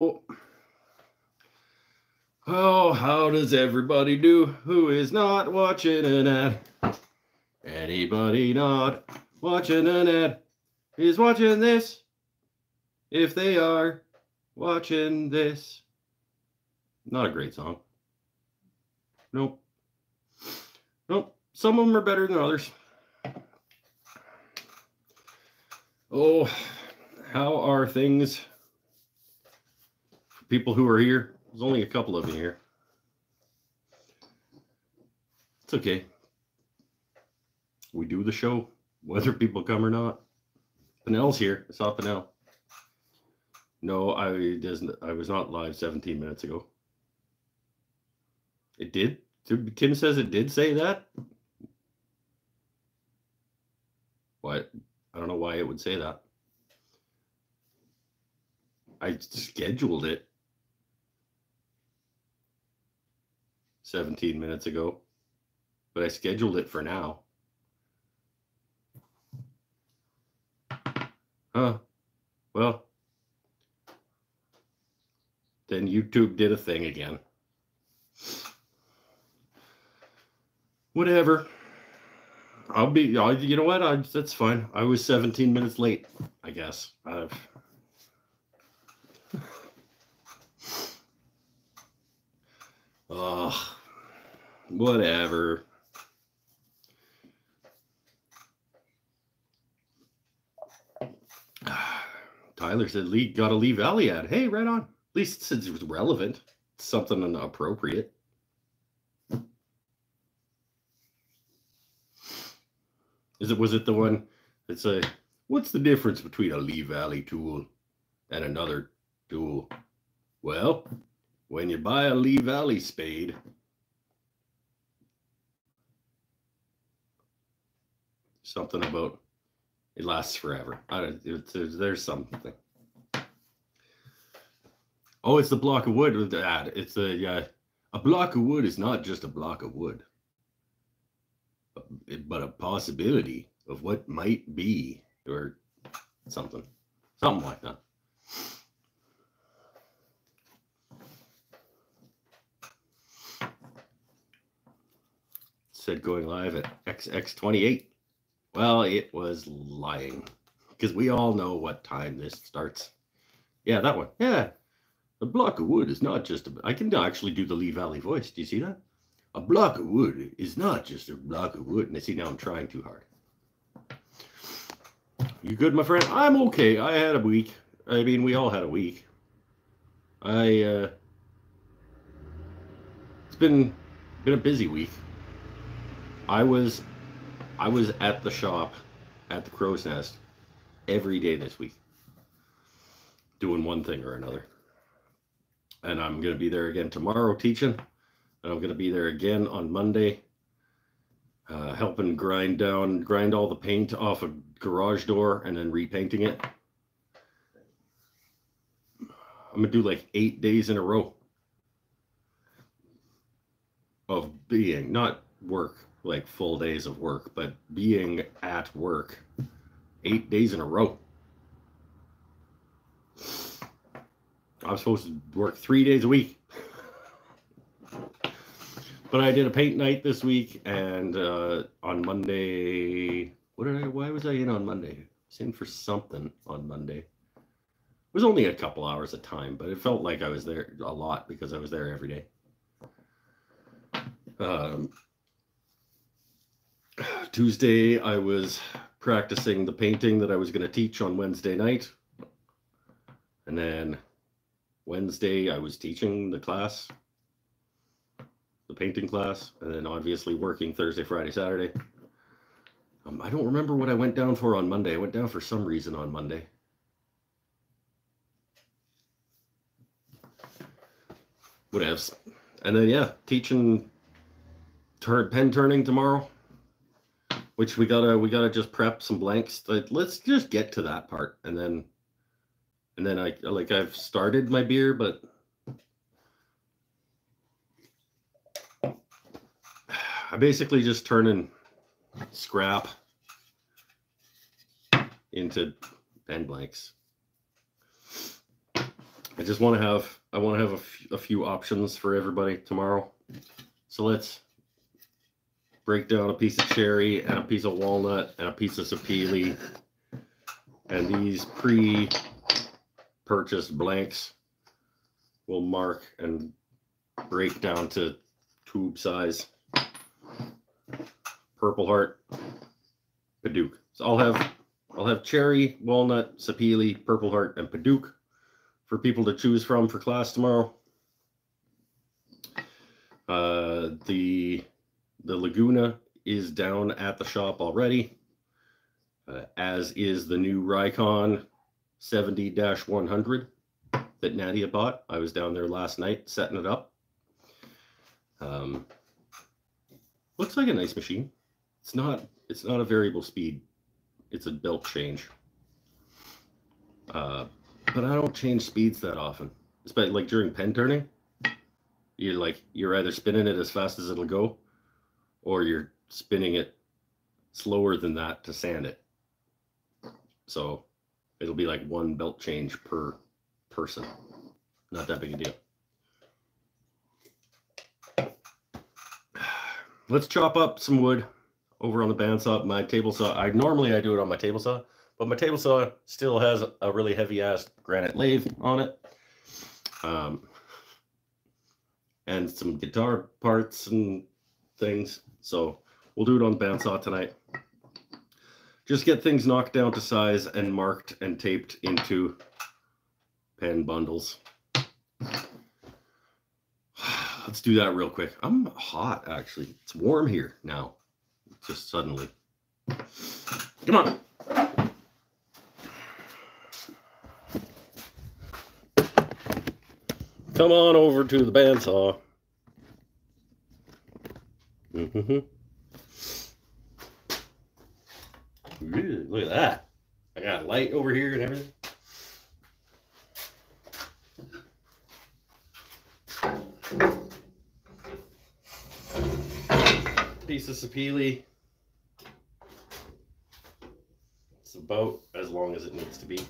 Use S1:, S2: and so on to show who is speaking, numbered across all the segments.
S1: Oh. oh, how does everybody do who is not watching an ad? Anybody not watching an ad is watching this. If they are watching this. Not a great song. Nope. Nope. Some of them are better than others. Oh, how are things? People who are here, there's only a couple of you here. It's okay. We do the show, whether people come or not. Pinnell's here. I saw Pinnell. No, I doesn't. I was not live 17 minutes ago. It did. Kim says it did say that. What? I don't know why it would say that. I scheduled it 17 minutes ago, but I scheduled it for now. Huh. Well, then YouTube did a thing again. Whatever. I'll be. I'll, you know what? I, that's fine. I was 17 minutes late. I guess. I've. Oh, whatever. Tyler said, "Lee got to leave Valley ad." Hey, right on. At least since it was relevant, something appropriate. Is it was it the one that's a what's the difference between a Lee Valley tool and another tool? Well, when you buy a Lee Valley spade, something about it lasts forever. I don't, it's, there's something. Oh, it's the block of wood with the ad. It's a uh, a block of wood is not just a block of wood but a possibility of what might be or something, something like that. Said going live at XX28. Well, it was lying because we all know what time this starts. Yeah, that one. Yeah. A block of wood is not just a. I can actually do the Lee Valley voice. Do you see that? a block of wood is not just a block of wood. And I see now I'm trying too hard. You good, my friend? I'm okay. I had a week. I mean, we all had a week. I uh it's been been a busy week. I was I was at the shop at the crow's nest every day this week doing one thing or another. And I'm going to be there again tomorrow teaching. And I'm going to be there again on Monday, uh, helping grind down, grind all the paint off a garage door and then repainting it. I'm going to do like eight days in a row of being, not work, like full days of work, but being at work eight days in a row. I'm supposed to work three days a week. But I did a paint night this week, and uh, on Monday, what did I? Why was I in on Monday? I was in for something on Monday. It was only a couple hours of time, but it felt like I was there a lot because I was there every day. Um, Tuesday, I was practicing the painting that I was going to teach on Wednesday night. And then Wednesday, I was teaching the class the painting class, and then obviously working Thursday, Friday, Saturday. Um, I don't remember what I went down for on Monday. I went down for some reason on Monday. Whatevs. And then yeah, teaching turn pen turning tomorrow. Which we gotta we gotta just prep some blanks. Let's just get to that part and then and then I like I've started my beer, but I basically just turning scrap into pen blanks. I just want to have I want to have a, a few options for everybody tomorrow. So let's break down a piece of cherry and a piece of walnut and a piece of sapele and these pre-purchased blanks will mark and break down to tube size. Purple heart, Padauk. So I'll have I'll have cherry, walnut, sapele, purple heart, and Padauk for people to choose from for class tomorrow. Uh, the the Laguna is down at the shop already, uh, as is the new Rikon 70-100 that Nadia bought. I was down there last night setting it up. Um, looks like a nice machine. It's not. It's not a variable speed. It's a belt change. Uh, but I don't change speeds that often. Especially like during pen turning. You're like you're either spinning it as fast as it'll go, or you're spinning it slower than that to sand it. So it'll be like one belt change per person. Not that big a deal. Let's chop up some wood over on the bandsaw. My table saw. I normally I do it on my table saw, but my table saw still has a really heavy ass granite lathe on it. Um, and some guitar parts and things. So we'll do it on the bandsaw tonight. Just get things knocked down to size and marked and taped into pen bundles. Let's do that real quick. I'm hot actually. It's warm here now. Just suddenly. Come on. Come on over to the bandsaw. Mm-hmm. Really, look at that. I got light over here and everything. Piece of sapele. It's about as long as it needs to be.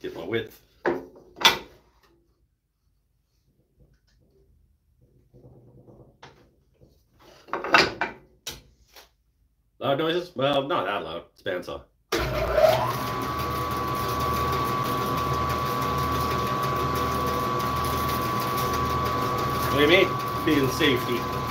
S1: Get my width. Loud noises? Well, not that loud. It's bandsaw. What do you mean? Being safety.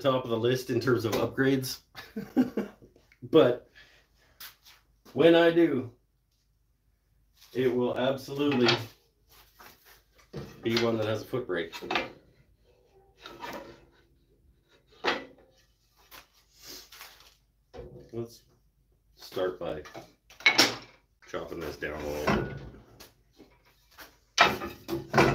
S1: The top of the list in terms of upgrades. but when I do, it will absolutely be one that has a foot brake. Let's start by chopping this down a little bit.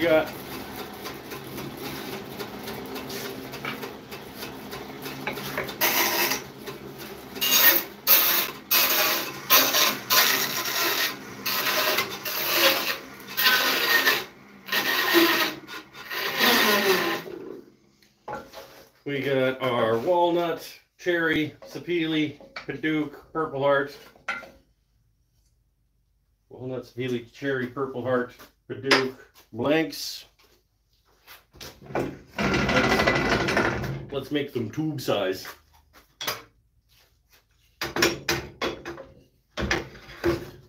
S1: Got We got our walnut, cherry, sapele, padauk, purple heart. Walnut, sapele, cherry, purple heart, padauk, blanks. Let's, tube size.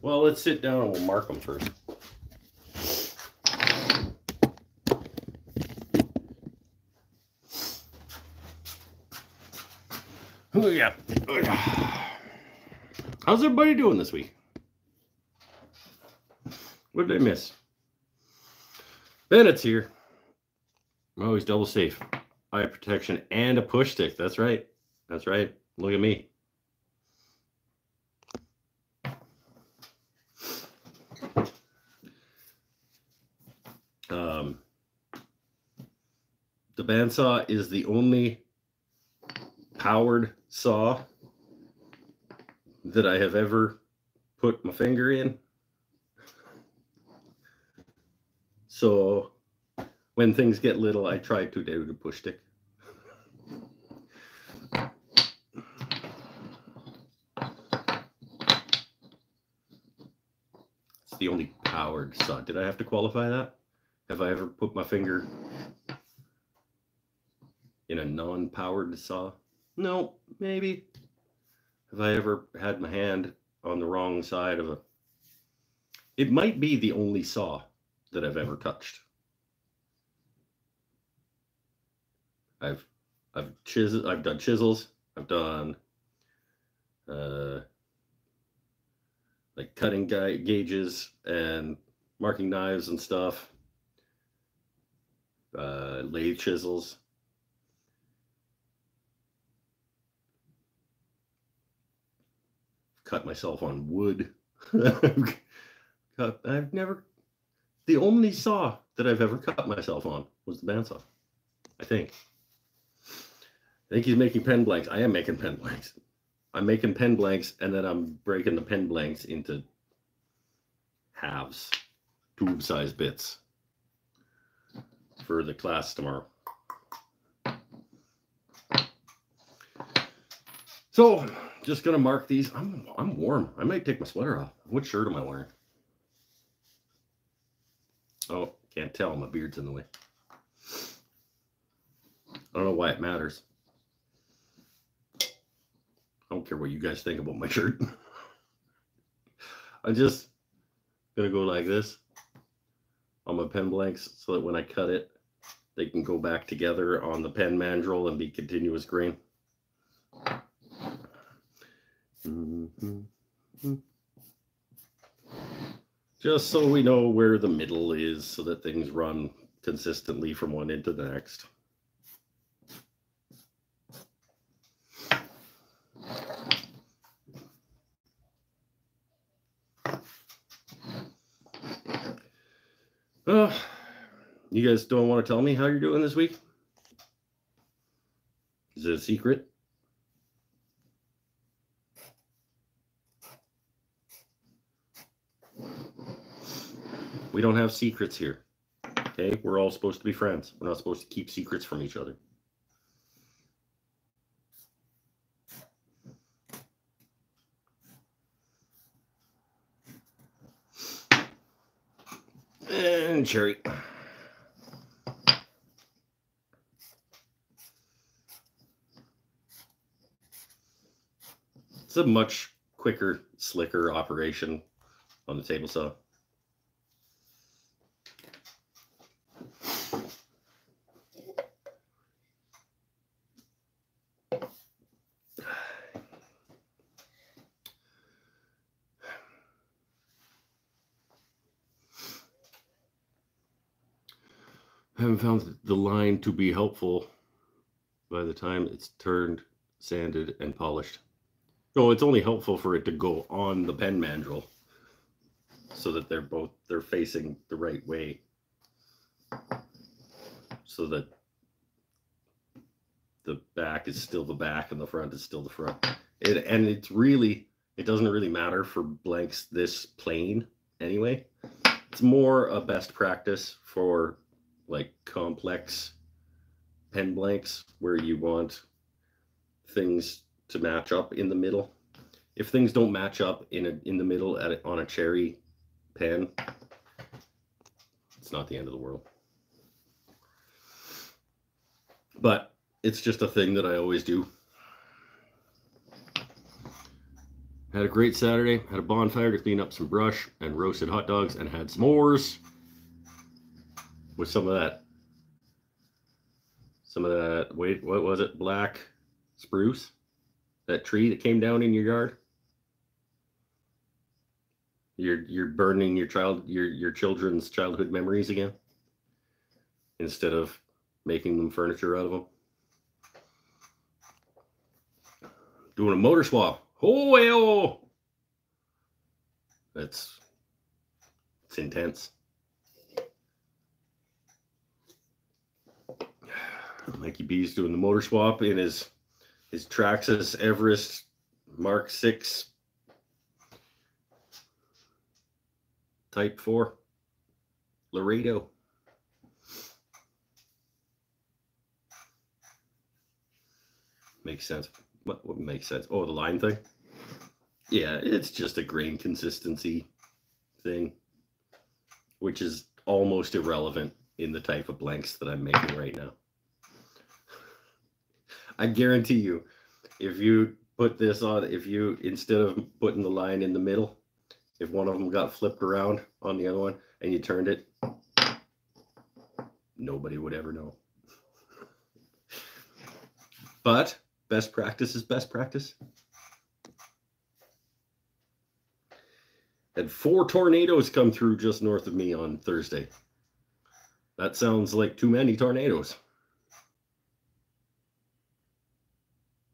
S1: Well, let's sit down and we'll mark them first. Oh. How's everybody doing this week? What did I miss? Bennett's here. Oh, he's double safe. Eye protection and a push stick. That's right. That's right. Look at me. Um, the bandsaw is the only powered saw that I have ever put my finger in. So when things get little, I try to do the push stick. It's the only powered saw. Did I have to qualify that? Have I ever put my finger in a non-powered saw? No, maybe. Have I ever had my hand on the wrong side of a? It might be the only saw that I've ever touched. I've I've chisel I've done chisels. I've done uh like cutting ga- gauges and marking knives and stuff. Uh lathe chisels. cut myself on wood. I've never, the only saw that I've ever cut myself on was the bandsaw. I think. I think he's making pen blanks. I am making pen blanks. I'm making pen blanks and then I'm breaking the pen blanks into halves, tube size bits for the class tomorrow. So just gonna mark these. I'm I'm warm. I might take my sweater off. What shirt am I wearing? Oh, can't tell. My beard's in the way. I don't know why it matters. I don't care what you guys think about my shirt. I'm just gonna go like this on my pen blanks so that when I cut it, they can go back together on the pen mandrel and be continuous grain. Mm-hmm. Just so we know where the middle is so that things run consistently from one end to the next. Uh, you guys don't want to tell me how you're doing this week? Is it a secret? We don't have secrets here. Okay, we're all supposed to be friends. We're not supposed to keep secrets from each other. Cherry. It's a much quicker, slicker operation on the table saw. Found the line to be helpful by the time it's turned, sanded, and polished. So it's only helpful for it to go on the pen mandrel so that they're both they're facing the right way. so that the back is still the back and the front is still the front. It, and it's really, it doesn't really matter for blanks this plain anyway. It's more a best practice for like complex pen blanks where you want things to match up in the middle. If things don't match up in a, in the middle at a, on a cherry pen, it's not the end of the world. But it's just a thing that I always do. Had a great Saturday. Had a bonfire to clean up some brush and roasted hot dogs and had s'mores with some of that. Some of that, wait, what was it? Black spruce? That tree that came down in your yard? You're you're burning your child your your children's childhood memories again instead of making them furniture out of them. Doing a motor swap. Oh, well. That's it's intense. Mikey B's doing the motor swap in his his Traxxas Everest Mark 6 Type 4 Laredo. Makes sense. What, what makes sense? Oh, the line thing? Yeah, it's just a grain consistency thing, which is almost irrelevant in the type of blanks that I'm making right now. I guarantee you, if you put this on, if you, instead of putting the line in the middle, if one of them got flipped around on the other one and you turned it, nobody would ever know. But best practice is best practice. Had four tornadoes come through just north of me on Thursday. That sounds like too many tornadoes.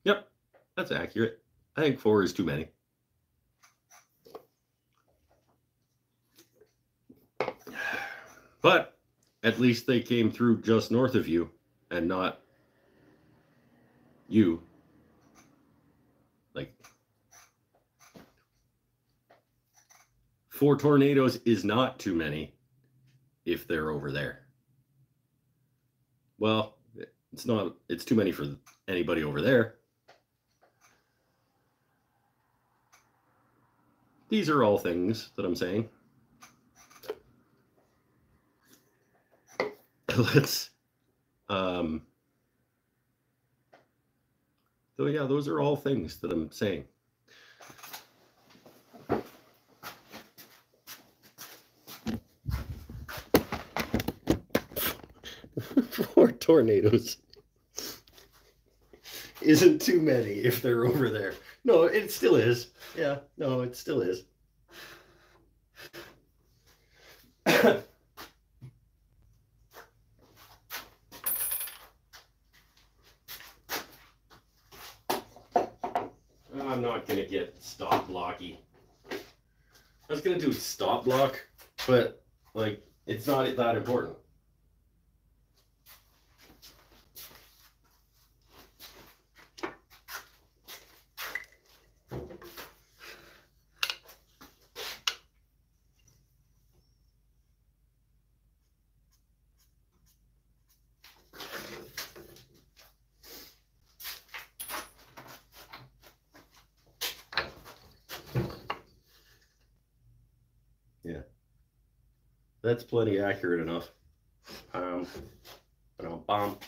S1: Yep, that's accurate. I think four is too many. But at least they came through just north of you and not you. Like four tornadoes is not too many if they're over there. Well, it's not, it's too many for anybody over there. These are all things that I'm saying. Let's, um, so yeah, those are all things that I'm saying. Four tornadoes isn't too many if they're over there. No, it still is. Yeah, no, it still is. I'm not gonna get stop blocky. I was gonna do stop block, but like it's not that important. That's plenty accurate enough. Um, but I'm bomb.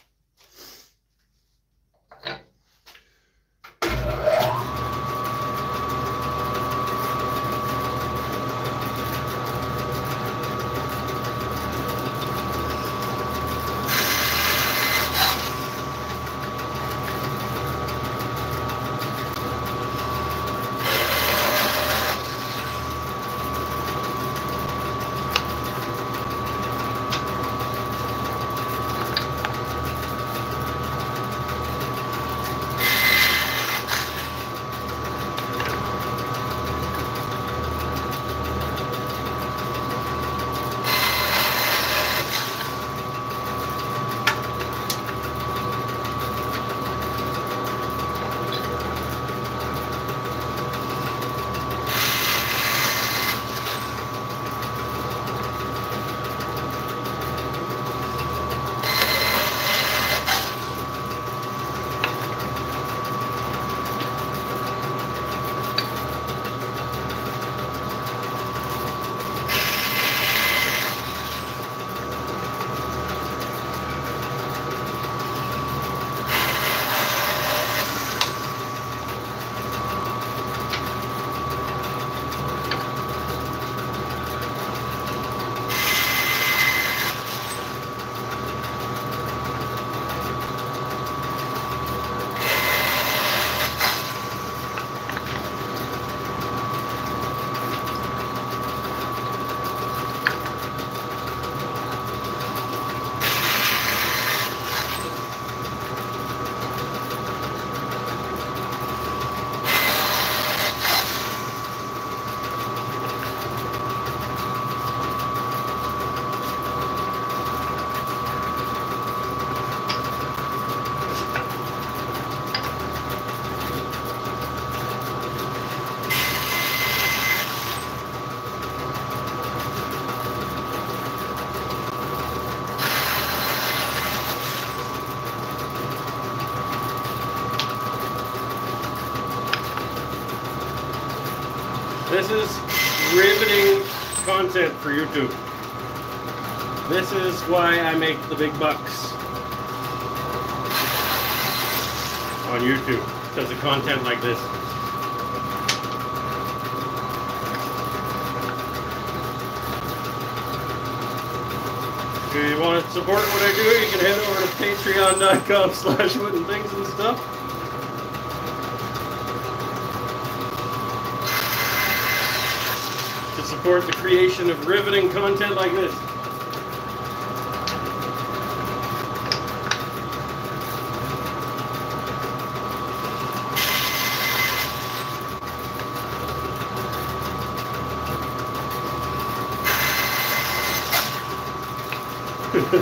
S1: Why I make the big bucks on YouTube because of content like this. If you want to support what I do, you can head over to patreon.com slash wooden things and stuff. To support the creation of riveting content like this.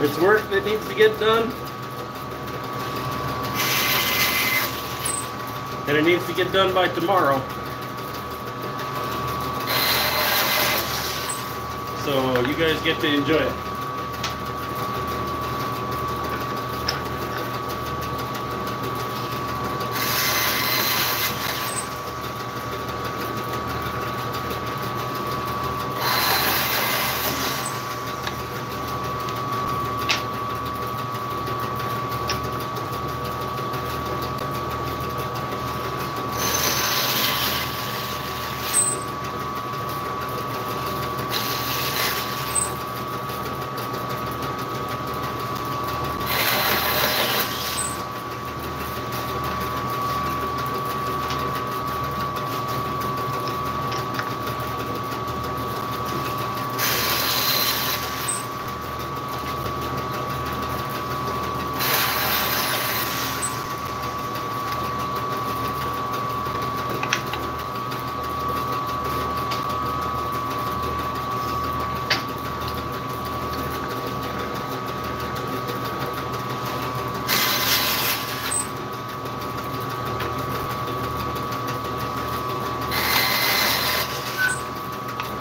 S1: it's work that needs to get done. And it needs to get done by tomorrow. So you guys get to enjoy it.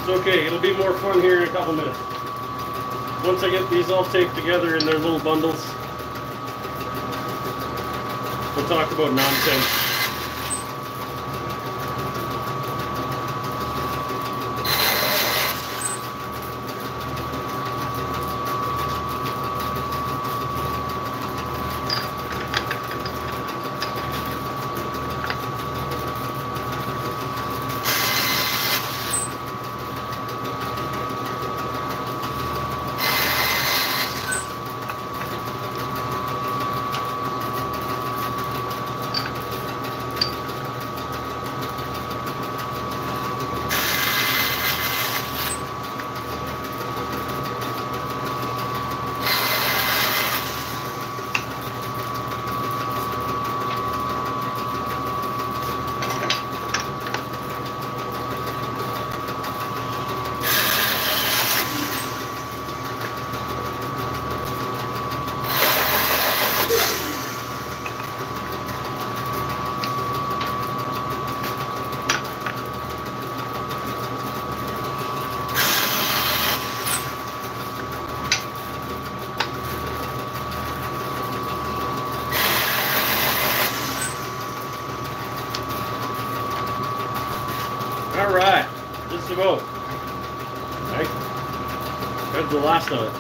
S1: It's okay, it'll be more fun here in a couple minutes. Once I get these all taped together in their little bundles, we'll talk about nonsense. All right, just about. Right, that's the last of it.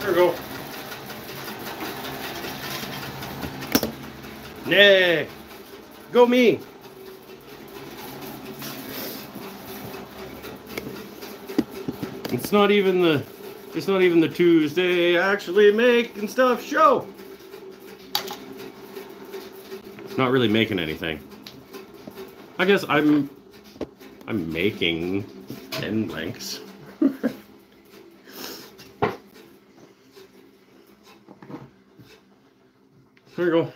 S1: There we go. Nay, go me. It's not even the it's not even the Tuesday actually making stuff show. It's not really making anything. I guess I'm I'm making 10 links. there you go.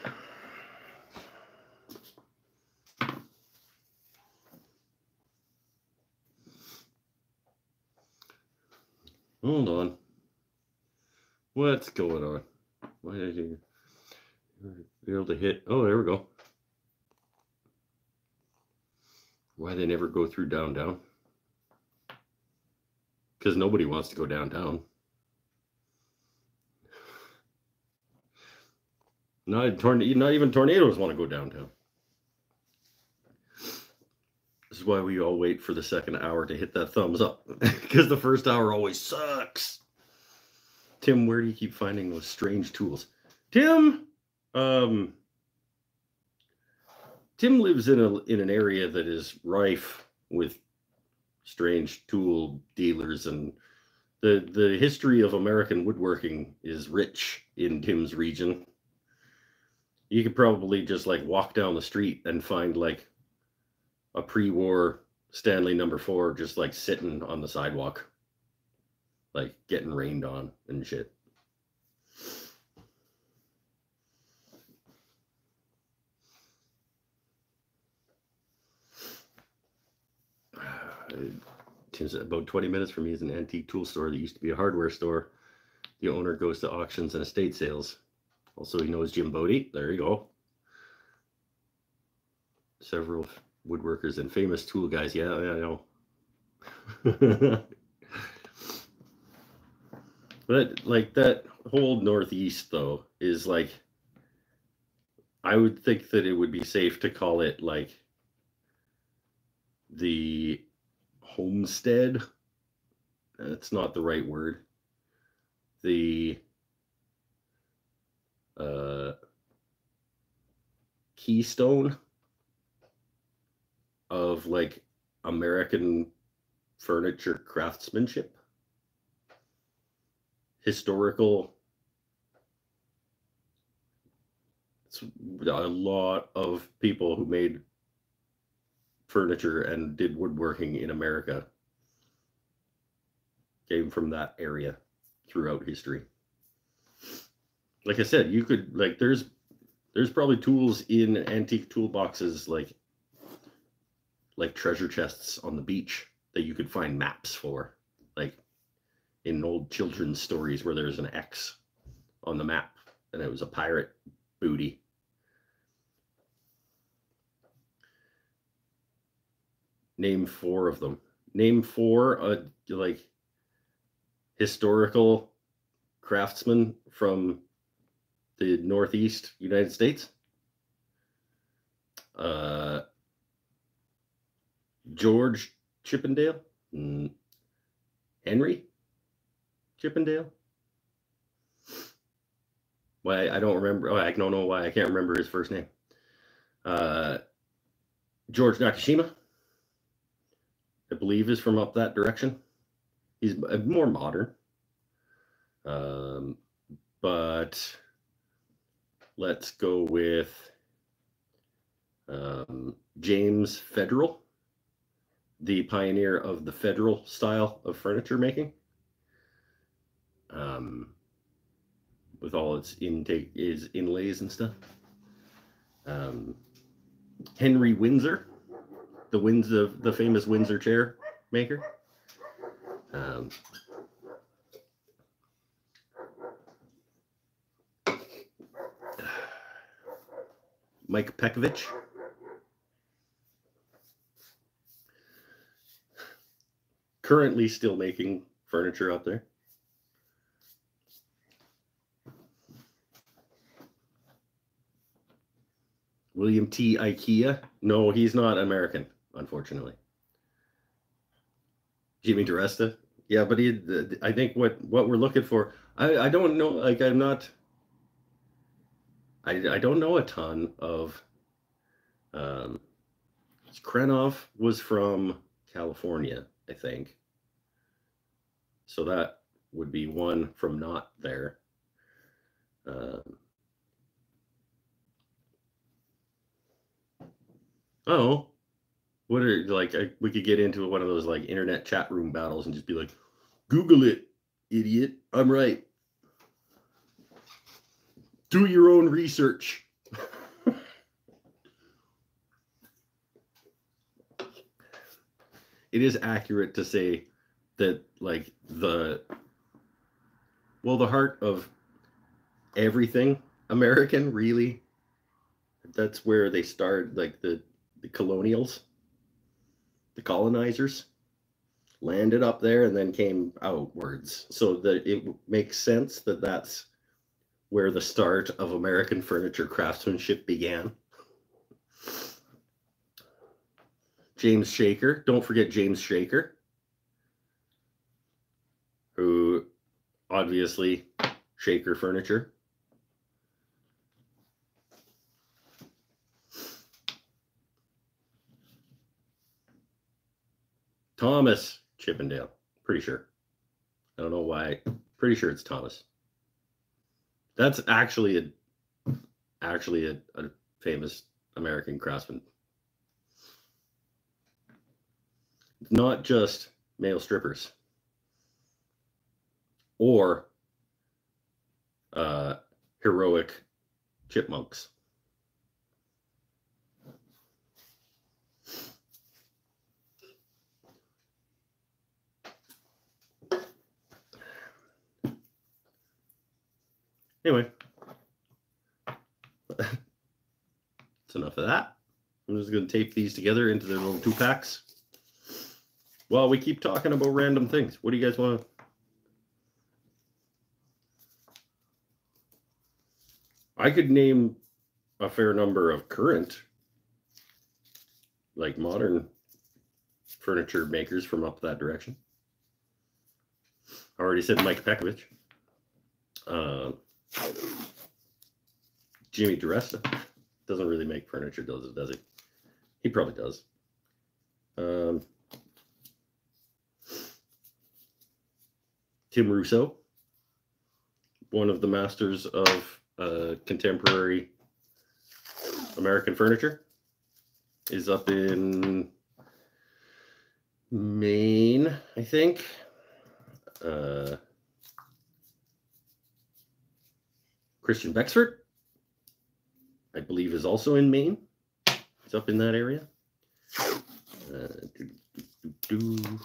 S1: Hold on. What's going on? Why did you? Be able to hit. Oh, there we go. Why they never go through downtown? Because nobody wants to go downtown. Not, torn- not even tornadoes want to go downtown. This is why we all wait for the second hour to hit that thumbs up. Because the first hour always sucks. Tim, where do you keep finding those strange tools? Tim, um, Tim lives in a in an area that is rife with strange tool dealers and the the history of American woodworking is rich in Tim's region. You could probably just like walk down the street and find like a pre-war Stanley number 4 just like sitting on the sidewalk like getting rained on and shit. Uh, Tim's about 20 minutes from me is an antique tool store that used to be a hardware store. The owner goes to auctions and estate sales. Also, he knows Jim Bode. There you go. Several woodworkers and famous tool guys. Yeah, yeah, I know. but like that whole Northeast, though, is like, I would think that it would be safe to call it like the homestead. That's not the right word. The uh, keystone of like American furniture craftsmanship, historical. It's a lot of people who made furniture and did woodworking in America came from that area throughout history. Like I said, you could like there's there's probably tools in antique toolboxes like like treasure chests on the beach that you could find maps for. Like in old children's stories where there's an X on the map and it was a pirate booty Name four of them. Name four uh, like historical craftsmen from the Northeast United States. Uh, George Chippendale. Henry Chippendale. Why I don't remember. Oh, I don't know why I can't remember his first name. Uh, George Nakashima. I believe is from up that direction. He's more modern. Um, but let's go with um, James Federal, the pioneer of the Federal style of furniture making. Um, with all its intake is inlays and stuff. Um, Henry Windsor the winds of the famous Windsor chair maker. Um, Mike Pekovich. Currently still making furniture out there. William T. IKEA. No, he's not American unfortunately. Jimmy DiResta. Yeah, but he, I think what what we're looking for, I I don't know. Like I'm not. I I don't know a ton of. Um, Krenov was from California, I think. So that would be one from not there. Um, oh, what are like uh, we could get into one of those like internet chat room battles and just be like, Google it, idiot. I'm right. Do your own research. it is accurate to say that like the well the heart of everything American really That's where they started, like the the colonials, the colonizers, landed up there and then came outwards. So that it makes sense that that's where the start of American furniture craftsmanship began. James Shaker, don't forget James Shaker, who obviously Shaker Furniture. Thomas Chippendale, pretty sure. I don't know why. Pretty sure it's Thomas. That's actually a actually a, a famous American craftsman. Not just male strippers or uh, heroic chipmunks. Anyway, that's enough of that. I'm just going to tape these together into their little two packs. While we keep talking about random things, what do you guys want to? I could name a fair number of current, like modern furniture makers from up that direction. I already said Mike Pekovich. Uh, Jimmy DiResta doesn't really make furniture, does it? Does he? He probably does. Um, Tim Rousseau, one of the masters of uh, contemporary American furniture, is up in Maine, I think. Uh, Christian Becksvoort, I believe, is also in Maine. He's up in that area. Uh, do, do, do,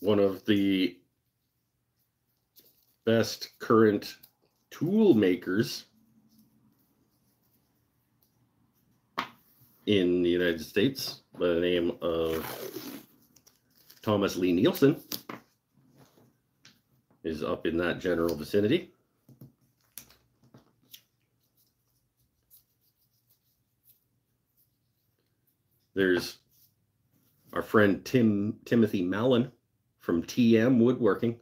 S1: One of the best current tool makers in the United States by the name of Thomas Lie-Nielsen is up in that general vicinity. There's our friend Tim Timothy Mallon from TM Woodworking,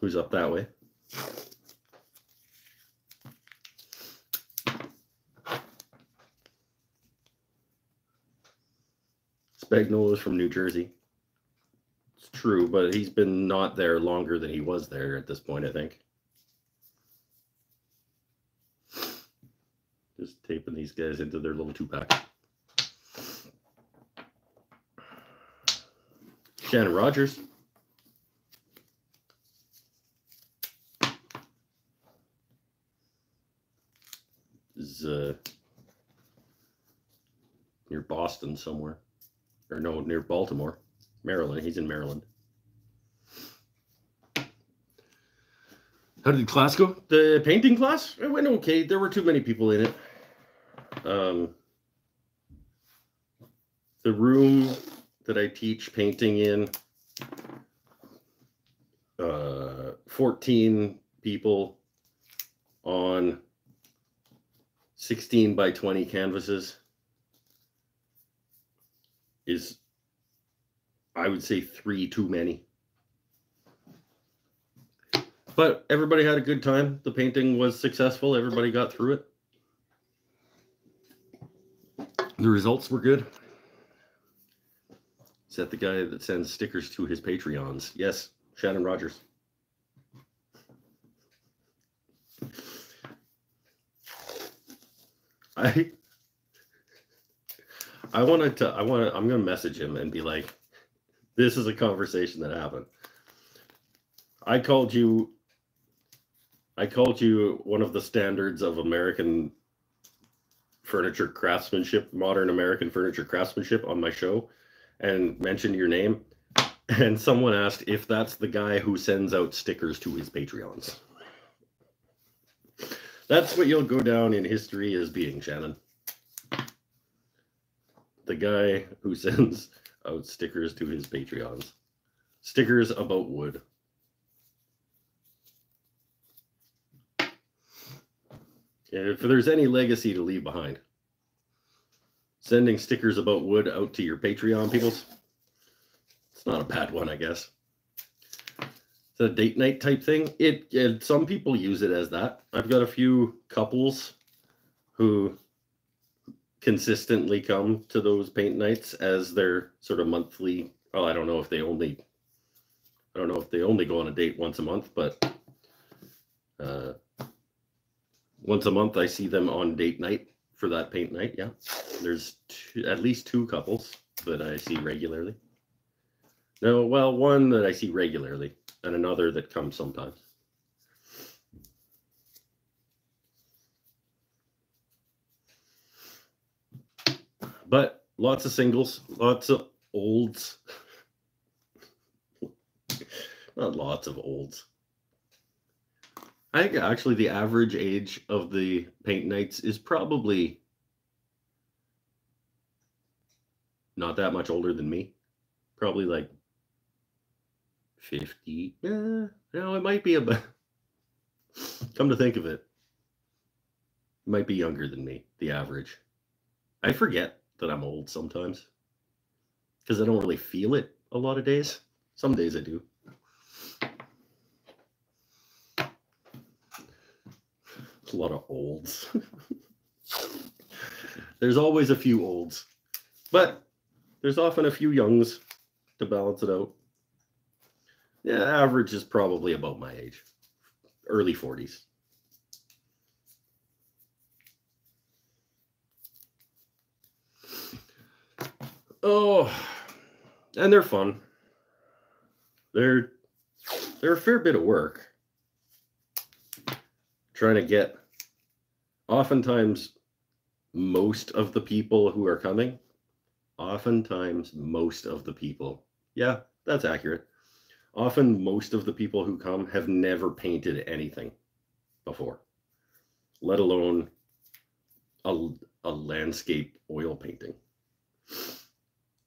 S1: who's up that way. Spagnuolo is from New Jersey. It's true, but he's been not there longer than he was there at this point, I think. Just taping these guys into their little two pack. Shannon Rogers. Is uh, near Boston somewhere or no, near Baltimore, Maryland. He's in Maryland. How did the class go? The painting class? It went okay. There were too many people in it. Um, the room that I teach painting in, uh, 14 people on 16 by 20 canvases is, I would say, three too many. But everybody had a good time. The painting was successful. Everybody got through it. The results were good. Is that the guy that sends stickers to his Patreons? Yes, Shannon Rogers. I I wanted to. I want to. I'm going to message him and be like, "This is a conversation that happened. I called you. I called you one of the standards of American furniture craftsmanship, modern American furniture craftsmanship on my show, and mentioned your name, and someone asked if that's the guy who sends out stickers to his Patreons. That's what you'll go down in history as being, Shannon. The guy who sends out stickers to his Patreons. Stickers about wood. If there's any legacy to leave behind, sending stickers about wood out to your Patreon peoples, it's not a bad one, I guess. It's a date night type thing. It, it some people use it as that. I've got a few couples who consistently come to those paint nights as their sort of monthly. Well, I don't know if they only, I don't know if they only go on a date once a month, but uh, once a month I see them on date night for that paint night. Yeah, there's two, at least two couples that I see regularly. No, well, one that I see regularly, and another that comes sometimes. But lots of singles, lots of olds. Not lots of olds. I think actually the average age of the paint nights is probably not that much older than me. Probably like 50. Yeah, no, it might be about. Come to think of it, it might be younger than me, the average. I forget that I'm old sometimes because I don't really feel it a lot of days. Some days I do. a lot of olds. there's always a few olds, but there's often a few youngs to balance it out. Yeah, average is probably about my age, early 40s. Oh, and they're fun. They're they're a fair bit of work. Trying to get oftentimes most of the people who are coming oftentimes most of the people. Yeah that's accurate. Often most of the people who come have never painted anything before let alone a, a landscape oil painting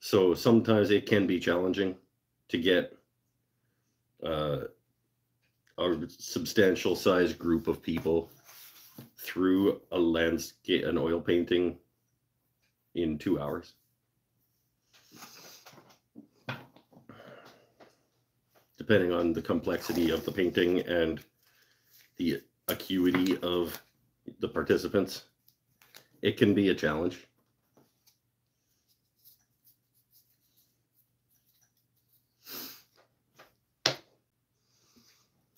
S1: so sometimes it can be challenging to get uh, a substantial size group of people through a landscape, an oil painting in two hours. Depending on the complexity of the painting and the acuity of the participants, it can be a challenge.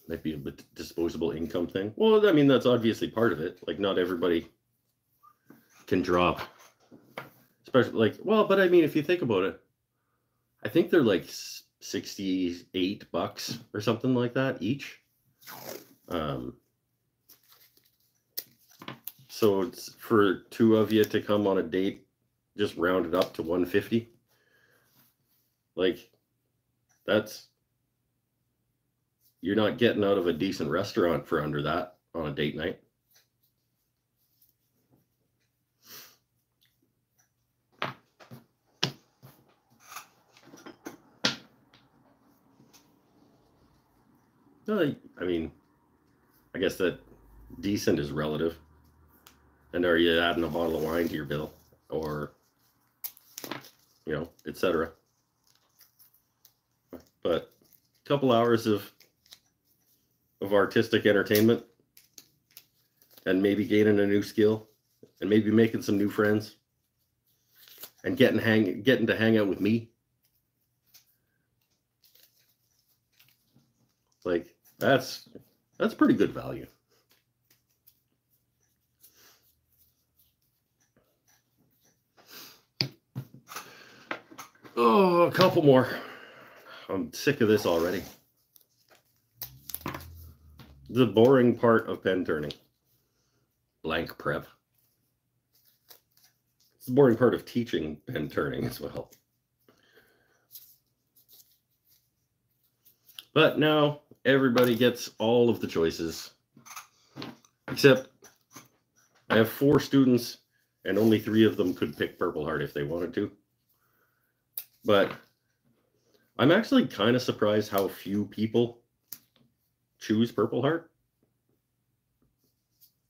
S1: Might be a disposable income thing. Well, I mean, that's obviously part of it. Like, not everybody can drop, especially like, well, but I mean, if you think about it, I think they're like 68 bucks or something like that each. Um, so it's for two of you to come on a date, just round it up to 150. Like, that's you're not getting out of a decent restaurant for under that on a date night. I mean, I guess that decent is relative. And are you adding a bottle of wine to your bill or, you know, etc. But a couple hours of of artistic entertainment and maybe gaining a new skill and maybe making some new friends and getting hang getting to hang out with me. Like that's that's pretty good value. Oh a couple more. I'm sick of this already the boring part of pen turning. Blank prep. It's the boring part of teaching pen turning as well. But now everybody gets all of the choices, except I have four students, and only three of them could pick Purple Heart if they wanted to. But I'm actually kind of surprised how few people choose Purple Heart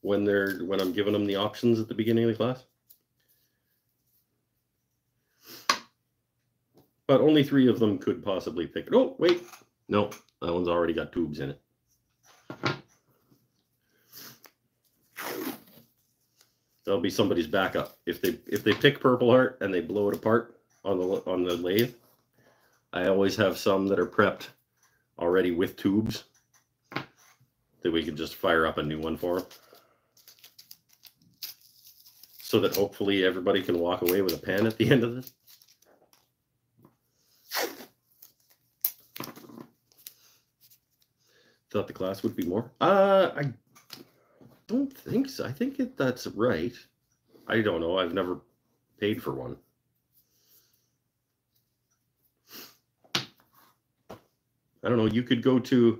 S1: when they're when I'm giving them the options at the beginning of the class. But only three of them could possibly pick it. Oh, wait. No, that one's already got tubes in it. That'll be somebody's backup. If they if they pick Purple Heart and they blow it apart on the on the lathe, I always have some that are prepped already with tubes that we can just fire up a new one for. So that hopefully everybody can walk away with a pen at the end of this. Thought the class would be more. Uh, I don't think so. I think it, that's right. I don't know. I've never paid for one. I don't know. You could go to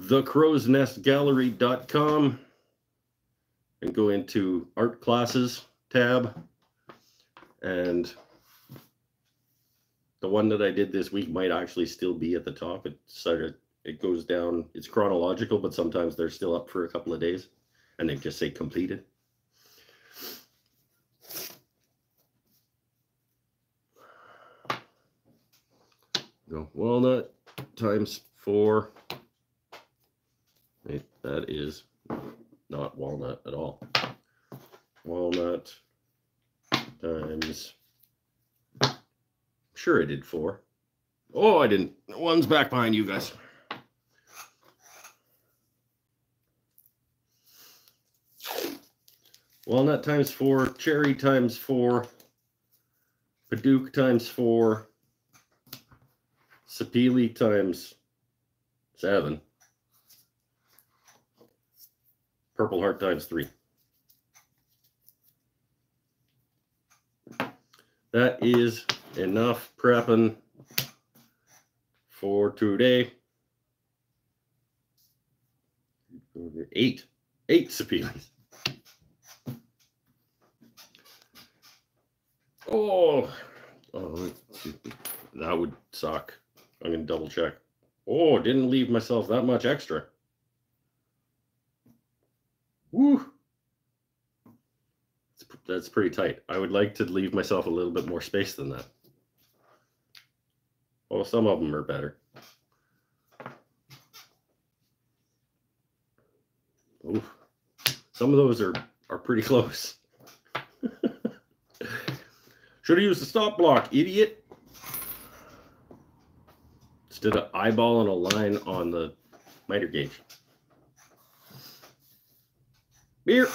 S1: thecrowsnestgallery.com and go into art classes tab. And the one that I did this week might actually still be at the top. It started, it goes down, it's chronological, but sometimes they're still up for a couple of days and they just say completed. Go walnut times four. That is not walnut at all. Walnut times, sure I did four. Oh, I didn't. One's back behind you guys. Walnut times four, cherry times four, Padauk times four, Sapele times seven. Purple Heart times three. That is enough prepping for today. Eight, eight subpoenas. Oh, oh, that would suck. I'm gonna double check. Oh, didn't leave myself that much extra. Woo. That's pretty tight. I would like to leave myself a little bit more space than that. Well, some of them are better. Ooh. Some of those are, are pretty close. Should have used the stop block, idiot. Instead of eyeballing a line on the miter gauge. Beer.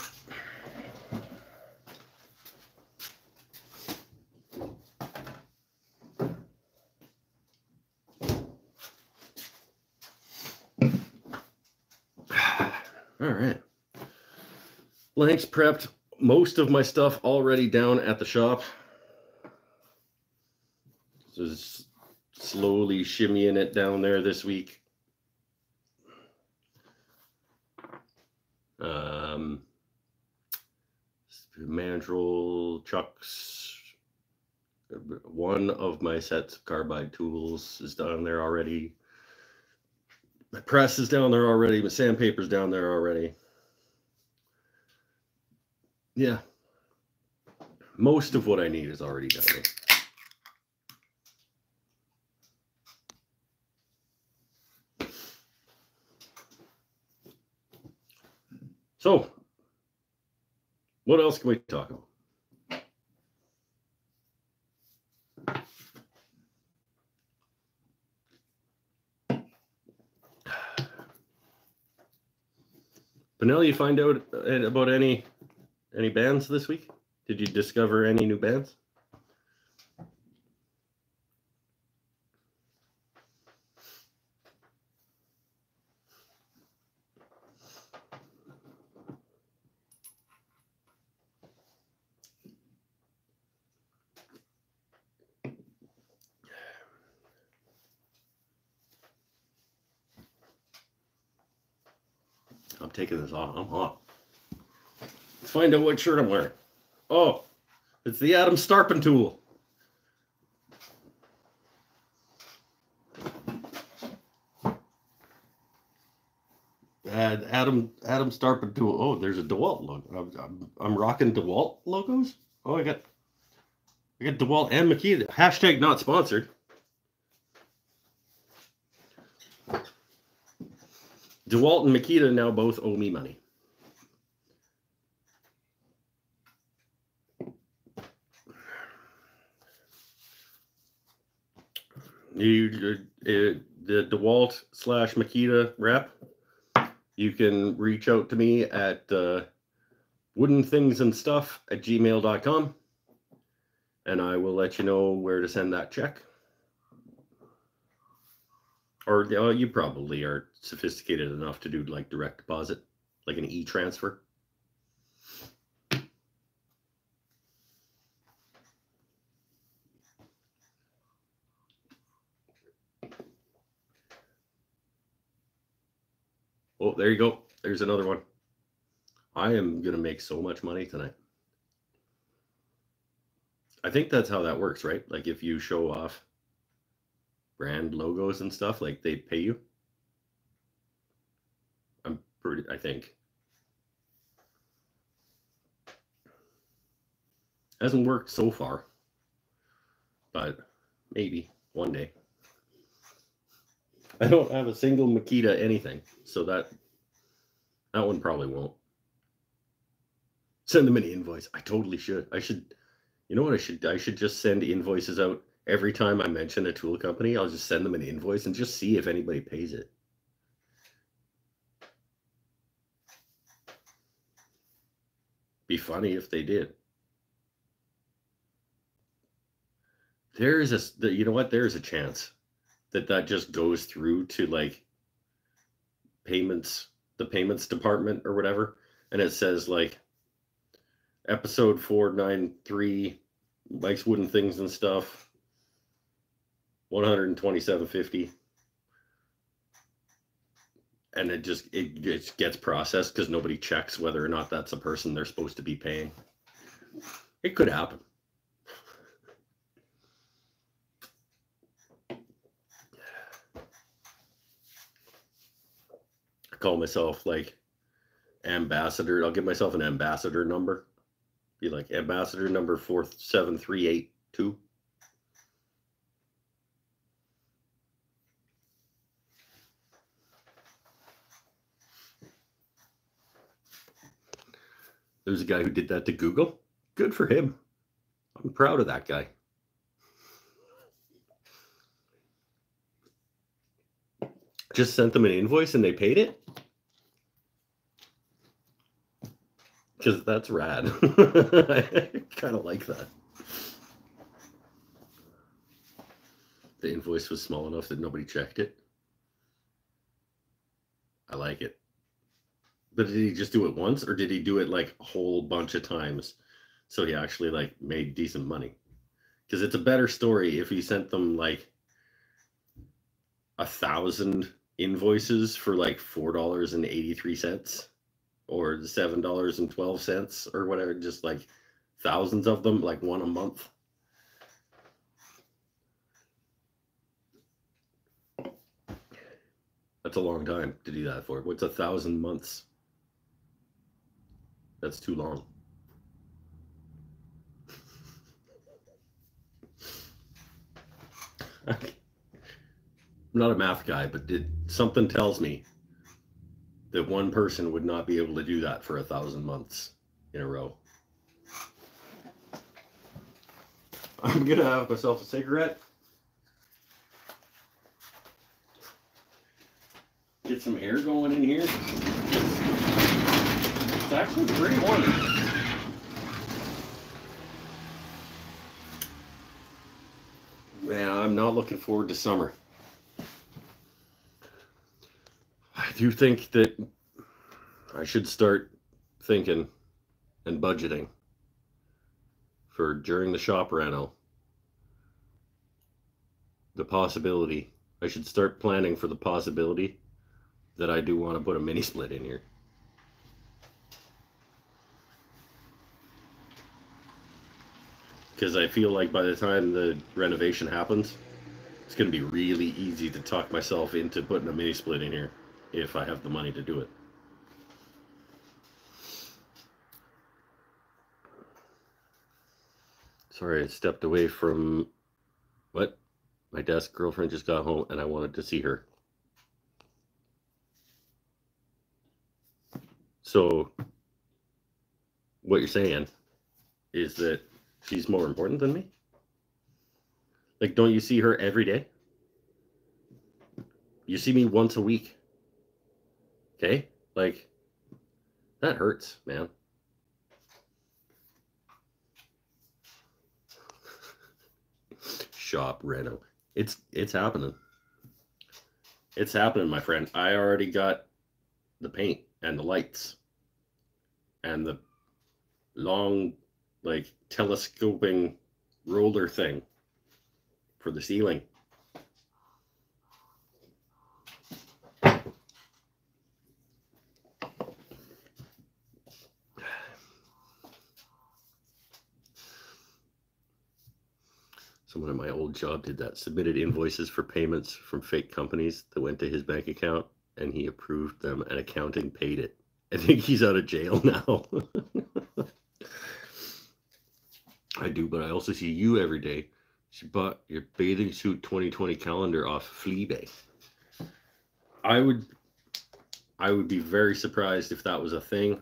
S1: All right. Blanks prepped most of my stuff already down at the shop. Just slowly shimmying it down there this week. Uh, Um, mandrel chucks. One of my sets of carbide tools is down there already. My press is down there already. My sandpaper's down there already. Yeah. Most of what I need is already down So, what else can we talk about? Panel, you find out about any any bands this week? Did you discover any new bands? This off. I'm hot. Let's find out what shirt I'm wearing. Oh, it's the Adam Starpin tool. Adam Adam Starpin tool. Oh, there's a DeWalt logo. I'm, I'm, I'm rocking DeWalt logos. Oh, I got I got DeWalt and McKee. Hashtag not sponsored. DeWalt and Makita now both owe me money. You, uh, the DeWalt slash Makita rep, you can reach out to me at uh, wooden things and stuff at gmail.com and I will let you know where to send that check. Or uh, you probably are sophisticated enough to do like direct deposit, like an e transfer. Oh, there you go. There's another one. I am going to make so much money tonight. I think that's how that works, right? Like if you show off brand logos and stuff, like they pay you. I'm pretty, I think. Hasn't worked so far, but maybe one day. I don't have a single Makita anything, so that that one probably won't. Send them an invoice. I totally should. I should you know what I should I should just send invoices out every time I mention a tool company. I'll just send them an invoice and just see if anybody pays it. Be funny if they did. There is a you know what? There is a chance that that just goes through to like payments, the payments department or whatever, and it says like episode 493 likes wooden things and stuff 127.50 and it just it, it gets processed because nobody checks whether or not that's a person they're supposed to be paying. It could happen. I call myself like ambassador. I'll give myself an ambassador number. Be like ambassador number 47382. There's a guy who did that to Google. Good for him. I'm proud of that guy. Just sent them an invoice and they paid it. because that's rad. I kind of like that. The invoice was small enough that nobody checked it. I like it. But did he just do it once or did he do it like a whole bunch of times so he actually like made decent money? Because it's a better story if he sent them like a thousand invoices for like four dollars and eighty three cents or seven dollars and twelve cents or whatever, just like thousands of them, like one a month. That's a long time to do that for. What's a thousand months? That's too long. I'm not a math guy, but did something tells me that one person would not be able to do that for a thousand months in a row. I'm gonna have myself a cigarette. Get some air going in here. It's actually pretty warm. Man, I'm not looking forward to summer. I do think that I should start thinking and budgeting for during the shop reno? The possibility. I should start planning for the possibility that I do want to put a mini split in here. Because I feel like by the time the renovation happens, it's going to be really easy to talk myself into putting a mini split in here if I have the money to do it. Sorry, I stepped away from what? My desk girlfriend just got home and I wanted to see her. So, what you're saying is that she's more important than me? Like, don't you see her every day? You see me once a week. Okay? Like, that hurts, man. Shop Reno. It's it's happening. It's happening, my friend. I already got the paint and the lights and the long like telescoping roller thing for the ceiling. Someone at my old job did that. Submitted invoices for payments from fake companies that went to his bank account, and he approved them, and accounting paid it. I think he's out of jail now. I do, but I also see you every day. She bought your bathing suit 2020 calendar off Fleabay. I would I would be very surprised if that was a thing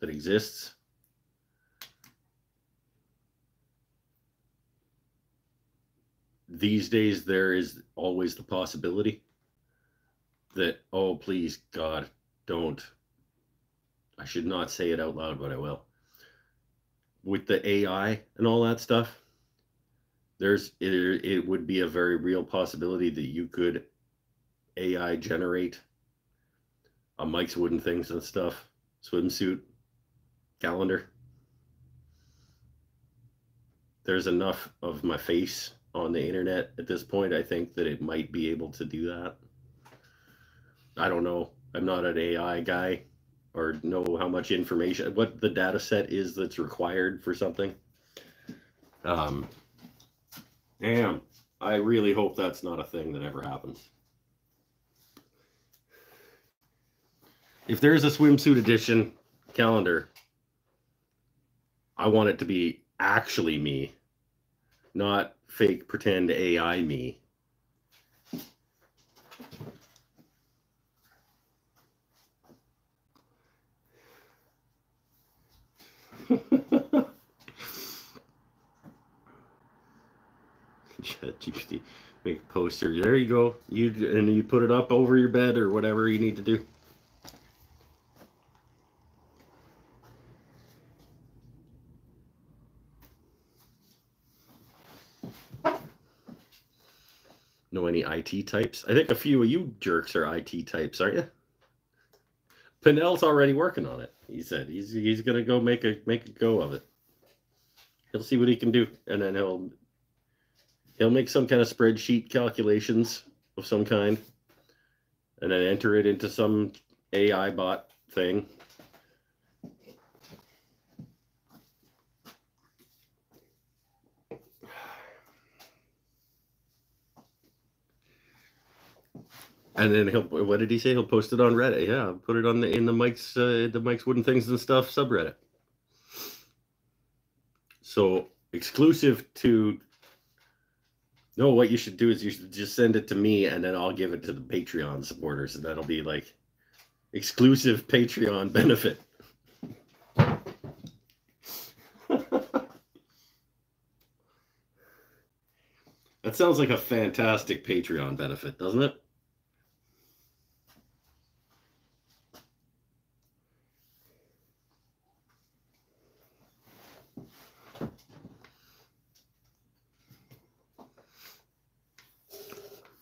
S1: that exists. These days there is always the possibility that oh please God, don't. I should not say it out loud, but I will with the AI and all that stuff, there's it, it would be a very real possibility that you could AI generate a Mike's Wooden Things and stuff swimsuit calendar. There's enough of my face on the internet at this point, I think, that it might be able to do that. I don't know. I'm not an AI guy or know how much information, what the data set is that's required for something. Um, damn, I really hope that's not a thing that ever happens. If there's a swimsuit edition calendar, I want it to be actually me, not fake pretend AI me. GPT make a poster. There you go. You and you put it up over your bed or whatever you need to do. Know any IT types? I think a few of you jerks are IT types, aren't you? Pinnell's already working on it. He said he's he's gonna go make a make a go of it. He'll see what he can do, and then he'll he'll make some kind of spreadsheet calculations of some kind, and then enter it into some AI bot thing. And then he'll what did he say? He'll post it on Reddit. Yeah, put it on the in the Mike's uh, the Mike's wooden things and stuff subreddit. So exclusive to no, what you should do is you should just send it to me and then I'll give it to the Patreon supporters and that'll be like exclusive Patreon benefit. that sounds like a fantastic Patreon benefit, doesn't it?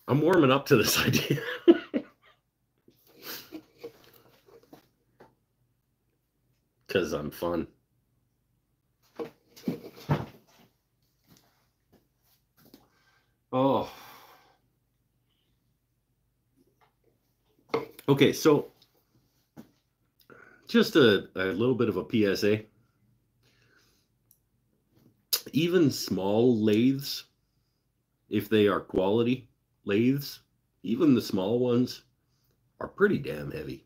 S1: I'm warming up to this idea. Because I'm fun. Oh. Okay, so just a, a little bit of a PSA. even small lathes, if they are quality lathes, even the small ones are pretty damn heavy.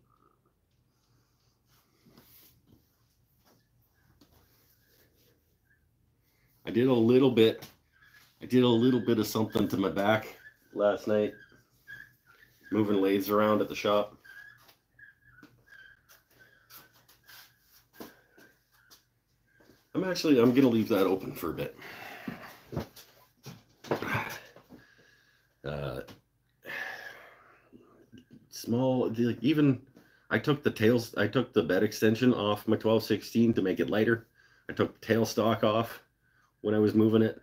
S1: I did a little bit. I did a little bit of something to my back last night, moving lathes around at the shop. I'm actually I'm gonna leave that open for a bit. Uh, small, like even I took the tails, I took the bed extension off my 1216 to make it lighter. I took the tail stock off when I was moving it.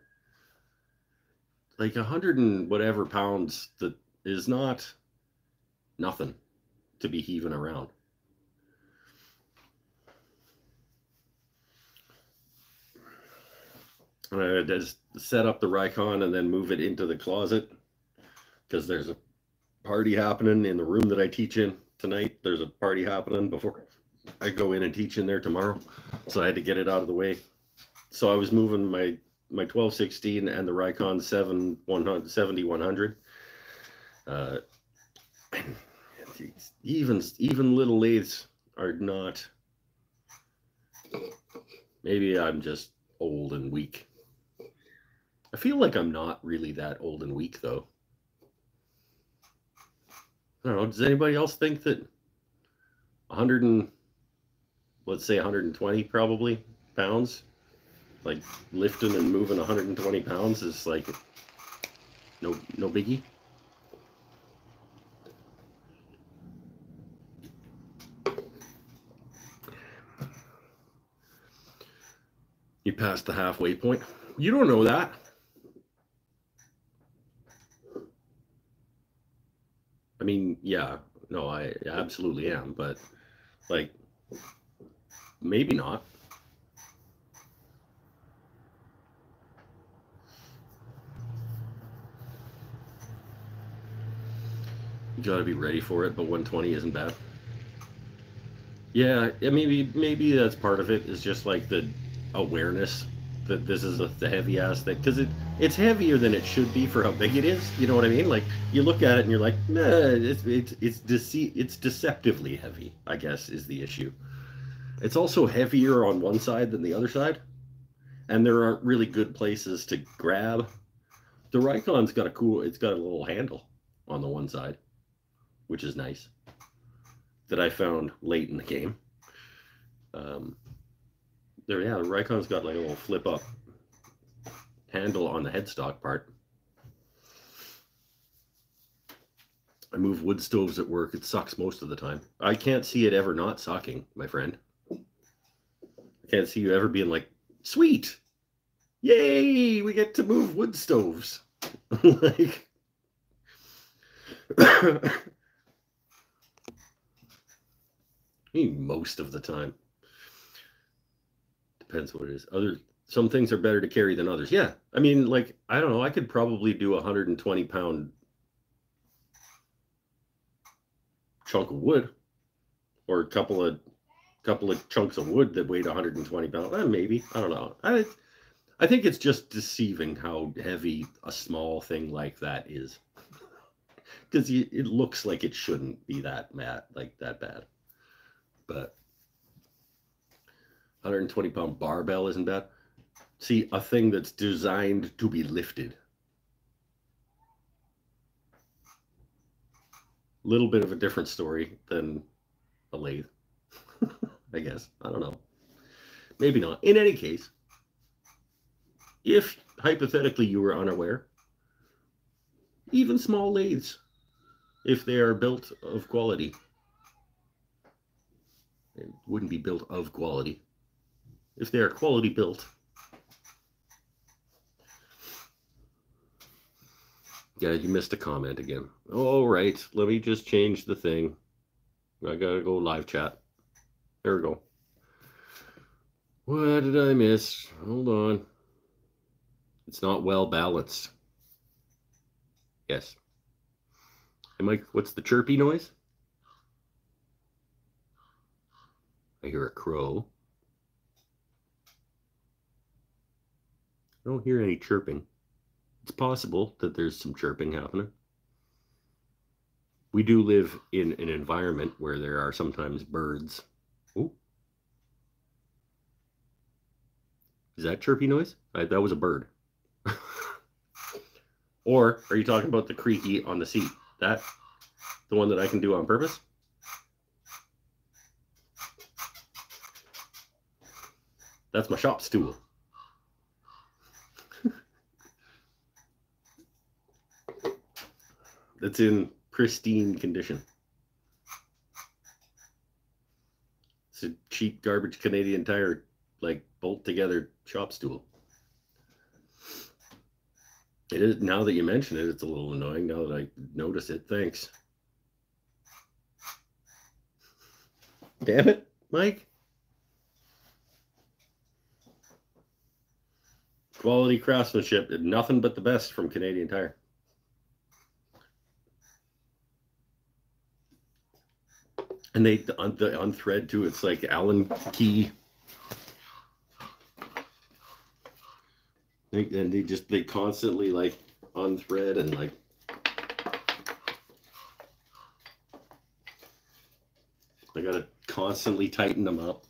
S1: Like a hundred and whatever pounds that is not nothing to be heaving around. I just set up the Rikon and then move it into the closet because there's a party happening in the room that I teach in tonight. There's a party happening before I go in and teach in there tomorrow. So I had to get it out of the way. So I was moving my my 1216 and the Rikon 7 100, 70 100. Uh, even even little lathes are not. Maybe I'm just old and weak. I feel like I'm not really that old and weak though. I don't know. Does anybody else think that 100 and let's say 120 probably pounds, like lifting and moving 120 pounds is like no no biggie? You passed the halfway point. You don't know that. Mean, yeah, no, I absolutely am, but like maybe not. You gotta be ready for it, but 120 isn't bad. Yeah, maybe maybe that's part of it. Is just like the awareness that this is a, the heavy ass thing because it it's heavier than it should be for how big it is. You know what I mean? Like you look at it and you're like, nah, it's it's it's dece- it's deceptively heavy. I guess is the issue. It's also heavier on one side than the other side, and there aren't really good places to grab. The Rikon's got a cool. It's got a little handle on the one side, which is nice. That I found late in the game. Um, there, yeah, the Rikon's got like a little flip up handle on the headstock part. I move wood stoves at work. It sucks most of the time. I can't see it ever not sucking, my friend. I can't see you ever being like, sweet, yay, we get to move wood stoves. like, most of the time depends what it is. Other some things are better to carry than others. Yeah, I mean, like I don't know. I could probably do a hundred and twenty pound chunk of wood, or a couple of couple of chunks of wood that weighed 120 pounds. Eh, maybe I don't know. I I think it's just deceiving how heavy a small thing like that is, because it looks like it shouldn't be that mad like that bad, but 120 pound barbell isn't bad. See, a thing that's designed to be lifted. Little bit of a different story than a lathe, I guess. I don't know. Maybe not. In any case, if hypothetically you were unaware, even small lathes, if they are built of quality, it wouldn't be built of quality if they are quality built. Yeah, you missed a comment again. All right, let me just change the thing. I gotta go live chat. There we go. What did I miss? Hold on. It's not well balanced. Yes. Hey, Mike, what's the chirpy noise? I hear a crow. I don't hear any chirping. It's possible that there's some chirping happening. We do live in an environment where there are sometimes birds. Ooh. Is that chirpy noise? I, that was a bird. or are you talking about the creaky on the seat? That the one that I can do on purpose? That's my shop stool. That's in pristine condition. It's a cheap garbage Canadian tire, like bolt together shop stool. It is now that you mention it, it's a little annoying now that I notice it. Thanks. Damn it, Mike. Quality craftsmanship, nothing but the best from Canadian Tire. And they the, the unthread too. It's like Allen key. They, and they just they constantly like unthread and like I gotta constantly tighten them up.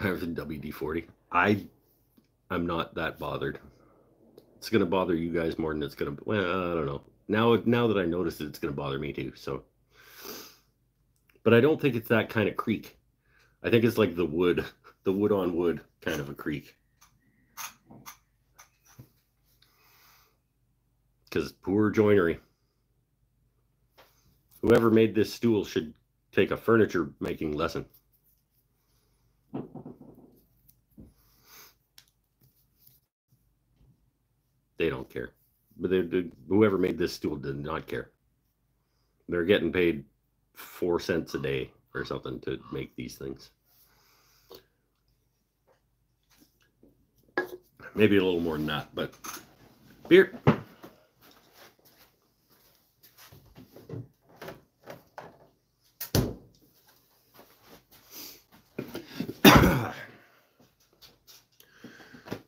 S1: There's a WD-40. I, I'm not that bothered. It's gonna bother you guys more than it's gonna. Well, I don't know. Now, now that I noticed it, it's gonna bother me too. So, but I don't think it's that kind of creak. I think it's like the wood, the wood on wood kind of a creak. Because poor joinery. Whoever made this stool should take a furniture making lesson. They don't care. But they, whoever made this stool did not care. They're getting paid four cents a day or something to make these things. Maybe a little more than that, but beer.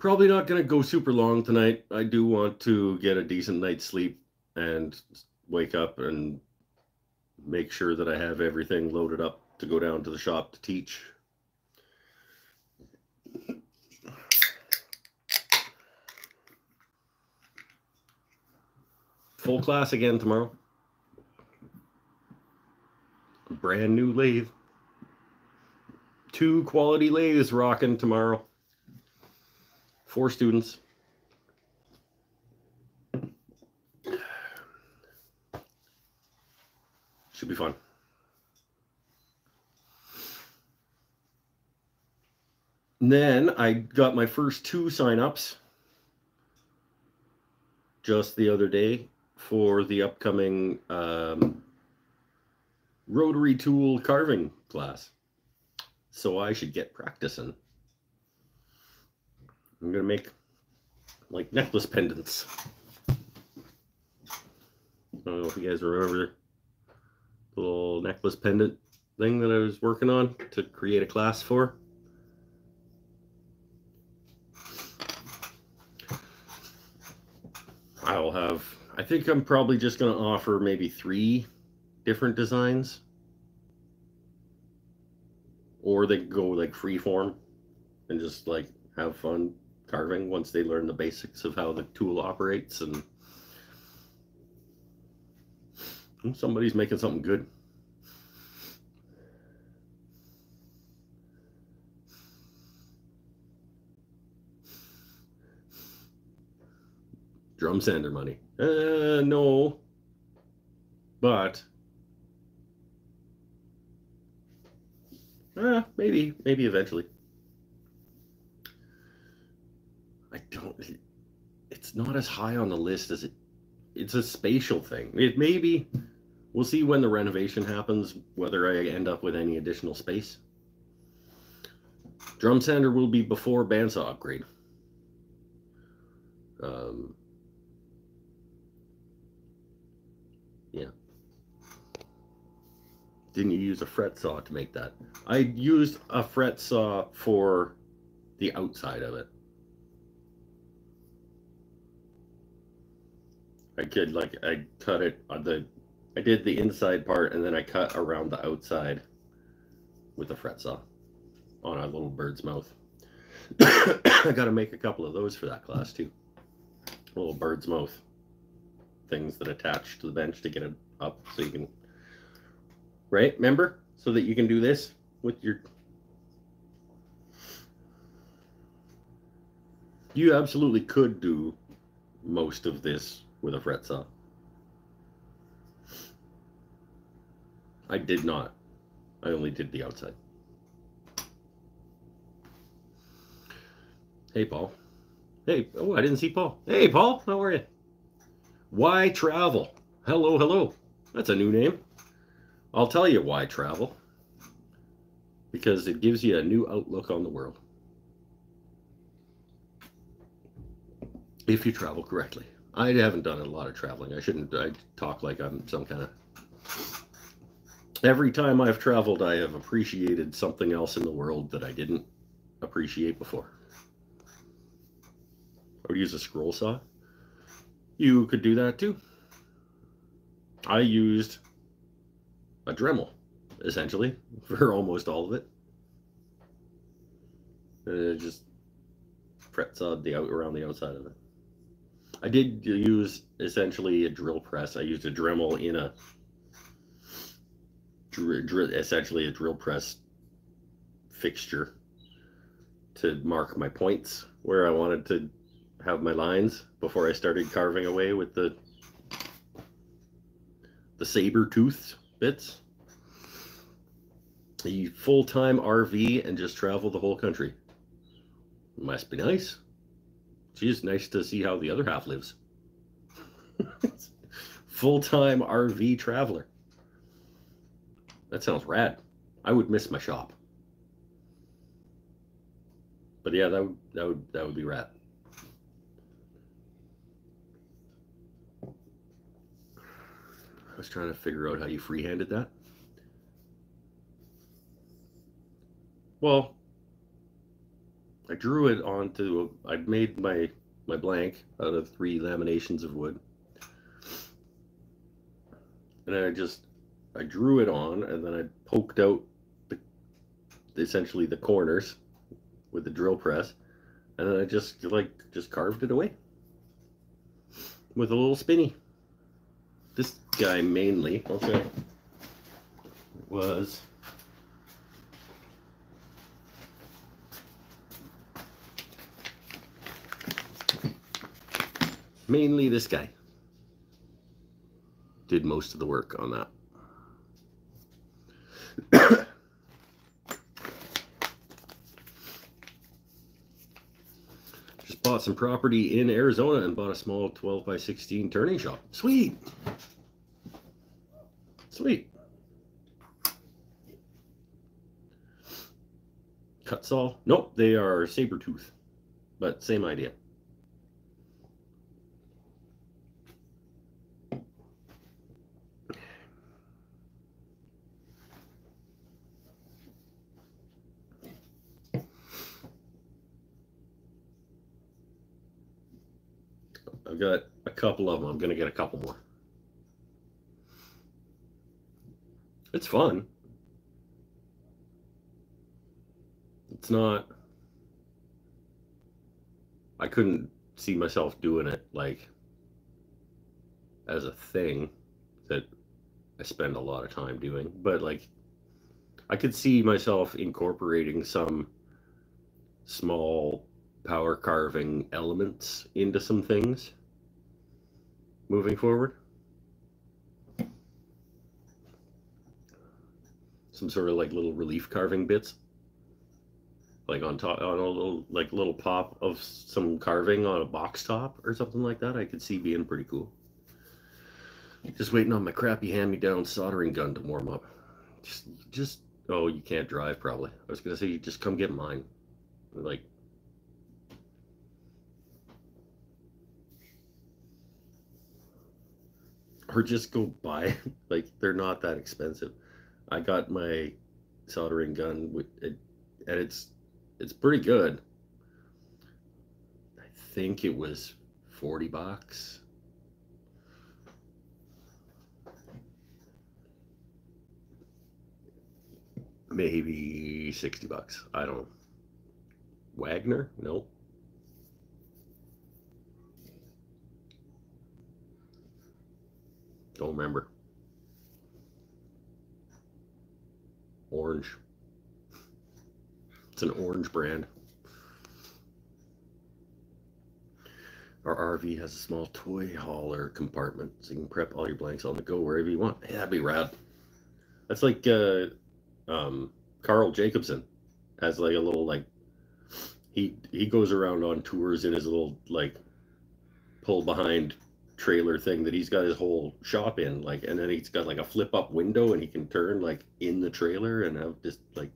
S1: Probably not going to go super long tonight. I do want to get a decent night's sleep and wake up and make sure that I have everything loaded up to go down to the shop to teach. Full class again tomorrow. Brand new lathe. Two quality lathes rocking tomorrow. Four students. Should be fun. And then I got my first two signups just the other day for the upcoming um, rotary tool carving class. So I should get practicing. I'm gonna make like necklace pendants. I don't know if you guys remember the little necklace pendant thing that I was working on to create a class for. I will have, I think I'm probably just going to offer maybe three different designs. Or they go like free form and just like have fun carving once they learn the basics of how the tool operates and somebody's making something good. Drum sander money. Uh, no. But uh, maybe, maybe eventually. Don't. It's not as high on the list as it. It's a spatial thing. It maybe. We'll see when the renovation happens whether I end up with any additional space. Drum sander will be before bandsaw upgrade. Um, yeah. Didn't you use a fret saw to make that? I used a fret saw for the outside of it. I could like I cut it on the I did the inside part and then I cut around the outside with a fret saw on a little bird's mouth. I got to make a couple of those for that class too. A little bird's mouth things that attach to the bench to get it up so you can right remember so that you can do this with your you absolutely could do most of this with a fret saw. I did not. I only did the outside. Hey Paul. Hey oh I didn't see Paul. Hey Paul how are you? Why travel? Hello hello. That's a new name. I'll tell you why travel. Because it gives you a new outlook on the world. If you travel correctly. I haven't done a lot of traveling. I shouldn't I talk like I'm some kind of Every time I've traveled, I have appreciated something else in the world that I didn't appreciate before. I would use a scroll saw. You could do that too. I used a Dremel, essentially, for almost all of it. And it just fret sawed the out around the outside of it. I did use essentially a drill press. I used a Dremel in a essentially a drill press fixture to mark my points where I wanted to have my lines before I started carving away with the the Saburrtooth bits. A full-time RV and just travel the whole country. Must be nice. Geez, nice to see how the other half lives. Full-time RV traveler. That sounds rad. I would miss my shop. But yeah, that would that would that would be rad. I was trying to figure out how you freehanded that. Well, I drew it onto, I made my, my blank out of three laminations of wood. And I just, I drew it on and then I poked out the, essentially the corners with the drill press. And then I just like, just carved it away with a little spinny this guy mainly, okay, was mainly this guy did most of the work on that. Just bought some property in Arizona and bought a small 12 by 16 turning shop. Sweet. Sweet. Kutzall. Nope, they are Saburrtooth, but same idea. I've got a couple of them. I'm going to get a couple more. It's fun. It's not. I couldn't see myself doing it like as a thing that I spend a lot of time doing, but like I could see myself incorporating some small power carving elements into some things moving forward. some sort of like little relief carving bits? Like on top on a little like little pop of some carving on a box top or something like that? I could see being pretty cool. Just waiting on my crappy hand-me-down soldering gun to warm up. Just just oh you can't drive probably. I was gonna say just come get mine. Like or just go buy like they're not that expensive. I got my soldering gun with it, and it's it's pretty good. I think it was 40 bucks. Maybe 60 bucks. I don't know. Wagner? Nope. Don't remember. Orange. It's an orange brand. Our RV has a small toy hauler compartment, so you can prep all your blanks on the go wherever you want. Hey, that'd be rad. That's like uh, um, Carl Jacobson has like a little like he he goes around on tours in his little like pull behind trailer thing that he's got his whole shop in like and then he's got like a flip up window and he can turn like in the trailer and have just like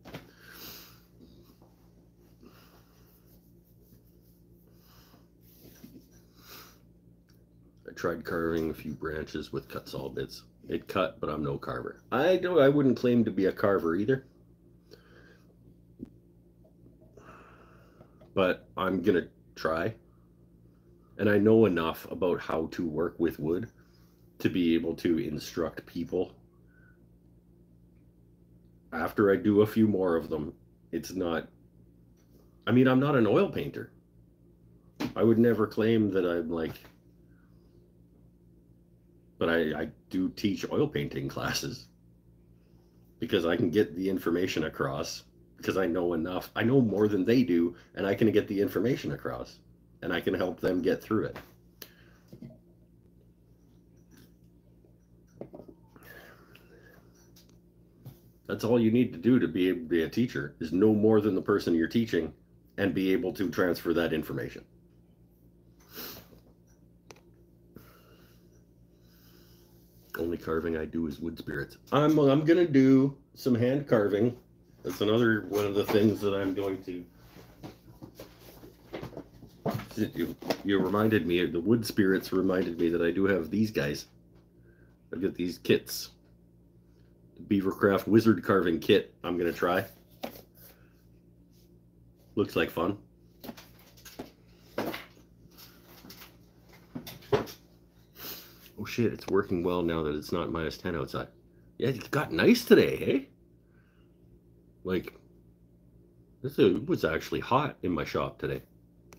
S1: I tried carving a few branches with Kutzall bits. It cut, but I'm no carver. I don't I wouldn't claim to be a carver either. But I'm gonna try and I know enough about how to work with wood to be able to instruct people. After I do a few more of them, it's not. I mean, I'm not an oil painter. I would never claim that I'm like. But I, I do teach oil painting classes because I can get the information across because I know enough. I know more than they do, and I can get the information across and I can help them get through it. That's all you need to do to be be a teacher is know more than the person you're teaching and be able to transfer that information. Only carving I do is wood spirits. I'm I'm gonna do some hand carving. That's another one of the things that I'm going to you, you reminded me, the wood spirits reminded me that I do have these guys. I've got these kits. Beavercraft wizard carving kit I'm going to try. Looks like fun. Oh shit, it's working well now that it's not minus 10 outside. Yeah, it got nice today, hey? Like, this uh, was actually hot in my shop today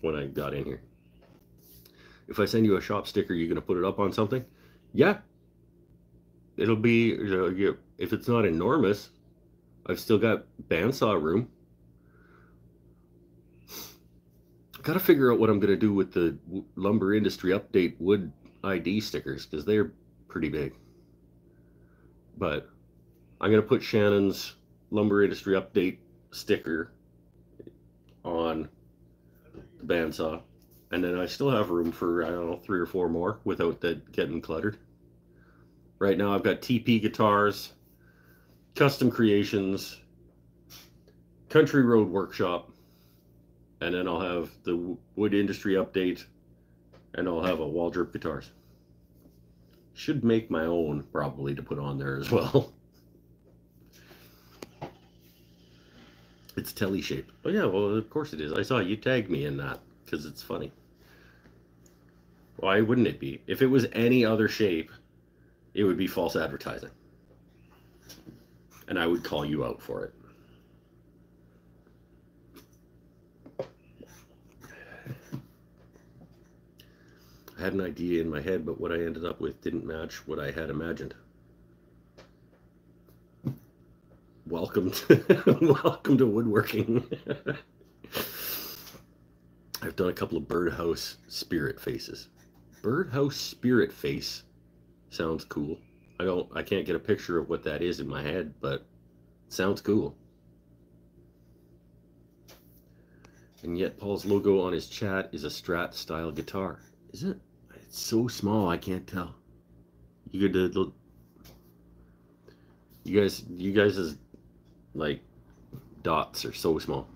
S1: when I got in here. If I send you a shop sticker, you're going to put it up on something? Yeah. It'll be, if it's not enormous, I've still got bandsaw room. Got to figure out what I'm going to do with the lumber industry update wood ID stickers because they're pretty big. But I'm going to put Shannon's lumber industry update sticker on bandsaw. And then I still have room for, I don't know, three or four more without that getting cluttered. Right now I've got TP guitars, Kustom Creations, country road workshop, and then I'll have the wood industry update, and I'll have a Waldrop guitars. Should make my own probably to put on there as well. It's Tele shape. Oh yeah, well of course it is. I saw you tagged me in that because it's funny. Why wouldn't it be? If it was any other shape, it would be false advertising. And I would call you out for it. I had an idea in my head, but what I ended up with didn't match what I had imagined. Welcome to welcome to woodworking. I've done a couple of birdhouse spirit faces. Birdhouse spirit face sounds cool. I don't I can't get a picture of what that is in my head, but sounds cool. And yet Paul's logo on his chat is a Strat style guitar. Is it? It's so small I can't tell. You could uh, you guys you guys like dots are so small.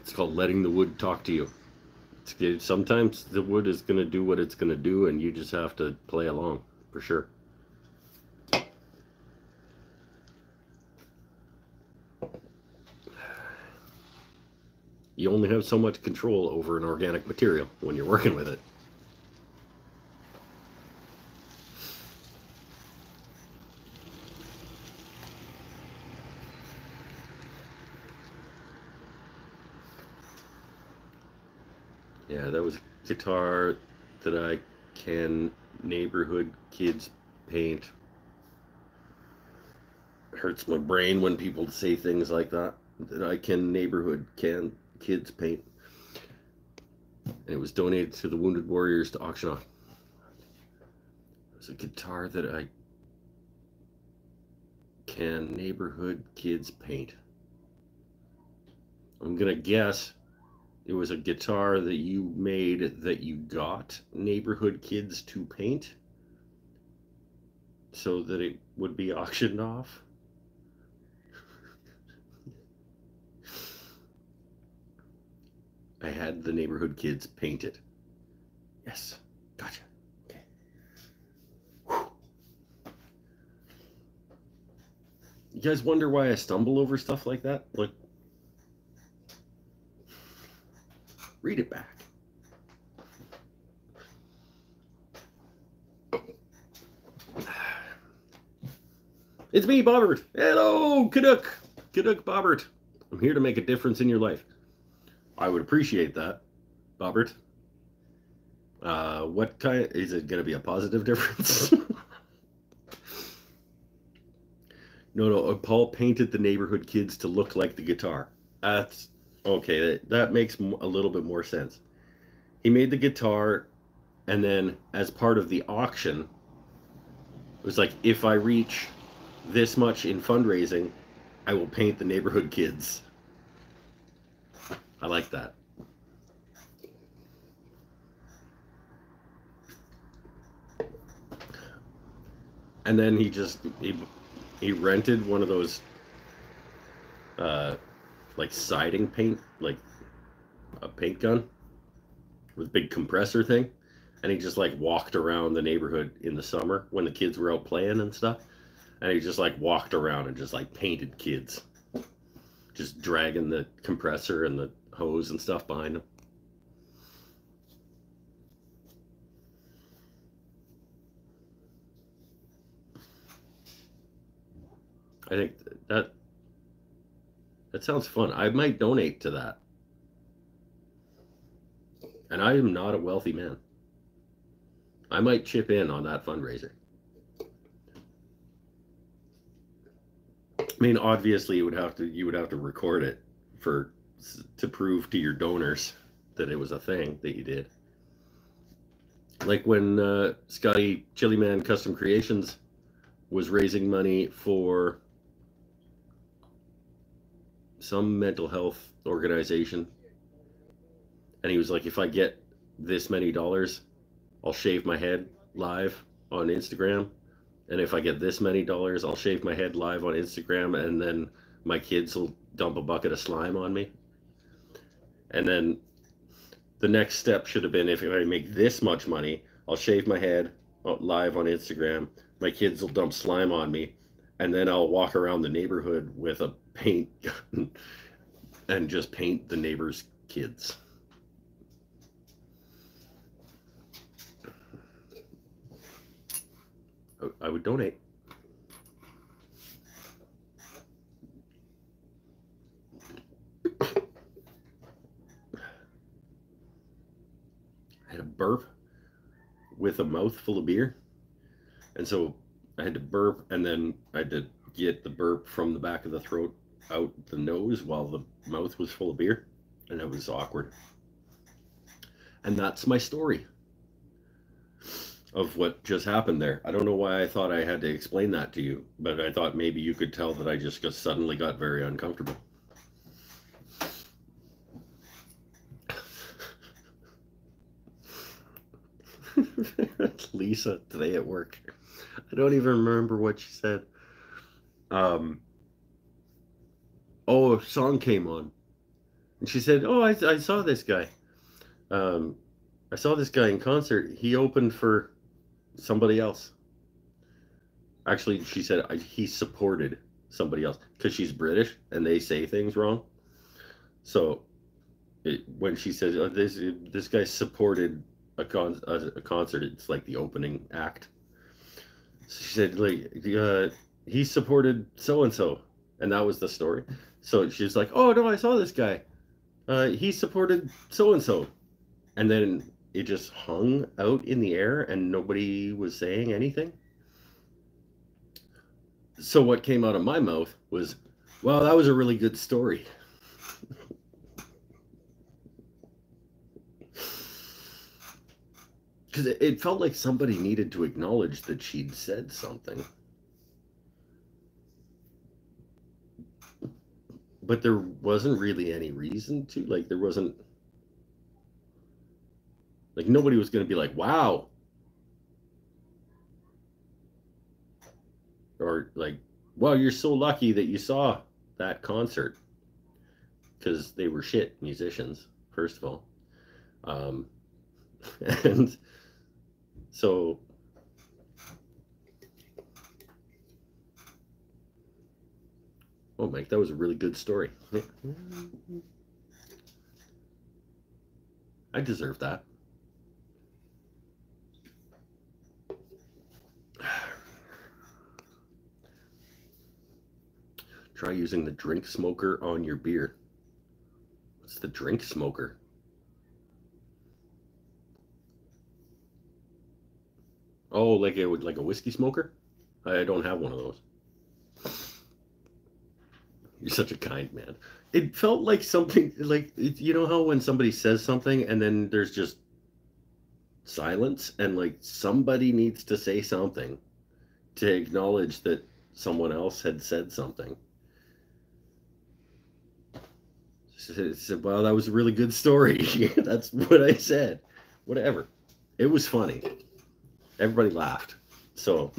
S1: It's called letting the wood talk to you. It's sometimes the wood is going to do what it's going to do, and you just have to play along, for sure. You only have so much control over an organic material when you're working with it. Yeah, that was a guitar that I can neighborhood kids paint. Hurts my brain when people say things like that. That I can neighborhood can kids paint. And it was donated to the Wounded Warriors to auction off. It was a guitar that I can neighborhood kids paint. I'm gonna guess it was a guitar that you made that you got neighborhood kids to paint so that it would be auctioned off. I had the neighborhood kids paint it. Yes, gotcha. Okay. Whew. You guys wonder why I stumble over stuff like that? Like, read it back. It's me, Bobbert. Hello, Canuck. Canuck Bobbert. I'm here to make a difference in your life. I would appreciate that, Bobbert. Uh, what kind is it going to be a positive difference? no, no. uh, Paul painted the neighborhood kids to look like the guitar. That's okay. That, that makes a little bit more sense. He made the guitar, and then as part of the auction, it was like if I reach this much in fundraising, I will paint the neighborhood kids. I like that. And then he just he, he rented one of those uh like siding paint, like a paint gun with a big compressor thing. And he just like walked around the neighborhood in the summer when the kids were out playing and stuff. And he just like walked around and just like painted kids. Just dragging the compressor and the hose and stuff behind him. I think that that sounds fun. I might donate to that. And I am not a wealthy man. I might chip in on that fundraiser. I mean, obviously, you would have to you would have to record it for to prove to your donors that it was a thing that you did. Like when uh, Scotty Chili Man Kustom Creations was raising money for some mental health organization, and he was like, "If I get this many dollars, I'll shave my head live on Instagram." And if I get this many dollars, I'll shave my head live on Instagram, and then my kids will dump a bucket of slime on me. And then the next step should have been if I make this much money, I'll shave my head uh, live on Instagram. My kids will dump slime on me, and then I'll walk around the neighborhood with a paint and just paint the neighbors' kids. I- would donate. I had a burp with a mouthful of beer. And so I had to burp and then I had to get the burp from the back of the throat out the nose while the mouth was full of beer. And it was awkward. And that's my story of what just happened there. I don't know why I thought I had to explain that to you, but I thought maybe you could tell that I just suddenly got very uncomfortable. Lisa today at work. I don't even remember what she said. Um, oh, a song came on. And she said, Oh, I, I saw this guy. um, I saw this guy in concert. He opened for somebody else. Actually, she said I, he supported somebody else because she's British and they say things wrong. So it, when she says oh, this this guy supported a, con, a, a concert, it's like the opening act. So she said like uh, he supported so and so, and that was the story. So she's like, oh no, I saw this guy. Uh, he supported so and so, and then it just hung out in the air and nobody was saying anything. So what came out of my mouth was, "Well, that was a really good story." Because it felt like somebody needed to acknowledge that she'd said something. But there wasn't really any reason to. Like, there wasn't. Like, nobody was going to be like, wow, or like, well, you're so lucky that you saw that concert because they were shit musicians, first of all. Um, and so Oh, Mike, that was a really good story. I deserve that. Try using the drink smoker on your beer. What's the drink smoker? Oh, like a like a whiskey smoker? I don't have one of those. You're such a kind man. It felt like something like you know how when somebody says something and then there's just silence and like somebody needs to say something to acknowledge that someone else had said something. said, "Well, that was a really good story." That's what I said. Whatever. It was funny. Everybody laughed. So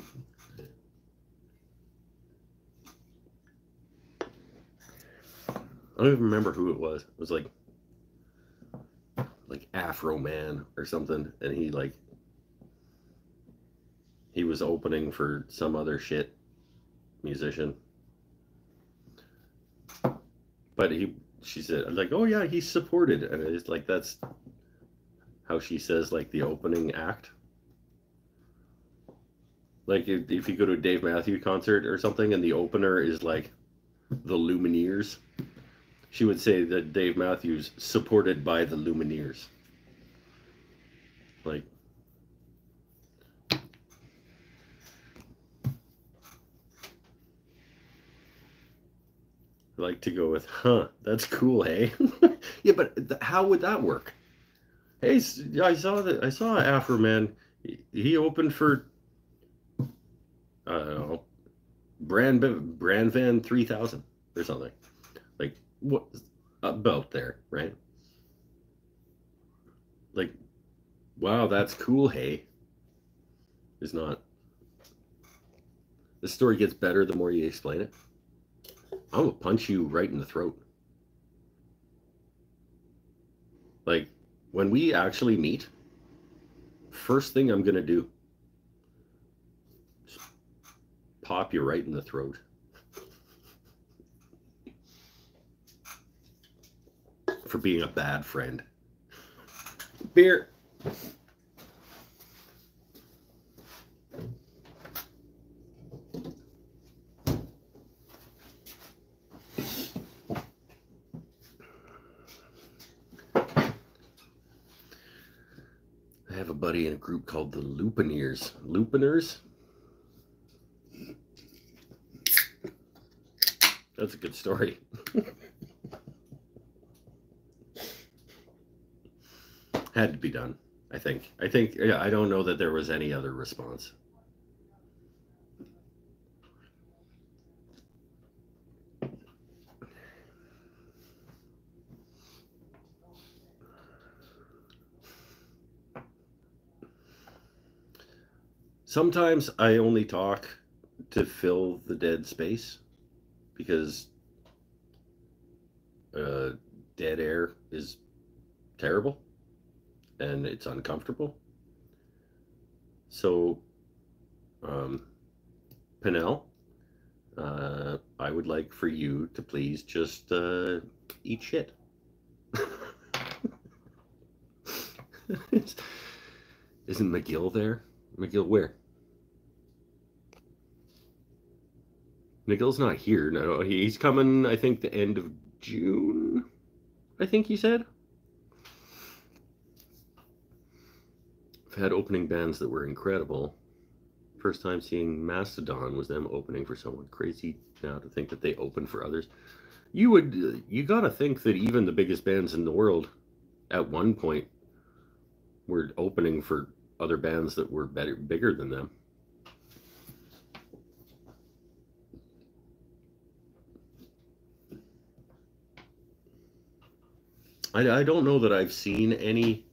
S1: I don't even remember who it was. It was like like Afroman or something, and he like he was opening for some other shit musician. But he she said like oh yeah he's supported and it's like that's how she says like the opening act like if, if you go to a dave matthews concert or something and the opener is like the lumineers she would say that dave matthews supported by the lumineers like I like to go with, huh, that's cool, hey? yeah, but how would that work? Hey, I saw that I saw Afroman. He opened for I don't know, Bran Bran Van 3000 or something. What about there, right? Like wow, that's cool, hey. Is not the story gets better the more you explain it. I'm gonna punch you right in the throat. Like when we actually meet, first thing I'm gonna do pop you right in the throat. For being a bad friend. Beer. I have a buddy in a group called the Lupineers. Lupiners? That's a good story. Had to be done, I think. I think, yeah, I don't know that there was any other response. Sometimes I only talk to fill the dead space because uh, dead air is terrible. And it's uncomfortable. So, um, Pinnell, uh, I would like for you to please just uh, eat shit. Isn't McGill there? McGill, where? McGill's not here. No, he's coming. I think the end of June. I think he said. Had opening bands that were incredible. First time seeing Mastodon was them opening for someone crazy. Now to think that they open for others, you would uh, you gotta think that even the biggest bands in the world, at one point, were opening for other bands that were better, bigger than them. I, I don't know that I've seen any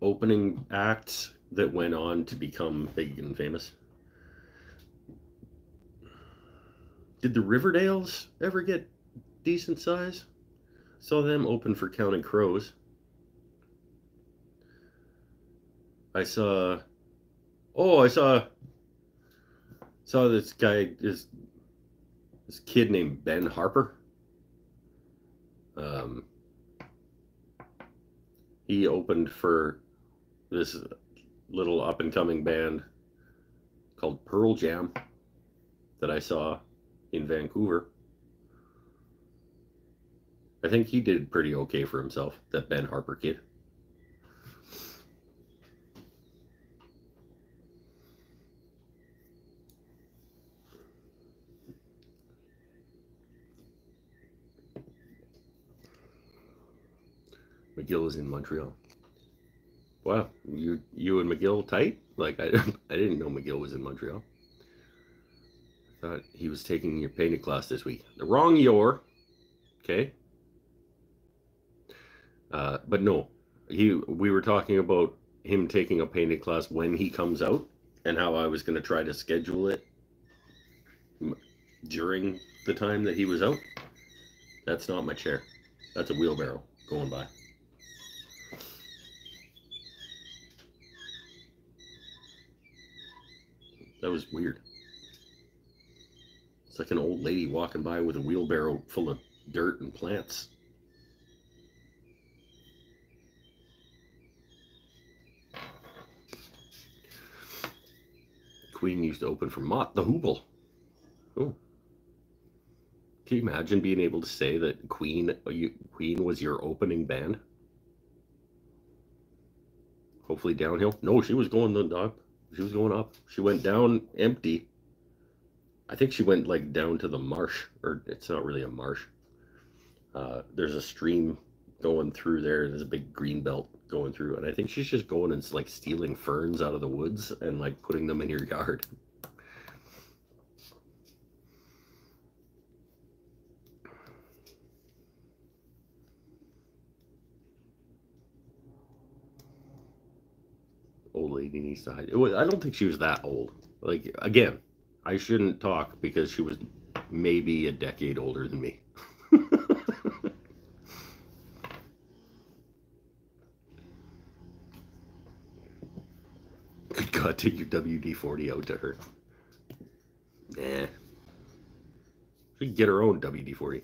S1: opening acts that went on to become big and famous. Did the Riverdales ever get decent size? Saw them open for Counting Crows. I saw. Oh, I saw. Saw this guy, this this kid named Ben Harper. Um, he opened for this little up and coming band called Pearl Jam that I saw in Vancouver. I think he did pretty okay for himself, that Ben Harper kid. McGill is in Montreal. Wow, you you and McGill tight? Like I I didn't know McGill was in Montreal. I thought he was taking your painting class this week. The wrong your, okay. Uh, but no, he we were talking about him taking a painting class when he comes out, and how I was going to try to schedule it during the time that he was out. That's not my chair. That's a wheelbarrow going by. That was weird. It's like an old lady walking by with a wheelbarrow full of dirt and plants. Queen used to open for Mott the Hoople. Oh. Can you imagine being able to say that Queen uh, Queen was your opening band? Hopefully downhill. No, she was going the dog. She was going up. She went down empty. I think she went like down to the marsh, or it's not really a marsh. Uh, there's a stream going through there. There's a big green belt going through, and I think she's just going and like stealing ferns out of the woods and like putting them in your yard. old lady needs to hide. Was, I don't think she was that old. Like again, I shouldn't talk because she was maybe a decade older than me. Good God, take your WD 40 out to her. Nah. She can get her own WD 40.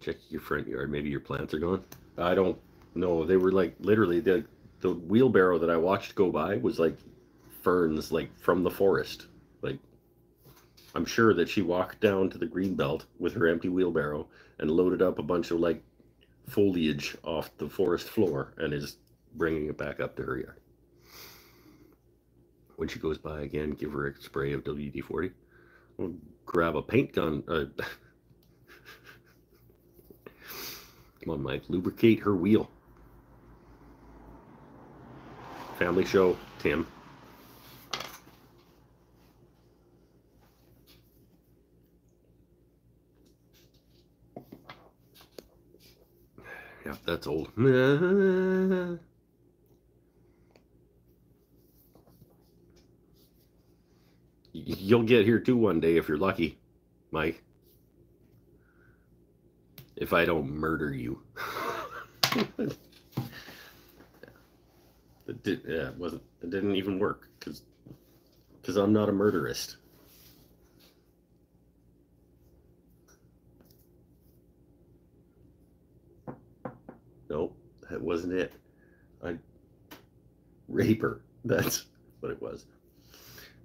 S1: Check your front yard. Maybe your plants are gone. I don't know. They were like literally the the wheelbarrow that I watched go by was like ferns, like from the forest. Like, I'm sure that she walked down to the green belt with her empty wheelbarrow and loaded up a bunch of like foliage off the forest floor and is bringing it back up to her yard. When she goes by again, give her a spray of WD 40. We'll grab a paint gun. Uh, Come on, Mike, lubricate her wheel. Family show, Tim. Yeah, that's old. You'll get here too one day if you're lucky, Mike. If I don't murder you. It did. Yeah, it wasn't. It didn't even work because because I'm not a murderist. Nope, that wasn't it. I raper. That's what it was.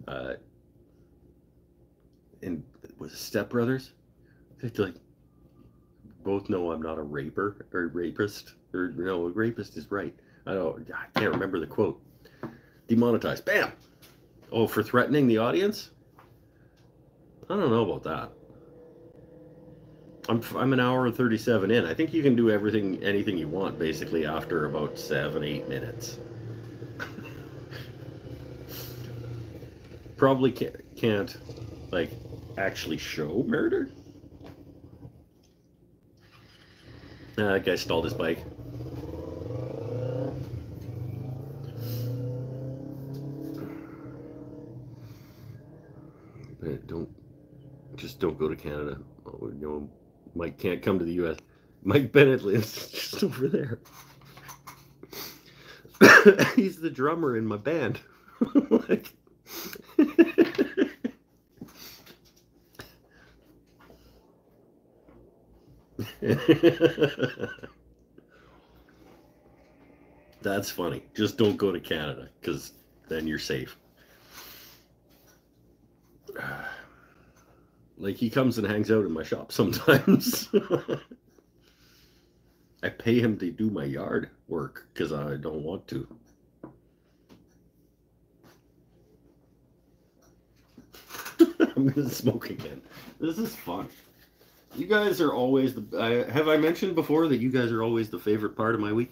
S1: Uh, and was it Step Brothers? It's like both know I'm not a raper or rapist. Or no, a rapist is right. I don't. I can't remember the quote. Demonetized. Bam. Oh, for threatening the audience. I don't know about that. I'm I'm an hour and 37 in. I think you can do everything, anything you want, basically after about seven, eight minutes. Probably can't, can't like actually show murder. Uh, that guy stalled his bike. But don't just don't go to Canada. Oh, you know, Mike can't come to the U.S. Mike Bennett lives just over there. He's the drummer in my band. like, That's funny. Just don't go to Canada because then you're safe. Like he comes and hangs out in my shop sometimes. I pay him to do my yard work because I don't want to. I'm gonna smoke again. This is fun. You guys are always the. I, have I mentioned before that you guys are always the favorite part of my week?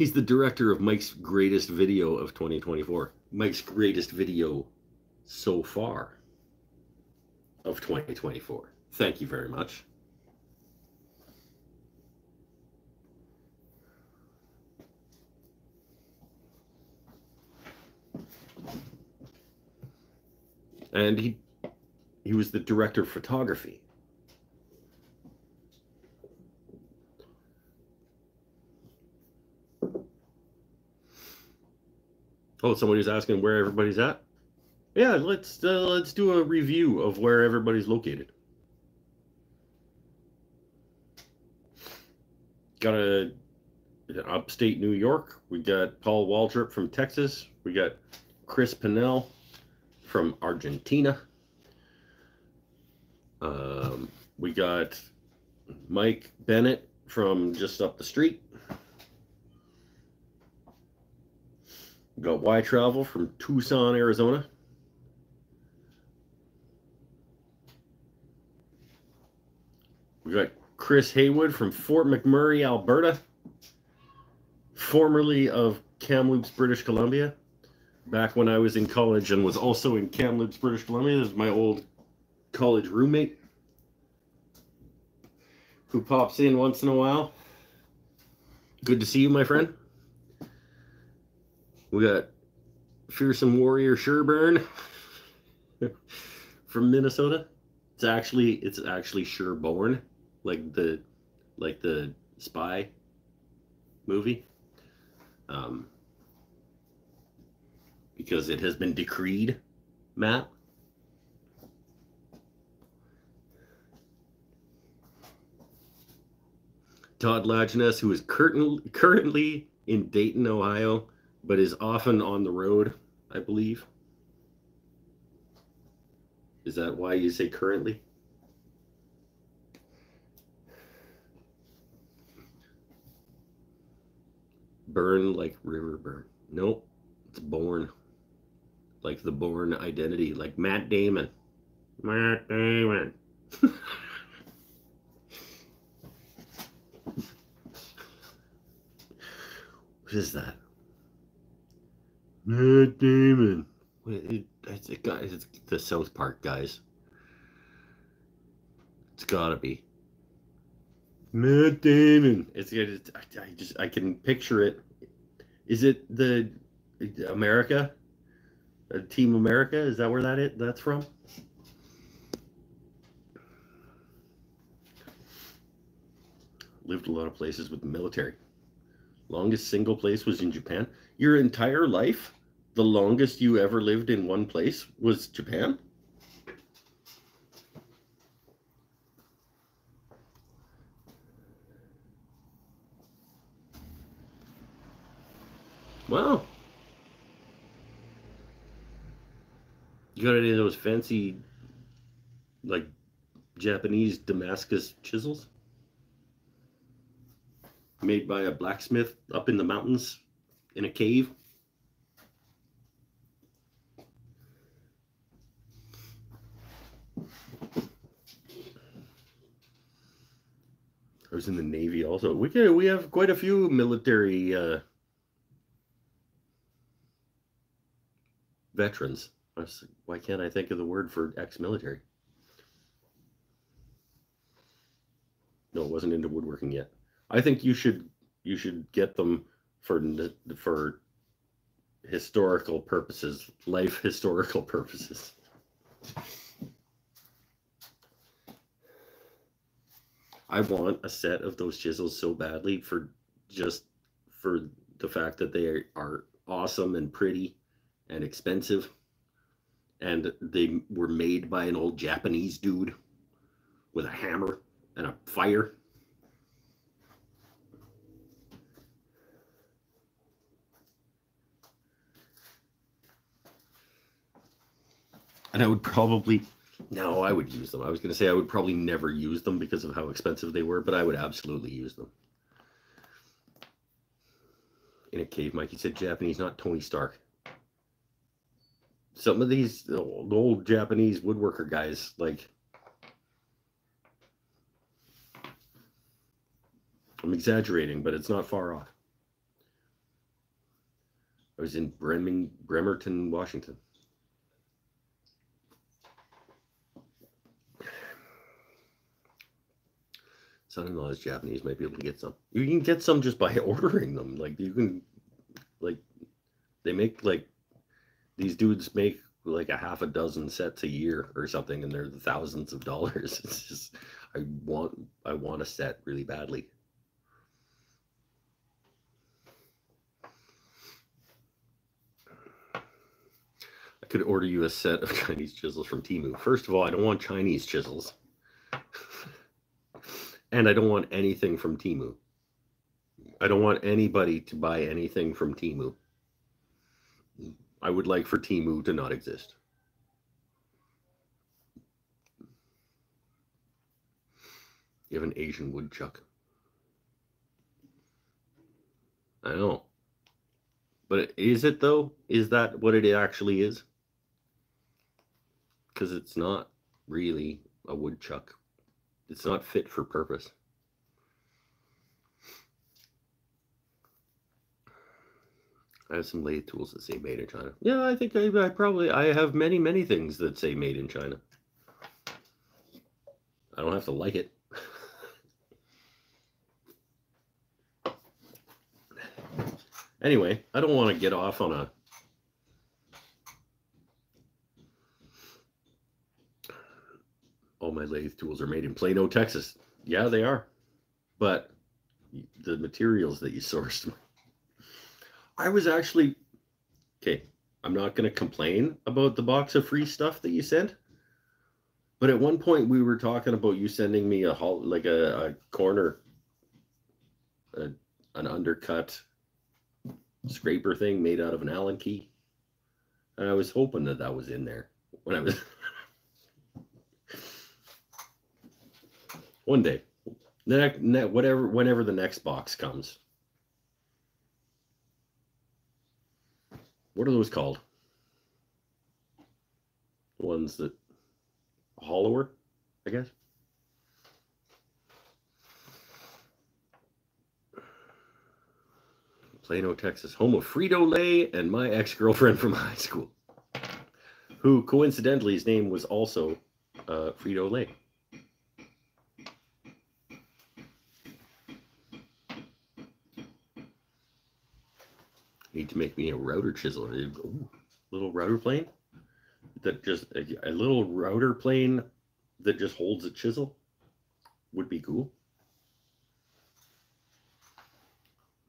S1: He's the director of Mike's greatest video of 2024. Mike's greatest video so far of 2024. Thank you very much. And he he was the director of photography. Oh, somebody's asking where everybody's at. Yeah, let's uh, let's do a review of where everybody's located. Got a upstate New York. We got Paul Waldrop from Texas. We got Chris Pinnell from Argentina. Um, we got Mike Bennett from just up the street. We got Y Travel from Tucson, Arizona. We got Chris Haywood from Fort McMurray, Alberta, formerly of Kamloops, British Columbia. Back when I was in college and was also in Kamloops, British Columbia. This is my old college roommate who pops in once in a while. Good to see you, my friend. We got Fearsome Warrior Sherburne from Minnesota. It's actually it's actually Sherbourne, like the like the spy movie. Um, because it has been decreed, Matt. Todd Lajeunesse, who is current, currently in Dayton, Ohio, but is often on the road, I believe. Is that why you say currently? Burn like river burn. Nope. It's born. Like the Bourne Identity, like Matt Damon. Matt Damon. what is that? Matt Damon. It's, it, guys, it's the South Park guys. It's gotta be. Matt Damon. It's, it's I, just I can picture it. Is it the America? Team America? Is that where that it that's from? lived a lot of places with the military. Longest single place was in Japan. Your entire life, the longest you ever lived in one place was Japan? Wow. You got any of those fancy, like, Japanese Damascus chisels? Made by a blacksmith up in the mountains in a cave? I was in the Navy also. We can, we have quite a few military uh, veterans. Why can't I think of the word for ex-military? No, it wasn't into woodworking yet. I think you should you should get them for for historical purposes, life historical purposes. I want a set of those chisels so badly for just for the fact that they are awesome and pretty and expensive. And they were made by an old Japanese dude with a hammer and a fire. And I would probably, no, I would use them. I was going to say I would probably never use them because of how expensive they were, but I would absolutely use them. In a cave, Mike, Mikey said Japanese, not Tony Stark some of these old, old Japanese woodworker guys, like I'm exaggerating, but it's not far off. I was in Bremerton, Washington. Son-in-law is Japanese. Might be able to get some. You can get some just by ordering them. Like you can, like, they make like these dudes make like a half a dozen sets a year or something and they're thousands of dollars it's just i want i want a set really badly i could order you a set of chinese chisels from Temu. first of all i don't want chinese chisels and i don't want anything from Temu. i don't want anybody to buy anything from Temu. I would like for Temu to not exist. You have an Asian woodchuck. I know. But is it though? Is that what it actually is? Because it's not really a woodchuck. It's not fit for purpose. I have some lathe tools that say made in China. Yeah, I think I, I probably I have many many things that say made in China. I don't have to like it. anyway, I don't want to get off on a all my lathe tools are made in Plano, Texas. Yeah, they are. But the materials that you sourced I was actually okay. I'm not going to complain about the box of free stuff that you sent. But at one point, we were talking about you sending me a like a, a corner, a, an undercut scraper thing made out of an Allen key, and I was hoping that that was in there when I was. one day, next, whatever, whenever the next box comes, what are those called? The ones that hollower, I guess. Plano, Texas, home of Frito Lay and my ex girlfriend from high school, who coincidentally his name was also uh, Frito Lay. Need to make me a router chisel. Ooh, little router plane that just a, a little router plane that just holds a chisel would be cool.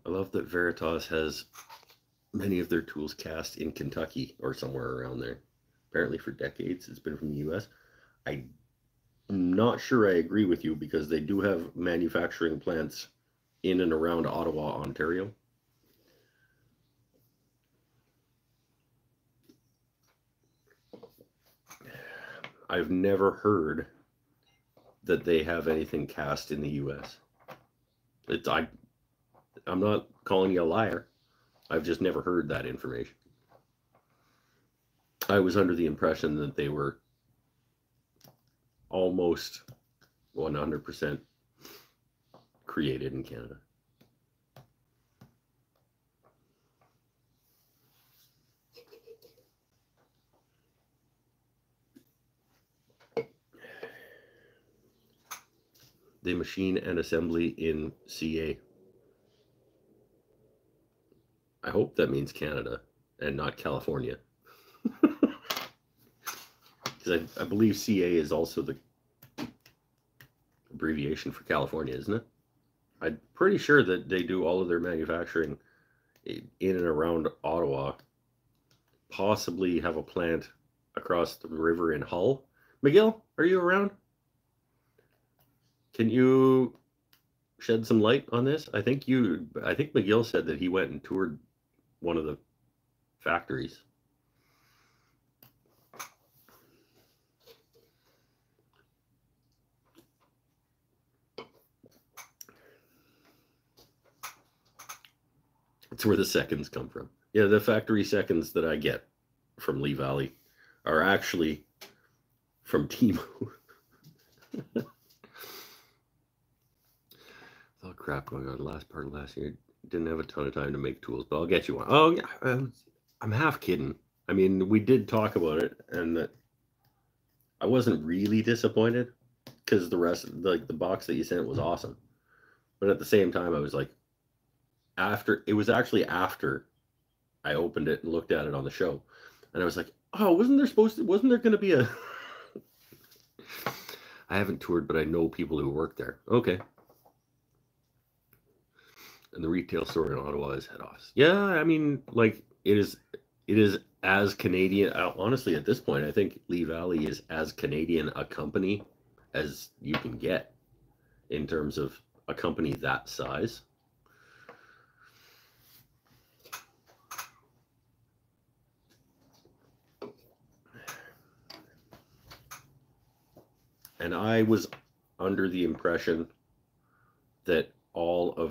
S1: I love that Veritas has many of their tools cast in Kentucky or somewhere around there. Apparently, for decades, it's been from the U.S. I'm not sure I agree with you because they do have manufacturing plants in and around Ottawa, Ontario. I've never heard that they have anything cast in the U.S. It's I, I'm not calling you a liar. I've just never heard that information. I was under the impression that they were almost 100% created in Canada. They machine and assembly in CA. I hope that means Canada and not California. Because I, I believe CA is also the abbreviation for California, isn't it? I'm pretty sure that they do all of their manufacturing in and around Ottawa. Possibly have a plant across the river in Hull. Miguel, are you around? Can you shed some light on this? I think you I think McGill said that he went and toured one of the factories. It's where the seconds come from. Yeah, the factory seconds that I get from Lee Valley are actually from Temu. oh crap going on the last part of last year didn't have a ton of time to make tools but i'll get you one. Oh yeah um, i'm half kidding i mean we did talk about it and that i wasn't really disappointed because the rest like the box that you sent was awesome but at the same time i was like after it was actually after i opened it and looked at it on the show and i was like oh wasn't there supposed to wasn't there going to be a I haven't toured, but I know people who work there. Okay. And the retail store in Ottawa is head office. Yeah, I mean, like it is. It is as Canadian. Honestly, at this point, I think Lee Valley is as Canadian a company as you can get in terms of a company that size. And I was under the impression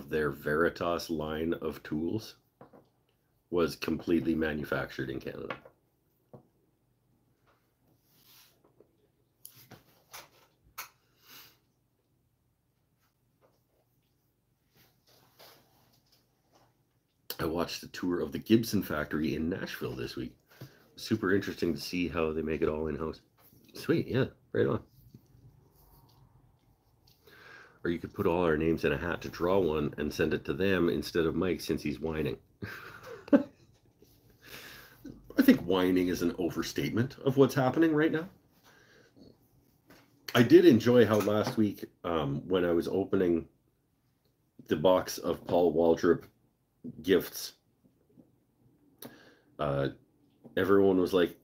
S1: their Veritas line of tools was completely manufactured in Canada. I watched the tour of the Gibson factory in Nashville this week. Super interesting to see how they make it all in house. Sweet, yeah, right on. Or you could put all our names in a hat to draw one and send it to them instead of Mike since he's whining. I think whining is an overstatement of what's happening right now. I did enjoy how last week, um, when I was opening the box of Paul Waldrop gifts, uh, everyone was like,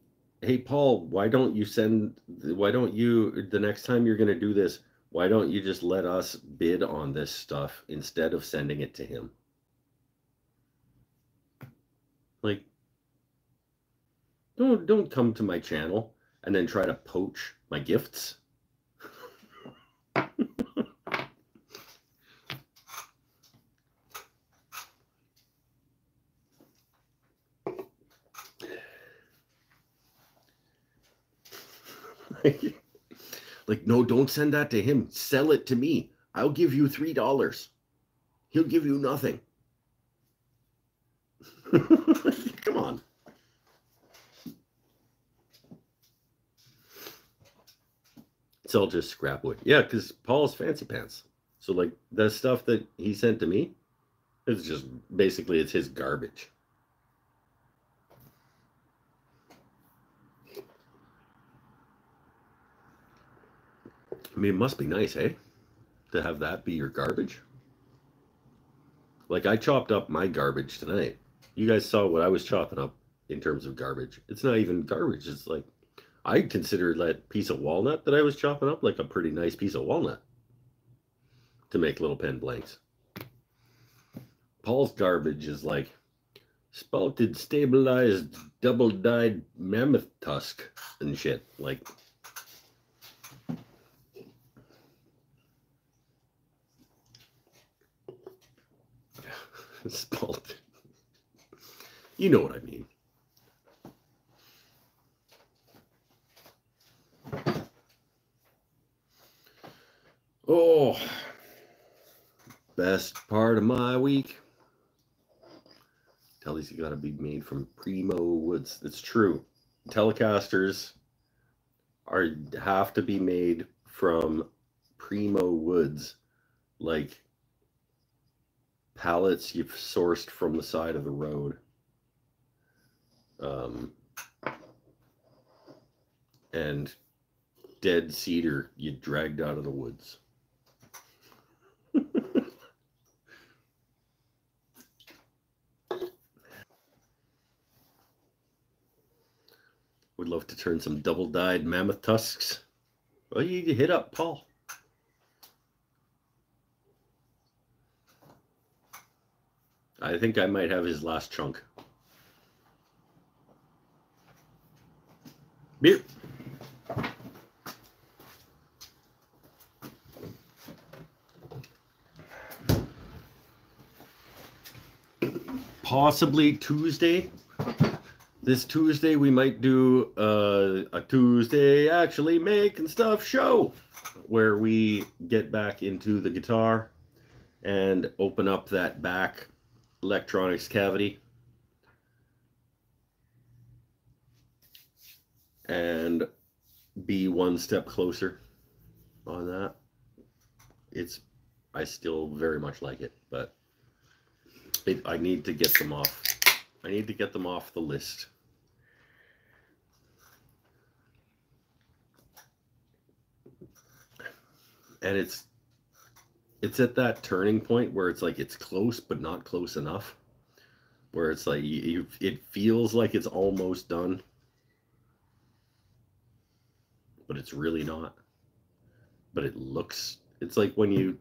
S1: "Hey, Paul, why don't you send? Why don't you the next time you're going to do this? Why don't you just let us bid on this stuff instead of sending it to him?" Like, don't don't come to my channel and then try to poach my gifts. like, no, don't send that to him. Sell it to me. I'll give you three dollars. He'll give you nothing. Come on. It's all just scrap wood. Yeah, because Paul's fancy pants. So like the stuff that he sent to me, it's just basically it's his garbage. I mean, it must be nice, eh? To have that be your garbage. Like I chopped up my garbage tonight. You guys saw what I was chopping up in terms of garbage. It's not even garbage. It's like I consider that piece of walnut that I was chopping up like a pretty nice piece of walnut to make little pen blanks. Paul's garbage is like spouted, stabilized, double dyed mammoth tusk and shit. Like You know what I mean. Oh, best part of my week. Tele's got to be made from primo woods. It's true. Telecasters are have to be made from primo woods, like pallets you've sourced from the side of the road. Um, and dead cedar you dragged out of the woods. Would love to turn some double dyed mammoth tusks. Well, you hit up Paul. I think I might have his last chunk. Beer. Possibly Tuesday. This Tuesday we might do uh, a Tuesday actually making stuff show where we get back into the guitar and open up that back electronics cavity and be one step closer on that. It's I still very much like it, but it, I need to get them off. I need to get them off the list. And it's it's at that turning point where it's like it's close but not close enough. Where it's like you, you it feels like it's almost done but it's really not. But it looks it's like when you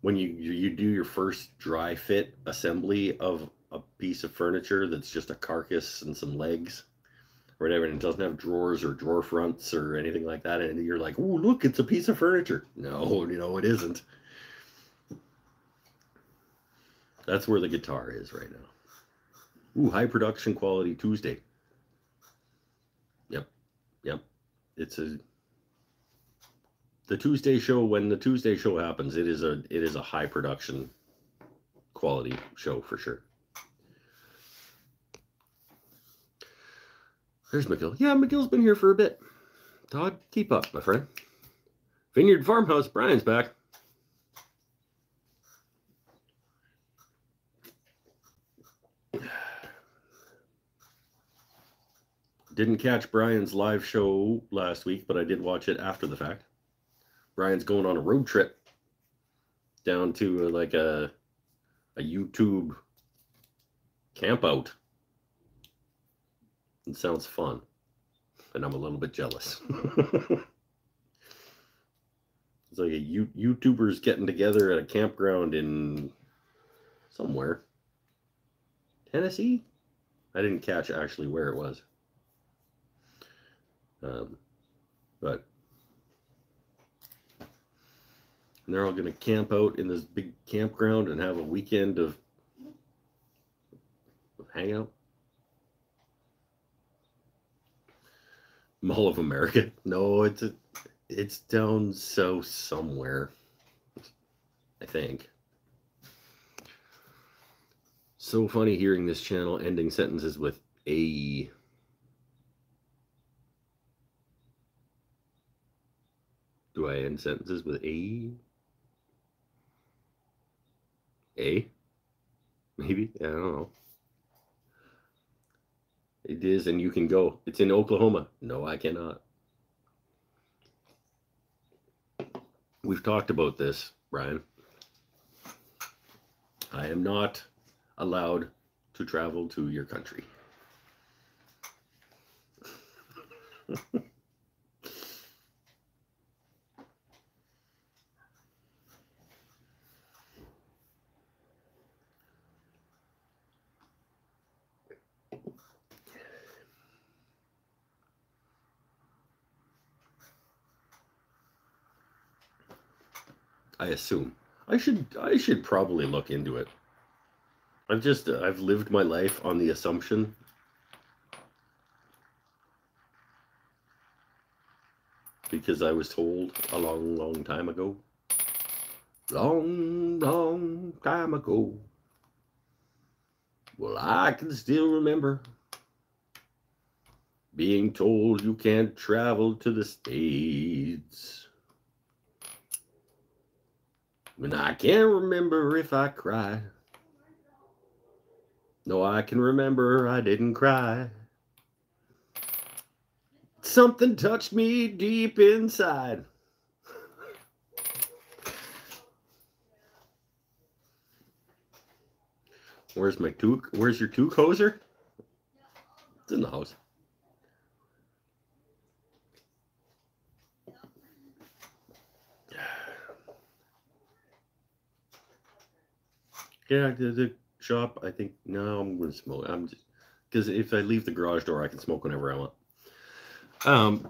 S1: when you you do your first dry fit assembly of a piece of furniture that's just a carcass and some legs or whatever and it doesn't have drawers or drawer fronts or anything like that and you're like oh look it's a piece of furniture no you know it isn't that's where the guitar is right now ooh high production quality tuesday yep yep it's a the Tuesday show when the Tuesday show happens, it is a it is a high production quality show for sure. There's McGill. Yeah, McGill's been here for a bit. Todd, keep up, my friend. Vineyard Farmhouse, Brian's back. Didn't catch Brian's live show last week, but I did watch it after the fact. Brian's going on a road trip down to uh, like a a YouTube camp out. It sounds fun, and I'm a little bit jealous. it's like a U- YouTubers getting together at a campground in somewhere, Tennessee. I didn't catch actually where it was, um, but they're all going to camp out in this big campground and have a weekend of, of hangout. Mall of America. No, it's a, it's down so somewhere. I think. So funny hearing this channel ending sentences with a. Do I end sentences with a? A? Maybe? I don't know. It is, and you can go. It's in Oklahoma. No, I cannot. We've talked about this, Brian. I am not allowed to travel to your country. I assume. I should I should probably look into it. I've just uh, I've lived my life on the assumption because I was told a long long time ago. Long long time ago. Well, I can still remember being told you can't travel to the States. And I can't remember if I cried. No, I can remember I didn't cry. Something touched me deep inside. Where's my toque? Where's your toque hoser? It's in the house. Yeah, the, the shop. I think no, I'm gonna smoke. I'm just because if I leave the garage door, I can smoke whenever I want. Um.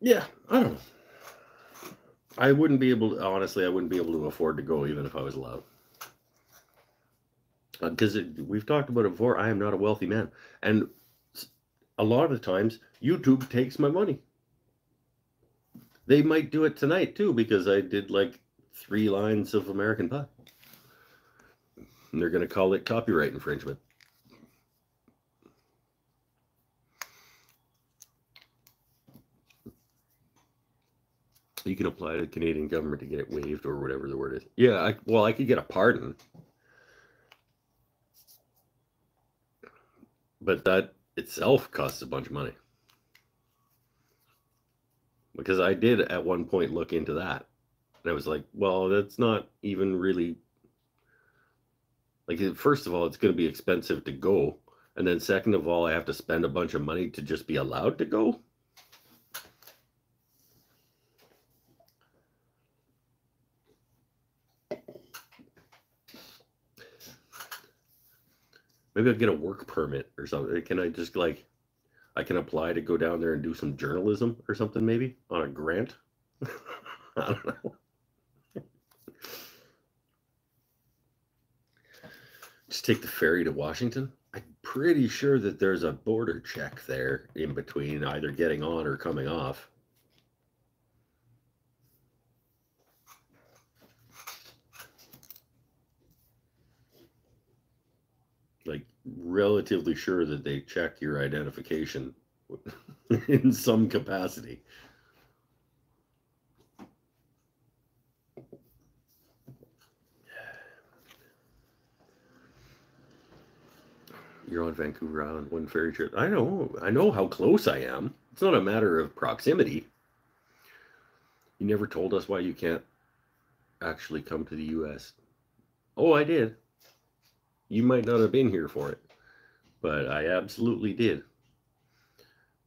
S1: Yeah, I don't know. I wouldn't be able to honestly. I wouldn't be able to afford to go even if I was allowed. Because uh, we've talked about it before. I am not a wealthy man, and a lot of the times YouTube takes my money. They might do it tonight too because I did like three lines of American Pie. And they're going to call it copyright infringement. You can apply to the Canadian government to get it waived or whatever the word is. Yeah, I, well, I could get a pardon. But that itself costs a bunch of money. Because I did at one point look into that. And I was like, well, that's not even really like, first of all, it's going to be expensive to go. And then, second of all, I have to spend a bunch of money to just be allowed to go. Maybe I'll get a work permit or something. Can I just like, I can apply to go down there and do some journalism or something, maybe on a grant? I don't know. Just take the ferry to Washington. I'm pretty sure that there's a border check there in between either getting on or coming off. Like, relatively sure that they check your identification in some capacity. You're on Vancouver Island, one ferry trip. I know, I know how close I am. It's not a matter of proximity. You never told us why you can't actually come to the U.S. Oh, I did. You might not have been here for it, but I absolutely did.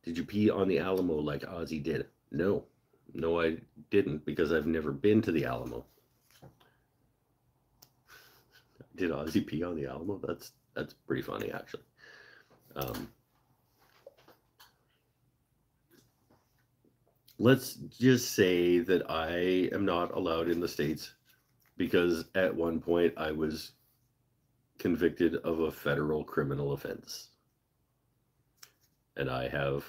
S1: Did you pee on the Alamo like Ozzy did? No. No, I didn't because I've never been to the Alamo. Did Ozzy pee on the Alamo? That's that's pretty funny, actually. Um, let's just say that I am not allowed in the States because at one point I was convicted of a federal criminal offense. And I have.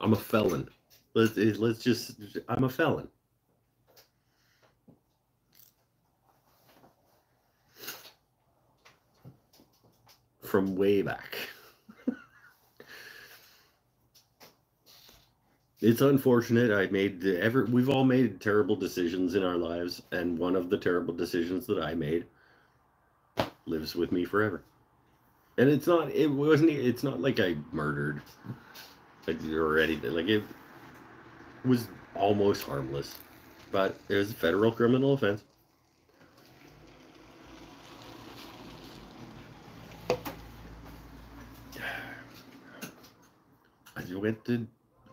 S1: I'm a felon. Let's, let's just. I'm a felon. From way back. it's unfortunate. I made ever we've all made terrible decisions in our lives, and one of the terrible decisions that I made lives with me forever. And it's not it wasn't it's not like I murdered or anything. Like it was almost harmless. but it was a federal criminal offense. I went to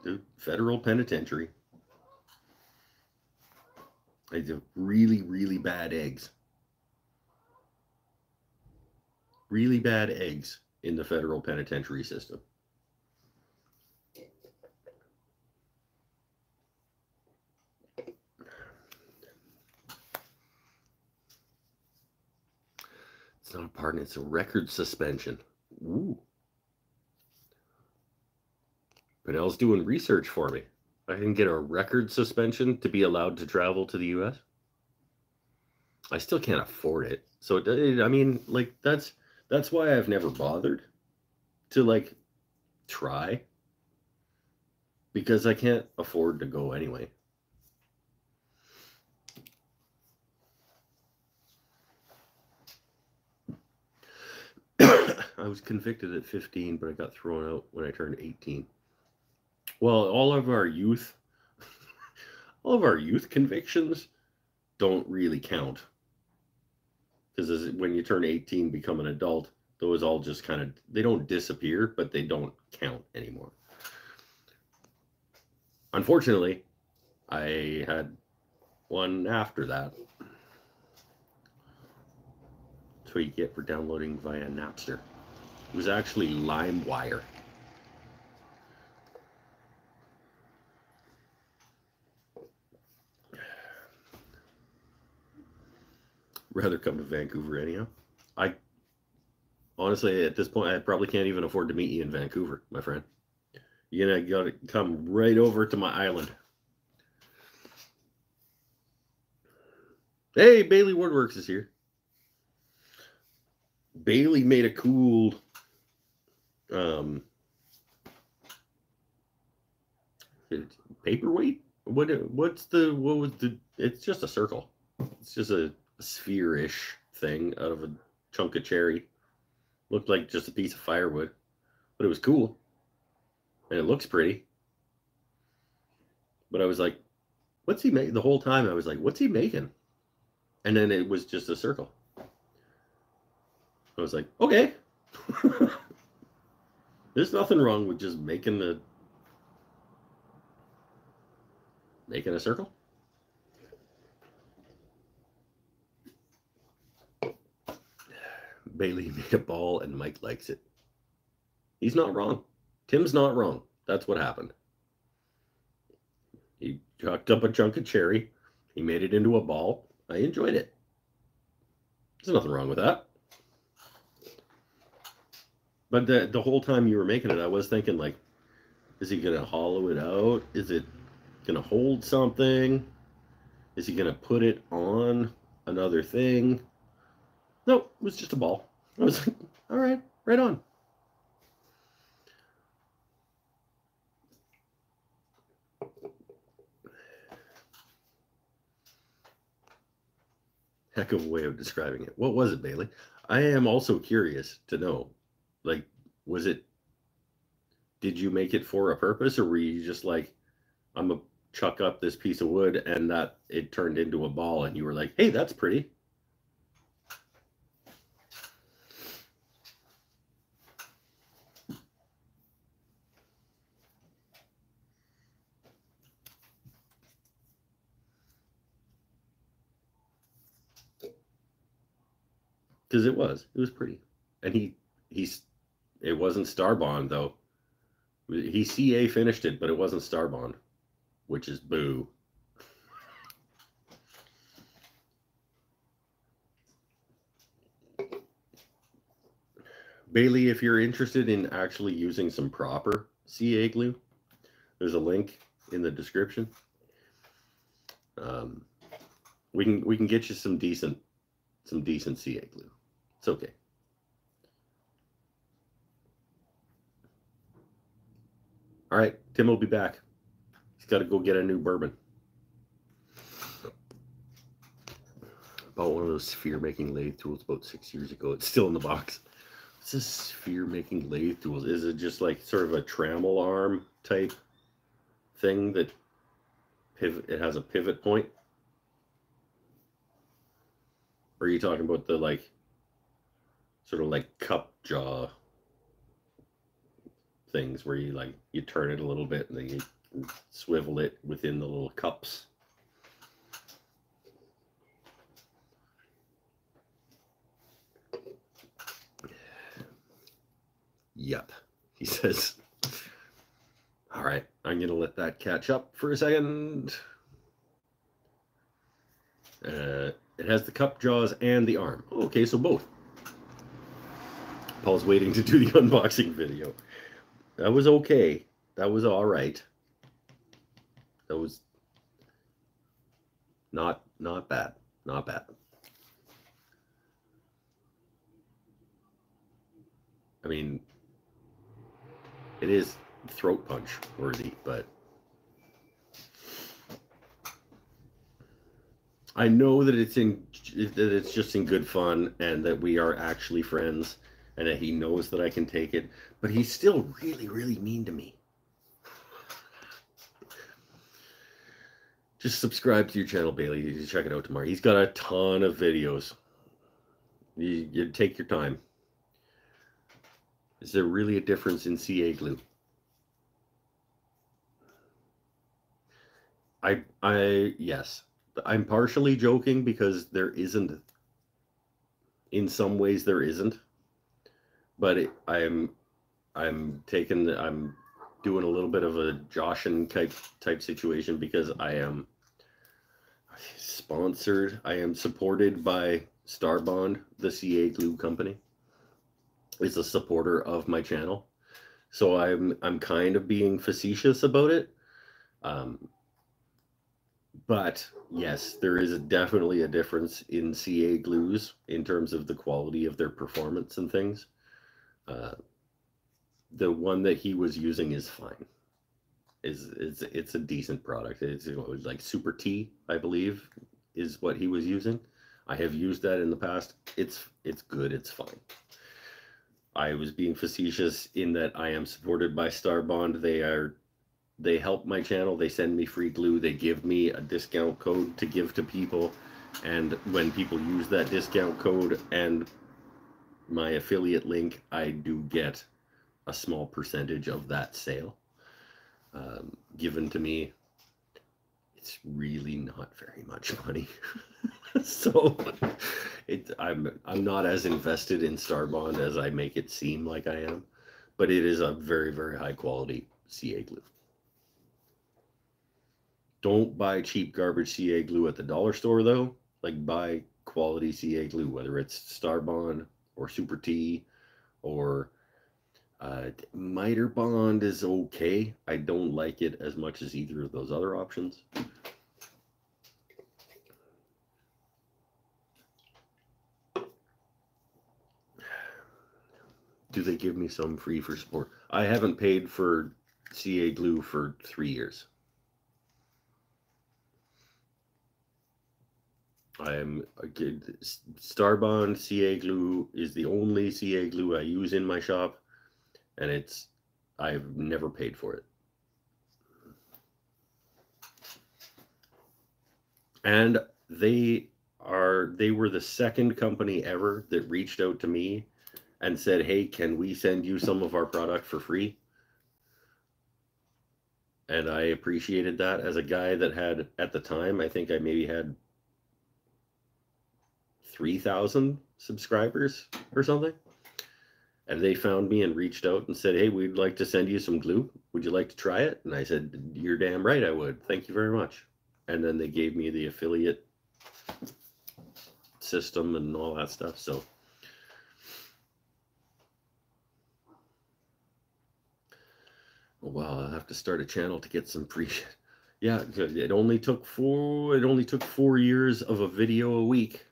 S1: the federal penitentiary. I did really, really bad eggs. Really bad eggs in the federal penitentiary system. It's not a pardon, it's a record suspension. Ooh. Pinnell's doing research for me. I can get a record suspension to be allowed to travel to the US. I still can't afford it. So it, I mean, like that's that's why I've never bothered to like try because I can't afford to go anyway. I was convicted at 15, but I got thrown out when I turned 18. Well, all of our youth, all of our youth convictions don't really count. Because when you turn 18, become an adult, those all just kind of, they don't disappear, but they don't count anymore. Unfortunately, I had one after that. That's what you get for downloading via Napster. It was actually LimeWire. Rather come to Vancouver anyhow. I honestly, at this point, I probably can't even afford to meet you in Vancouver, my friend. You're gonna gotta come right over to my island. Hey, Bailey Woodworks is here. Bailey made a cool um paperweight. What what's the what was the it's just a circle. It's just a sphere-ish thing out of a chunk of cherry. Looked like just a piece of firewood, but it was cool. And it looks pretty. But I was like, what's he make? The whole time I was like, what's he making? And then it was just a circle. I was like, okay. There's nothing wrong with just making the making a circle. Bailey made a ball and Mike likes it. He's not wrong. Tim's not wrong. That's what happened. He chucked up a chunk of cherry. He made it into a ball. I enjoyed it. There's nothing wrong with that. But the the whole time you were making it, I was thinking like, is he gonna hollow it out? Is it gonna hold something? Is he gonna put it on another thing? No, it was just a ball. I was like, all right, right on. Heck of a way of describing it. What was it, Bailey? I am also curious to know. Like, was it, did you make it for a purpose or were you just like, I'm to chuck up this piece of wood and that it turned into a ball and you were like, hey, that's pretty? Because it was it was pretty. And he he's it wasn't starbond though. He ca finished it but it wasn't starbond which is boo. Bailey if you're interested in actually using some proper ca glue there's a link in the description. Um, we can we can get you some decent some decent ca glue it's okay. All right, Tim will be back. He's got to go get a new bourbon. Bought one of those sphere making lathe tools about six years ago. It's still in the box. What's this sphere making lathe tools? Is it just like sort of a trammel arm type thing that pivot? It has a pivot point. Or are you talking about the like sort of like cup jaw things where you like you turn it a little bit and then you swivel it within the little cups? Yep, he says. All right, I'm going to let that catch up for a second. Uh, it has the cup jaws and the arm. Okay, so both. Paul's waiting to do the unboxing video. That was okay. That was all right. That was not not bad. Not bad. I mean, it is throat punch worthy, but I know that it's in that it's just in good fun and that we are actually friends and that he knows that I can take it, but he's still really, really mean to me. Just subscribe to your channel, Bailey. You check it out tomorrow. He's got a ton of videos. You, you take your time. Is there really a difference in CA glue? I I yes. I'm partially joking because there isn't in some ways there isn't. But it, I'm I'm taking I'm doing a little bit of a Joshin type type situation because I am sponsored. I am supported by Starbond, the CA glue company is a supporter of my channel. So I'm I'm kind of being facetious about it. Um, but yes, there is definitely a difference in CA glues in terms of the quality of their performance and things. Uh, the one that he was using is fine. Is it's it's a decent product. It's it was like Super T, I believe, is what he was using. I have used that in the past. It's it's good. It's fine. I was being facetious in that I am supported by Starbond. They are they help my channel. They send me free glue. They give me a discount code to give to people. And when people use that discount code and my affiliate link, I do get a small percentage of that sale um, given to me. It's really not very much money. so it I'm I'm not as invested in Starbond as I make it seem like I am, but it is a very very high quality CA glue. Don't buy cheap garbage CA glue at the dollar store though. Like buy quality CA glue, whether it's Starbond or Super T or uh, Miter Bond is okay. I don't like it as much as either of those other options. do they give me some free for support? I haven't paid for CA glue for three years. I am Starbond CA glue is the only CA glue I use in my shop, and it's I've never paid for it. And they are they were the second company ever that reached out to me and said, Hey, can we send you some of our product for free? And I appreciated that as a guy that had, at the time, I think I maybe had 3,000 subscribers or something. And they found me and reached out and said, Hey, we'd like to send you some glue. Would you like to try it? And I said, You're damn right, I would. Thank you very much. And then they gave me the affiliate system and all that stuff. So Oh, wow, I'll have to start a channel to get some pre. Yeah, it only took four. It only took four years of a video a week.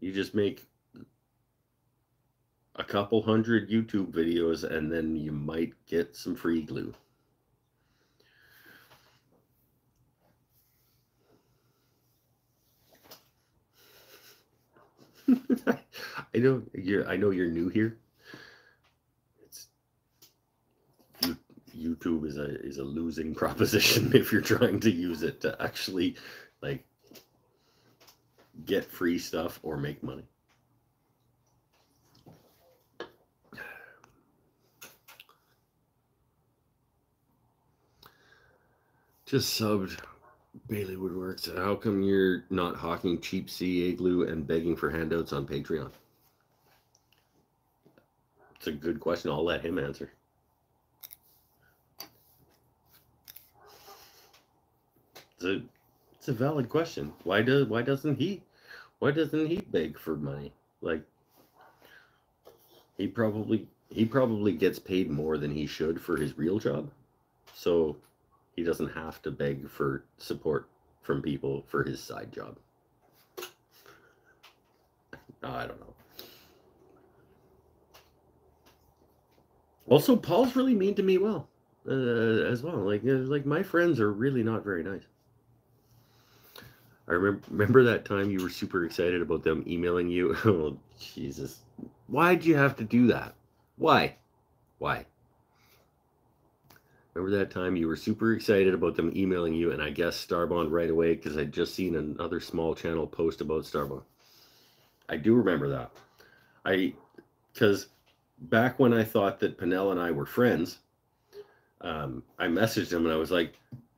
S1: You just make a couple hundred YouTube videos, and then you might get some free glue. I know you're. I know you're new here. It's YouTube is a is a losing proposition if you're trying to use it to actually like get free stuff or make money. Just subbed Bailey Woodworks. How come you're not hawking cheap CA glue and begging for handouts on Patreon? It's a good question. I'll let him answer. It's a, it's a valid question. Why does why doesn't he why doesn't he beg for money? Like he probably he probably gets paid more than he should for his real job. So he doesn't have to beg for support from people for his side job. I don't know. Also, Paul's really mean to me well, uh, as well. Like, uh, like my friends are really not very nice. I remember remember that time you were super excited about them emailing you. oh, Jesus! Why'd you have to do that? Why? Why? Remember that time you were super excited about them emailing you, and I guess Starbond right away because I'd just seen another small channel post about Starbond. I do remember that. I because back when I thought that Pinnell and I were friends, um, I messaged him and I was like,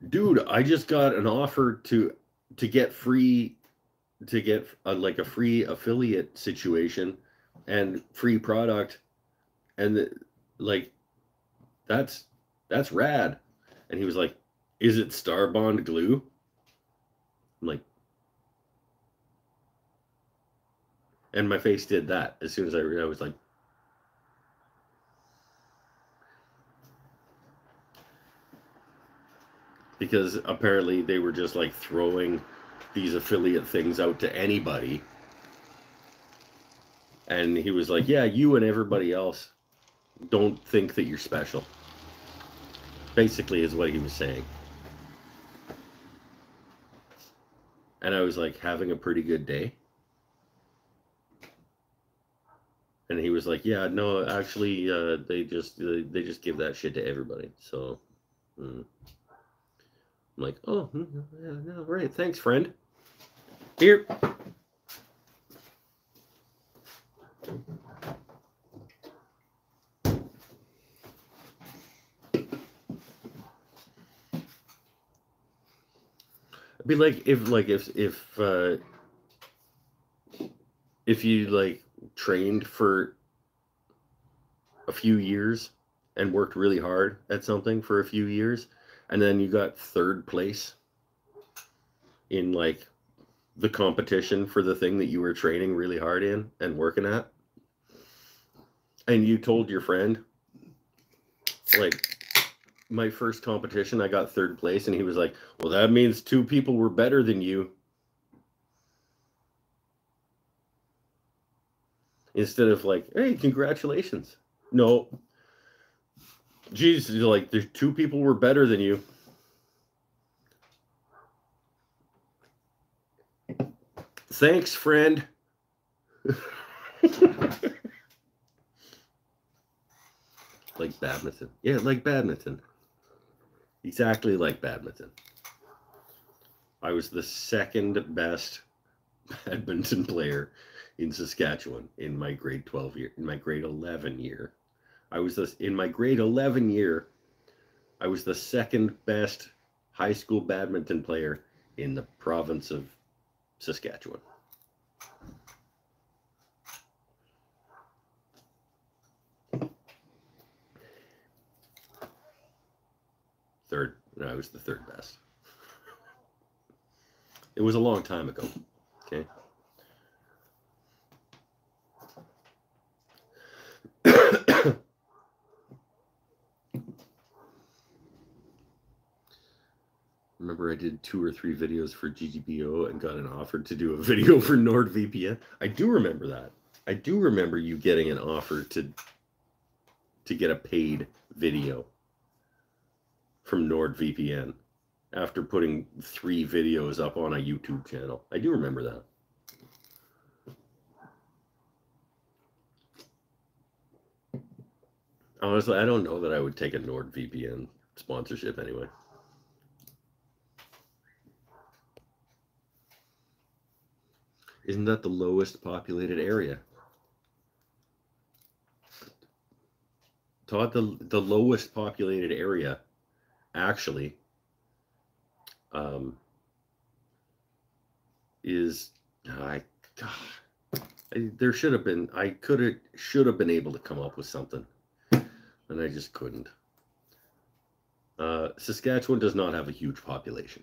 S1: "Dude, I just got an offer to to get free to get a, like a free affiliate situation and free product, and the, like that's that's rad." And he was like, "Is it Starbond glue?" I'm like, and my face did that as soon as I. I was like, because apparently they were just like throwing these affiliate things out to anybody. And he was like, Yeah, you and everybody else don't think that you're special. Basically, is what he was saying. And I was like, having a pretty good day. And he was like, "Yeah, no, actually, uh, they just uh, they just give that shit to everybody." So, mm. I'm like, oh, hmm, yeah, no, right. Thanks, friend. Here. It'd be like if, like, if, if, uh, if you like trained for a few years and worked really hard at something for a few years and then you got third place in like the competition for the thing that you were training really hard in and working at. And you told your friend like my first competition i got third place and he was like well that means two people were better than you. Instead of like hey congratulations. No Jeez, like there's two people were better than you. Thanks, friend. like badminton. Yeah, like badminton. Exactly like badminton. I was the second best badminton player in Saskatchewan in my grade 12 year, in my grade 11 year. I was this in my grade 11 year. I was the second best high school badminton player in the province of Saskatchewan. Third, no, I was the third best. It was a long time ago. Okay. remember I did two or three videos for GGBO and got an offer to do a video for NordVPN. I do remember that. I do remember you getting an offer to to get a paid video from NordVPN after putting three videos up on a YouTube channel. I do remember that. Honestly, I don't know that I would take a NordVPN sponsorship anyway. Isn't that the lowest populated area? Todd, the the lowest populated area, actually, um, is I, I there should have been I could have should have been able to come up with something, and I just couldn't. Uh, Saskatchewan does not have a huge population.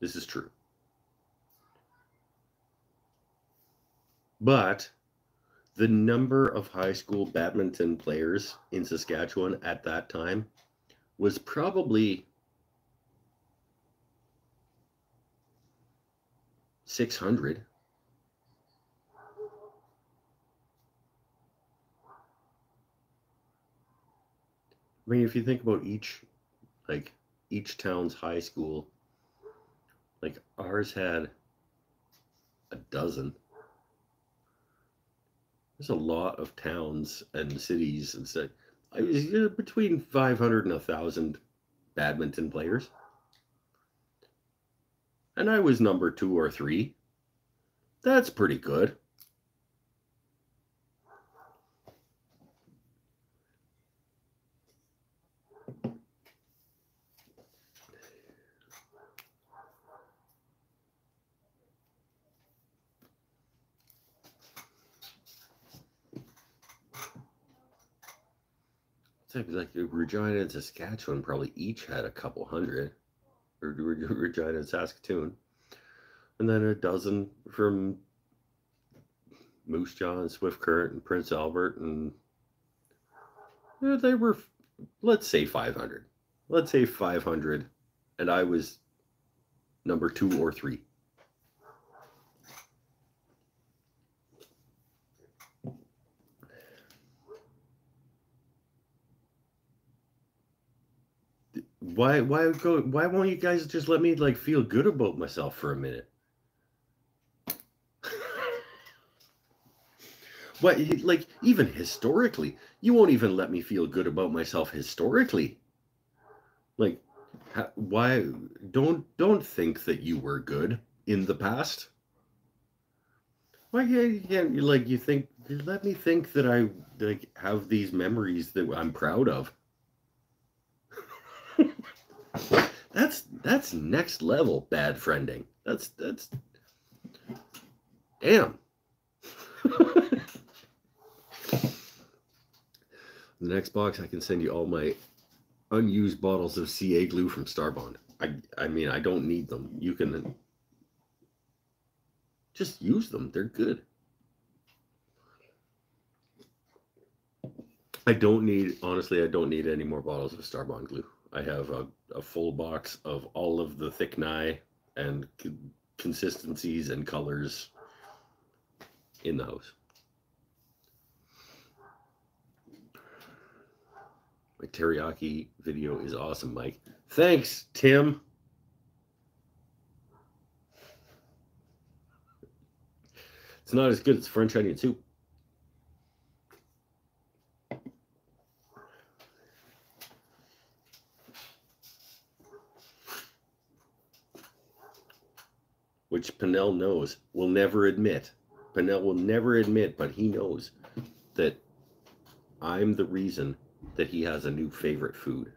S1: This is true. But the number of high school badminton players in Saskatchewan at that time was probably 600. I mean, if you think about each, like each town's high school, like ours had a dozen. There's a lot of towns and cities and stuff. I was between 500 and a thousand badminton players. And I was number two or three. That's pretty good. Like uh, Regina and Saskatchewan probably each had a couple hundred, or Regina and Saskatoon, and then a dozen from Moose Jaw and Swift Current and Prince Albert, and they were, let's say 500. Let's say 500, and I was number two or three. Why why go why won't you guys just let me like feel good about myself for a minute? What like even historically you won't even let me feel good about myself historically. Like why don't don't think that you were good in the past. Why yeah, yeah like you think let me think that i like have these memories that i'm proud of that's that's next level bad friending. That's that's damn. the next box, I can send you all my unused bottles of CA glue from Starbond. I I mean, I don't need them. You can just use them. They're good. I don't need, honestly, I don't need any more bottles of Starbond glue. I have a, a full box of all of the thick nye and consistencies and colors in the house. My teriyaki video is awesome, Mike. Thanks, Tim. It's not as good as French onion soup. Which Pinnell knows, will never admit. Pinnell will never admit, but he knows that I'm the reason that he has a new favorite food.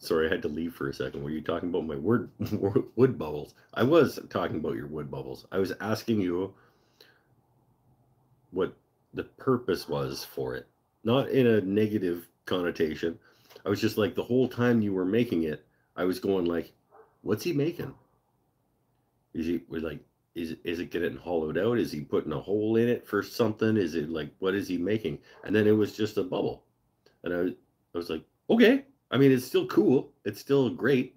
S1: Sorry, I had to leave for a second. Were you talking about my wood wood bubbles? I was talking about your wood bubbles. I was asking you what the purpose was for it. Not in a negative connotation. I was just like the whole time you were making it, I was going like, what's he making? Is he was like is is it getting hollowed out? Is he putting a hole in it for something? Is it like what is he making? And then it was just a bubble. And I was I was like, okay. I mean it's still cool. It's still great.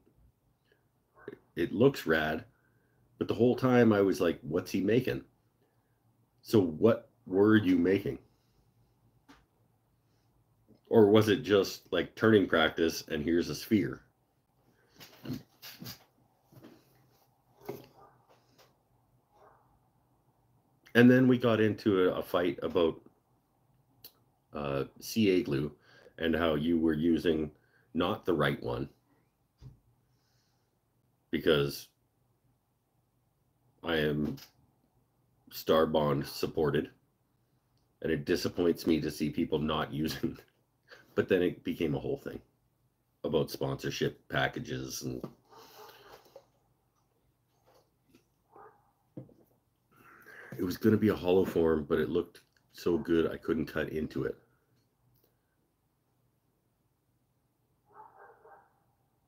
S1: It looks rad. But the whole time I was like, what's he making? So what were you making? Or was it just like turning practice and here's a sphere? And then we got into a, a fight about uh, CA glue and how you were using not the right one because I am Starbond supported and it disappoints me to see people not using but then it became a whole thing about sponsorship packages and it was going to be a hollow form but it looked so good I couldn't cut into it.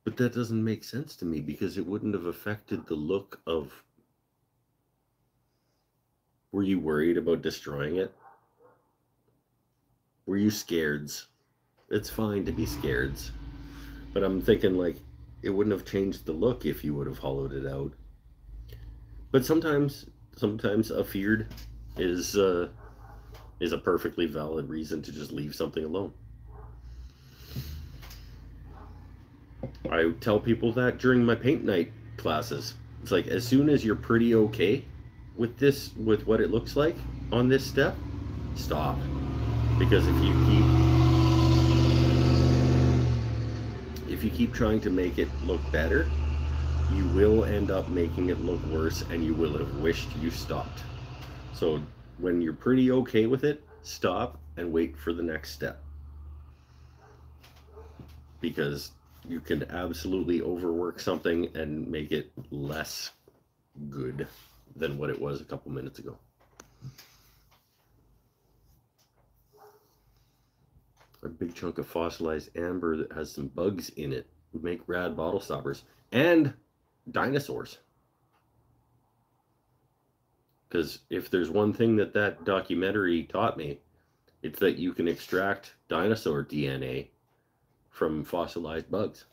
S1: But that doesn't make sense to me because it wouldn't have affected the look of were you worried about destroying it were you scareds it's fine to be scareds but I'm thinking like it wouldn't have changed the look if you would have hollowed it out. But sometimes sometimes a feared is uh, is a perfectly valid reason to just leave something alone. I tell people that during my paint night classes. It's like as soon as you're pretty okay with this with what it looks like on this step, stop. Because if you keep if you keep trying to make it look better, you will end up making it look worse and you will have wished you stopped. So when you're pretty okay with it, stop and wait for the next step. Because you can absolutely overwork something and make it less good than what it was a couple minutes ago. A big chunk of fossilized amber that has some bugs in it would make rad bottle stoppers and dinosaurs. Because if there's one thing that that documentary taught me, it's that you can extract dinosaur DNA from fossilized bugs.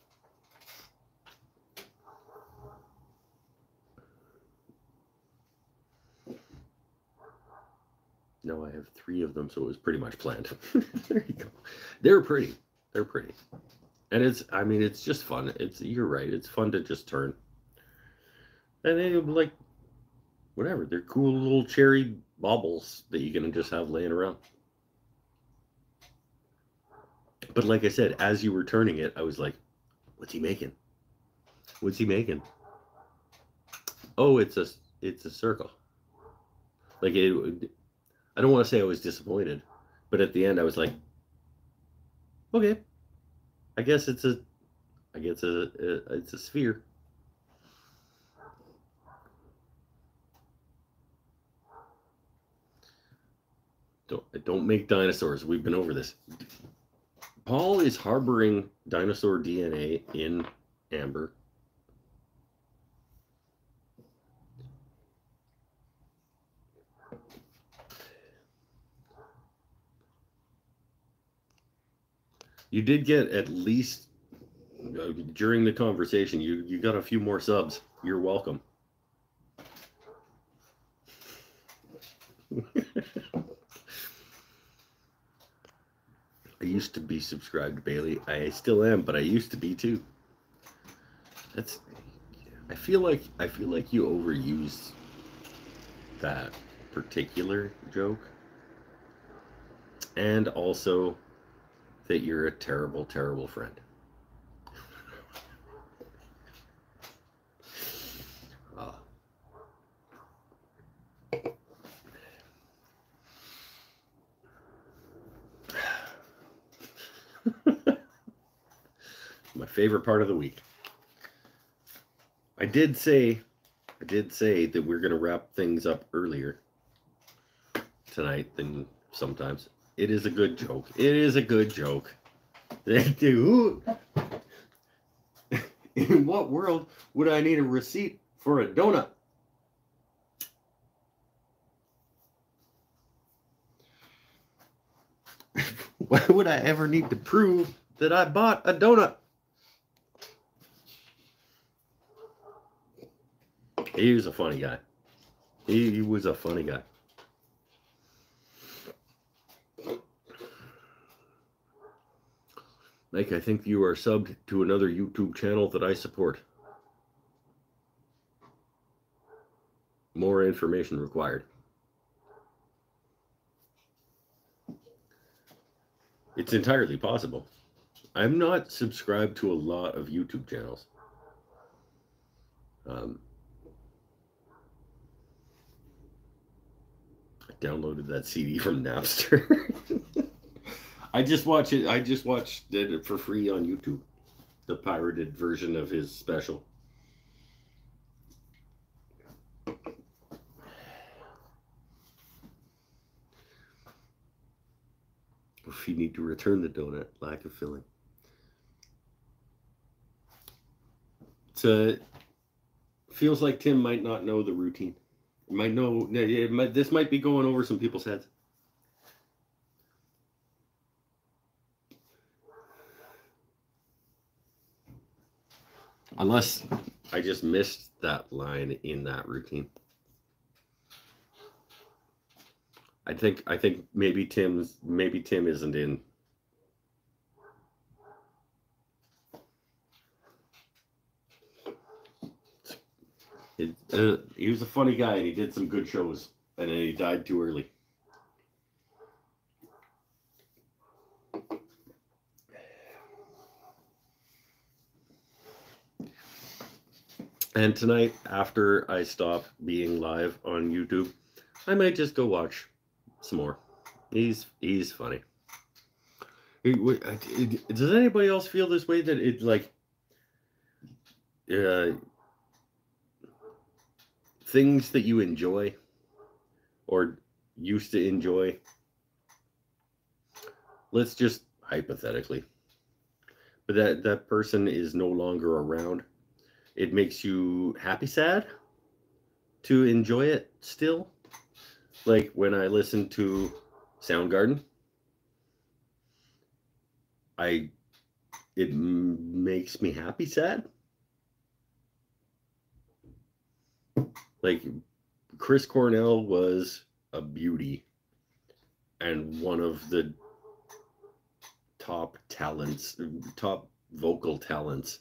S1: No, I have three of them, so it was pretty much planned. there you go. They're pretty. They're pretty. And it's, I mean, it's just fun. It's, you're right. It's fun to just turn. And they like, whatever. They're cool little cherry baubles that you can just have laying around. But like I said, as you were turning it, I was like, what's he making? What's he making? Oh, it's a, it's a circle. Like it, I don't want to say I was disappointed, but at the end I was like, okay, I guess it's a, I guess a, a it's a sphere. Don't don't make dinosaurs. We've been over this. Paul is harboring dinosaur DNA in Amber You did get at least uh, during the conversation. You you got a few more subs. You're welcome. I used to be subscribed Bailey. I still am, but I used to be too. That's I feel like I feel like you overuse that particular joke. And also that you're a terrible, terrible friend. uh. My favorite part of the week. I did say, I did say that we're going to wrap things up earlier tonight than sometimes. It is a good joke. It is a good joke. In what world would I need a receipt for a donut? Why would I ever need to prove that I bought a donut? He was a funny guy. He, he was a funny guy. Mike, I think you are subbed to another YouTube channel that I support. More information required. It's entirely possible. I'm not subscribed to a lot of YouTube channels. Um, I downloaded that CD from Napster. I just watch it. I just watched it for free on YouTube, the pirated version of his special. If you need to return the donut, lack of filling. It's a, feels like Tim might not know the routine. Might know it might, this might be going over some people's heads. Unless I just missed that line in that routine. I think I think maybe Tim's maybe Tim isn't in. It, uh, he was a funny guy and he did some good shows and then he died too early. And tonight, after I stop being live on YouTube, I might just go watch some more. He's he's funny. Does anybody else feel this way that it like uh, things that you enjoy or used to enjoy? Let's just hypothetically, but that that person is no longer around. It makes you happy, sad to enjoy it still like when I listen to Soundgarden, I it makes me happy, sad. Like Chris Cornell was a beauty and one of the top talents, top vocal talents,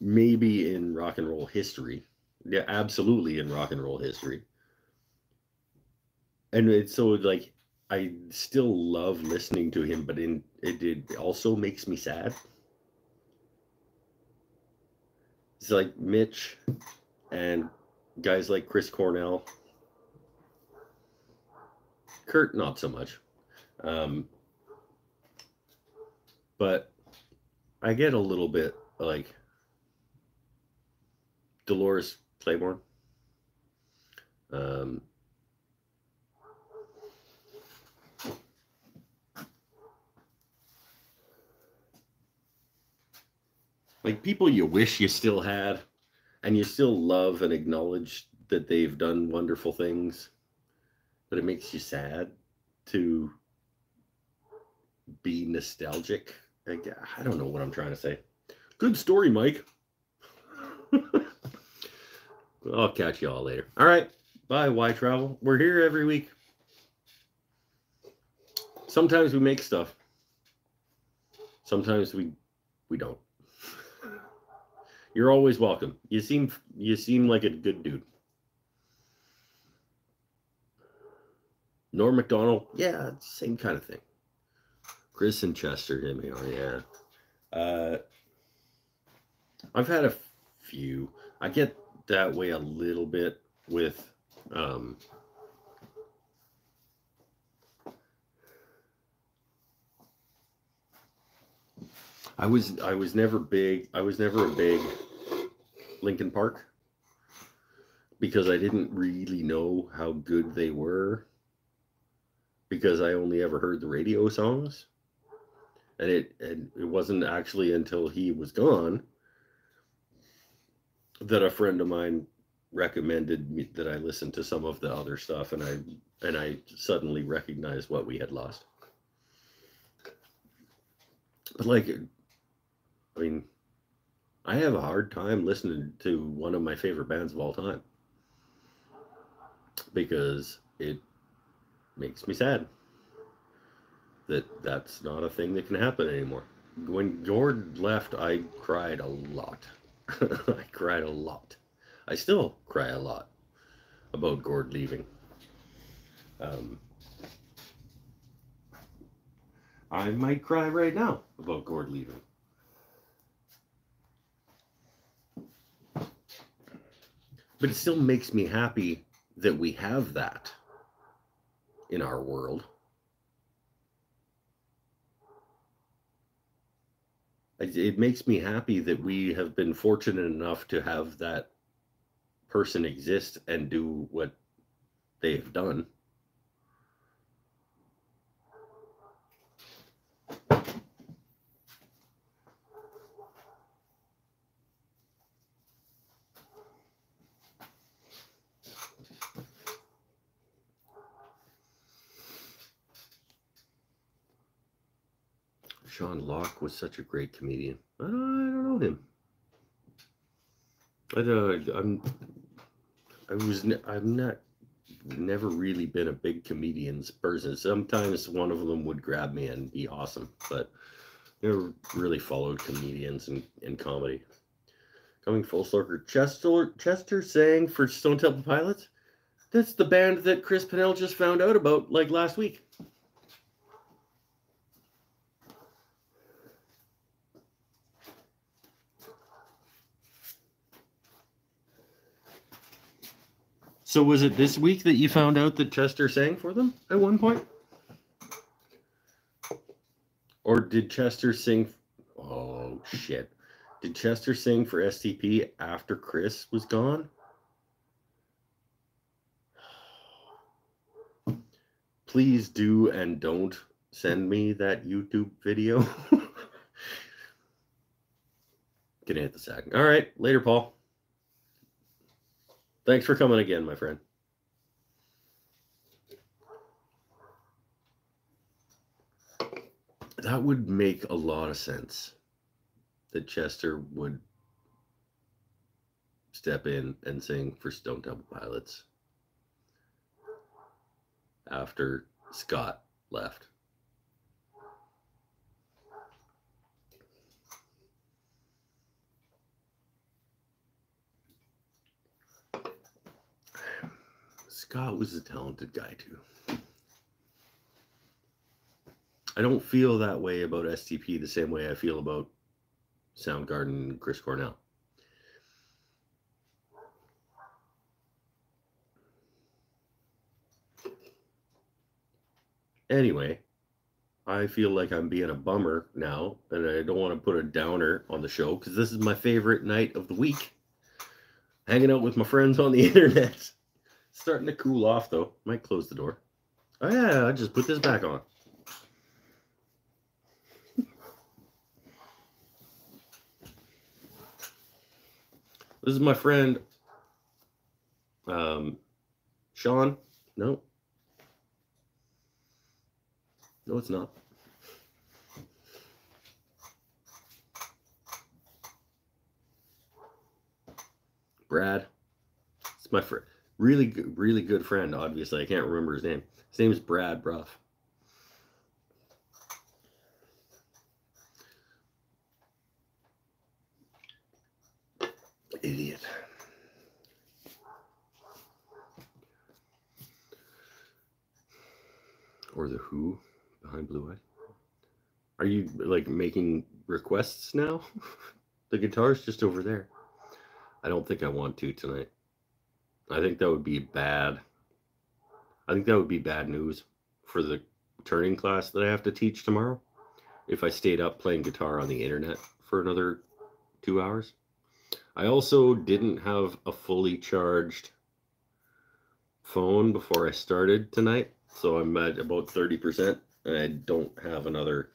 S1: maybe in rock and roll history. Yeah, absolutely in rock and roll history and it's so like I still love listening to him, but in it, it also makes me sad. It's like Mitch and guys like Chris Cornell. Kurt, not so much. Um, but I get a little bit like Dolores Claiborne. Um, like people you wish you still had and you still love and acknowledge that they've done wonderful things but it makes you sad to be nostalgic. Like, i don't know what i'm trying to say. Good story mike i'll catch you all later all right bye why travel we're here every week sometimes we make stuff sometimes we we don't you're always welcome. You seem you seem like a good dude. Norm Macdonald, yeah, same kind of thing. Chris and Chester yeah. Uh, I've had a few. I get that way a little bit with um, I was I was never big. I was never a big Linkin Park because I didn't really know how good they were because I only ever heard the radio songs. And it and it wasn't actually until he was gone that a friend of mine recommended me that I listen to some of the other stuff and I and I suddenly recognized what we had lost. But like I mean I have a hard time listening to one of my favorite bands of all time because it makes me sad that that's not a thing that can happen anymore. When Gord left, I cried a lot. I cried a lot. I still cry a lot about Gord leaving. Um, I might cry right now about Gord leaving. But it still makes me happy that we have that in our world. It makes me happy that we have been fortunate enough to have that person exist and do what they've done. Sean Lock was such a great comedian. I don't know him. I, uh, I'm, I was, I'm not, never really been a big comedians person. Sometimes one of them would grab me and be awesome, but never really followed comedians and, and comedy. Coming full circle, Chester Chester sang for Stone Temple Pilots. That's the band that Chris Pennell just found out about like last week. So was it this week that you found out that Chester sang for them at one point? Or did Chester sing? Oh shit! Did Chester sing for STP after Chris was gone? Please do and don't send me that YouTube video. Gonna hit the sack. All right, later, Paul. Thanks for coming again, my friend. That would make a lot of sense that Chester would step in and sing for Stone Temple Pilots after Scott left. Scott was a talented guy too. I don't feel that way about STP the same way I feel about Soundgarden and Chris Cornell. Anyway, I feel like I'm being a bummer now, and I don't want to put a downer on the show because this is my favorite night of the week. Hanging out with my friends on the internet starting to cool off though. Might close the door. Oh yeah, I just put this back on. this is my friend um Sean. No. No, it's not. Brad. It's my friend really good, really good friend. Obviously, I can't remember his name. His name is Brad Bruff. Idiot. Or the Who behind Blue Eye. Are you like making requests now? the guitar's just over there. I don't think I want to tonight. I think that would be bad. I think that would be bad news for the turning class that I have to teach tomorrow if I stayed up playing guitar on the internet for another two hours. I also didn't have a fully charged phone before I started tonight, so I'm at about 30%, and I don't have another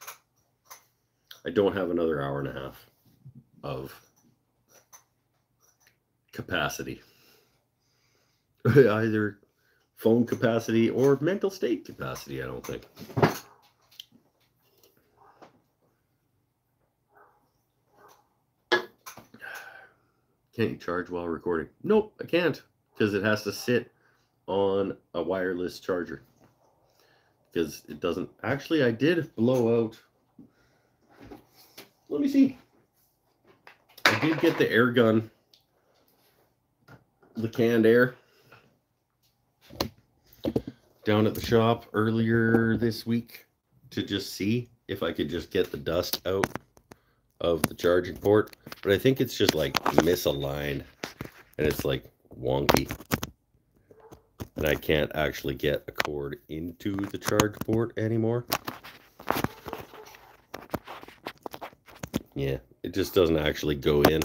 S1: I don't have another hour and a half of capacity. either phone capacity or mental state capacity, I don't think. Can't you charge while recording? Nope, I can't because it has to sit on a wireless charger. Because it doesn't. Actually, I did blow out. Let me see. I did get the air gun, the canned air down at the shop earlier this week to just see if I could just get the dust out of the charging port, but I think it's just like misaligned and it's like wonky. And I can't actually get a cord into the charge port anymore. Yeah, it just doesn't actually go in.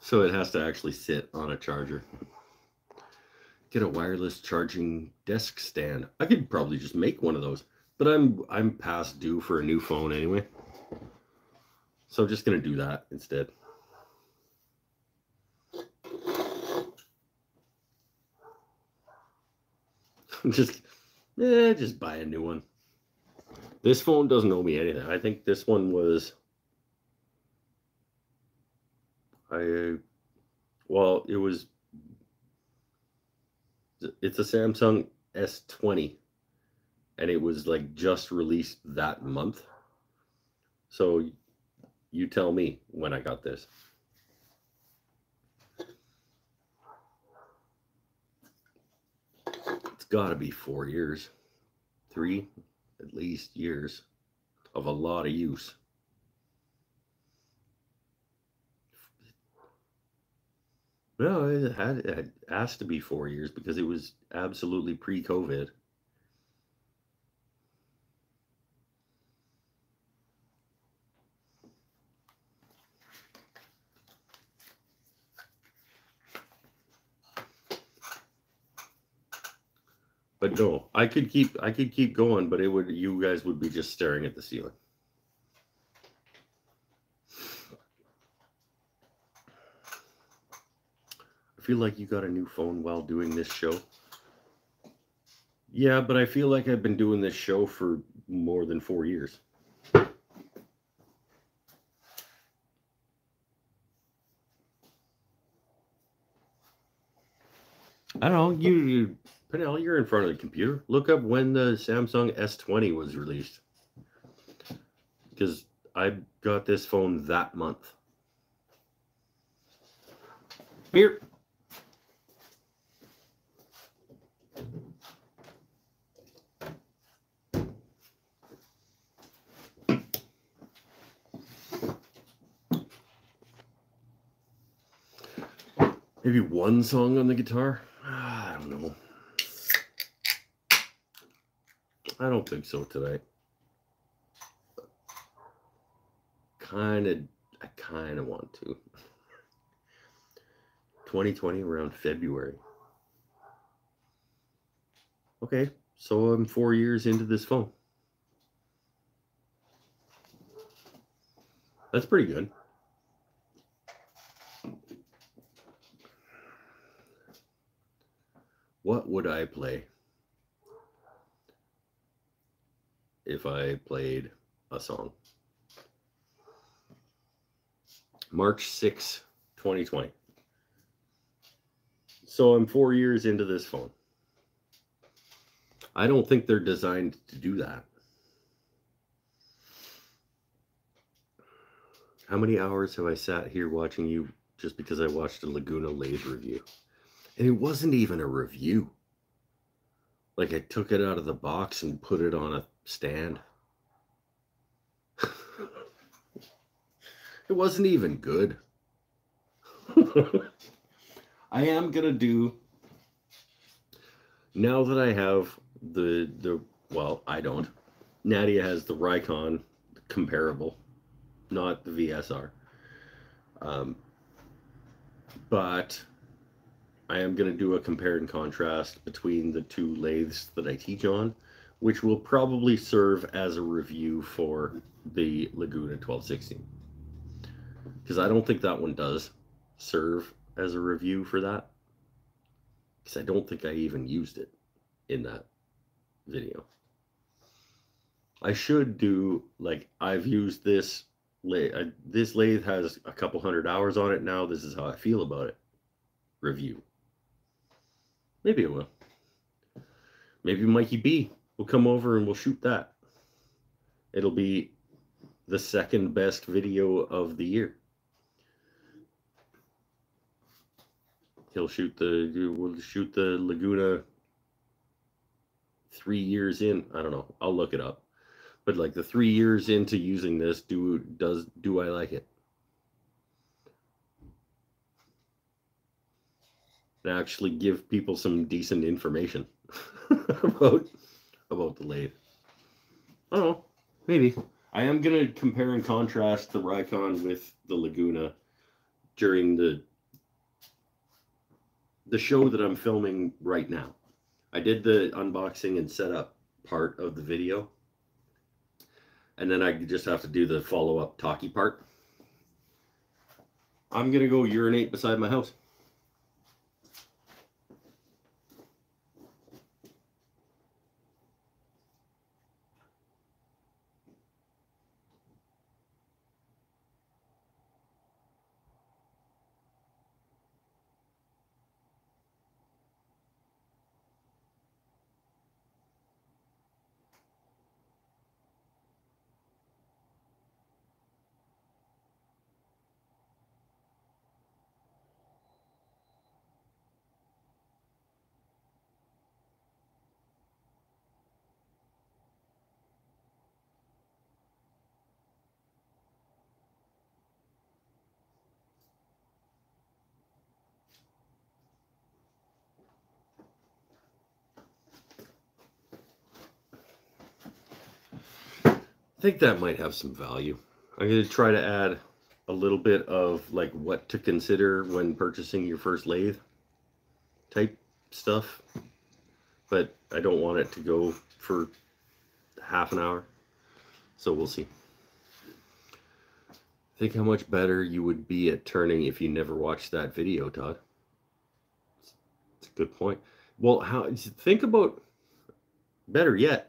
S1: So it has to actually sit on a charger. Get a wireless charging desk stand. I could probably just make one of those, but I'm I'm past due for a new phone anyway. So I'm just gonna do that instead. just yeah, just buy a new one. This phone doesn't owe me anything. I think this one was I well, it was it's a Samsung S20 and it was like just released that month. So you tell me when I got this. It's got to be 4 years. 3 at least years of a lot of use. No, it had it has to be four years because it was absolutely pre-COVID. But no, I could keep I could keep going, but it would you guys would be just staring at the ceiling. Feel like you got a new phone while doing this show. Yeah, but I feel like I've been doing this show for more than four years. I don't know. You, you Penel, you're in front of the computer. Look up when the Samsung S20 was released. Because I got this phone that month. Here. Maybe one song on the guitar? Ah, I don't know. I don't think so today. Kind of, I kind of want to. 2020 around February. Okay, so I'm four years into this phone. That's pretty good. What would I play if I played a song? March 6, 2020. So I'm four years into this phone. I don't think they're designed to do that. How many hours have I sat here watching you just because I watched a Laguna lathe review? And it wasn't even a review. Like I took it out of the box and put it on a stand. it wasn't even good. I am going to do now that I have the the well, I don't. Nadia has the Rikon comparable, not the VSR. Um, but I am going to do a compare and contrast between the two lathes that I teach on, which will probably serve as a review for the Laguna 1216. Because I don't think that one does serve as a review for that. Because I don't think I even used it in that video. I should do, like, I've used this lathe. Uh, this lathe has a couple hundred hours on it now. This is how I feel about it. Review. Maybe it will. Maybe Mikey B will come over and we'll shoot that. It'll be the second best video of the year. He'll shoot the we'll shoot the Laguna three years in. I don't know. I'll look it up. But like the three years into using this, do does do I like it? And actually give people some decent information about about the lathe. I don't know. Maybe. I am gonna compare and contrast the Rikon with the Laguna during the the show that I'm filming right now. I did the unboxing and setup part of the video. And then I just have to do the follow-up talkie part. I'm gonna go urinate beside my house. Think that might have some value. I'm going to try to add a little bit of like what to consider when purchasing your first lathe type stuff. But I don't want it to go for half an hour. So we'll see. Think how much better you would be at turning if you never watched that video, Todd. It's a good point. Well, how think about better yet,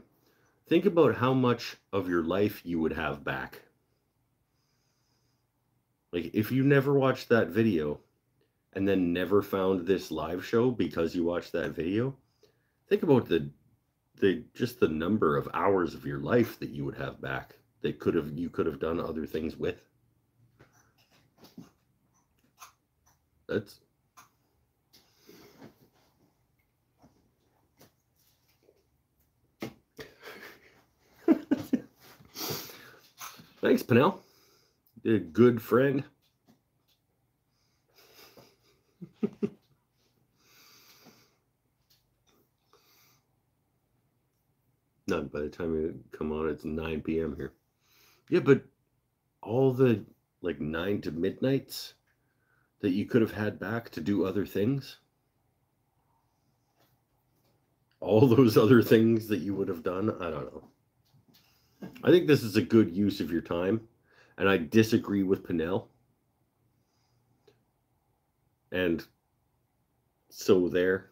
S1: Think about how much of your life you would have back. Like, if you never watched that video and then never found this live show because you watched that video, think about the the just the number of hours of your life that you would have back that could have you could have done other things with. That's Thanks, Pinnell. You're a good friend. Not by the time you come on, it's 9 p.m. here. Yeah, but all the like 9 to midnights that you could have had back to do other things, all those other things that you would have done, I don't know. I think this is a good use of your time, and I disagree with Pinnell. And so there.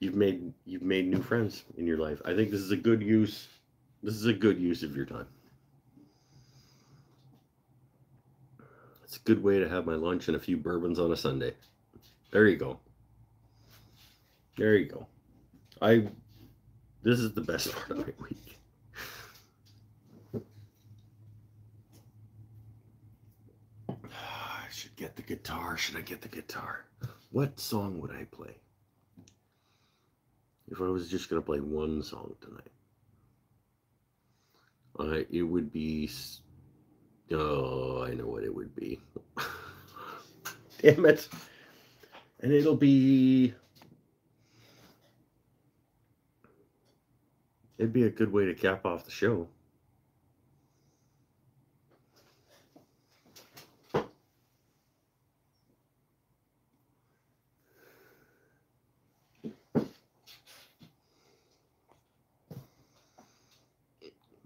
S1: You've made you've made new friends in your life. I think this is a good use. This is a good use of your time. It's a good way to have my lunch and a few bourbons on a Sunday. There you go. There you go. I this is the best part of my week. I should get the guitar. Should I get the guitar? What song would I play? If I was just to play one song tonight, uh, it would be. Oh, I know what it would be. Damn it. And it'll be It'd be a good way to cap off the show.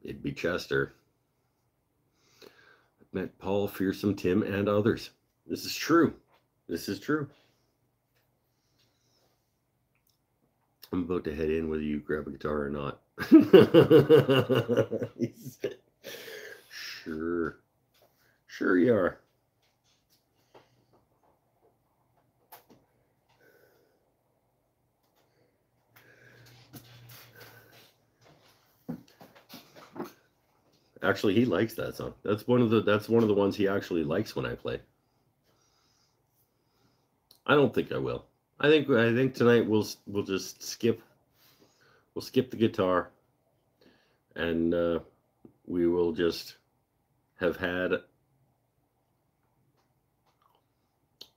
S1: It'd be Chester. I've met Paul, Fearsome Tim, and others. This is true. This is true. I'm about to head in whether you grab a guitar or not. sure. Sure you are. Actually, he likes that song. That's one of the that's one of the ones he actually likes when I play. I don't think I will. I think I think tonight we'll we'll just skip we'll skip the guitar and uh, we will just have had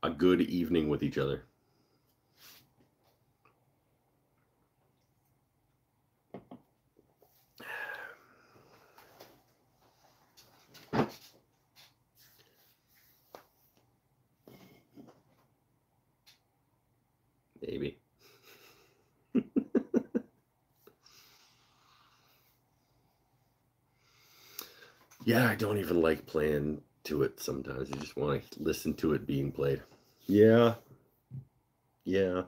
S1: a good evening with each other. Maybe. Yeah, I don't even like playing to it sometimes. I just want to listen to it being played. Yeah. Yeah.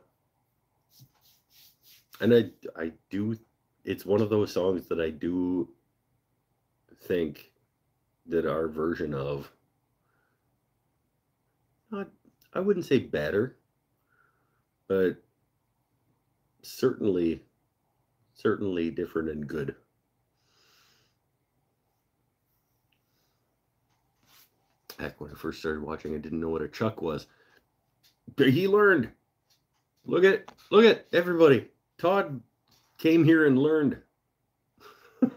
S1: And I I do it's one of those songs that I do think that our version of not I wouldn't say better, but certainly certainly different and good. Heck, when I first started watching, I didn't know what a chuck was. But he learned. Look at look at everybody. Todd came here and learned.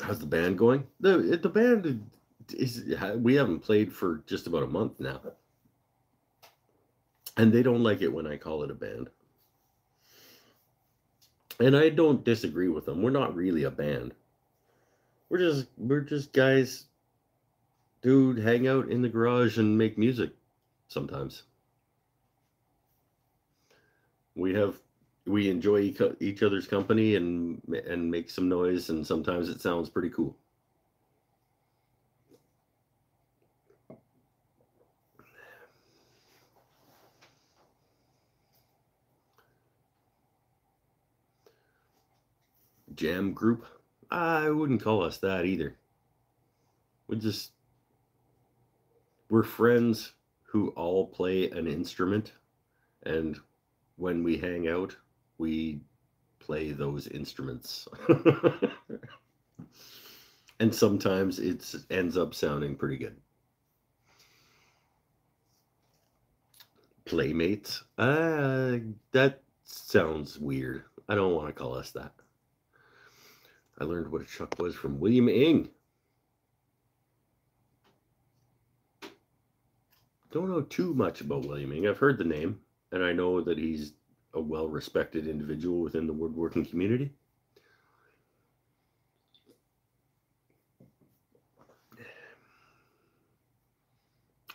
S1: How's the band going? The the band is we haven't played for just about a month now. And they don't like it when I call it a band. And I don't disagree with them. We're not really a band. We're just we're just guys dude hang out in the garage and make music sometimes. We have we enjoy each other's company and and make some noise and sometimes it sounds pretty cool. Jam group? I wouldn't call us that either. We just we're friends who all play an instrument and when we hang out we play those instruments. And sometimes it ends up sounding pretty good. Playmates? Uh that sounds weird. I don't want to call us that i learned what a chuck was from William Ng don't know too much about William Ng. I've heard the name, and I know that he's a well respected individual within the woodworking community.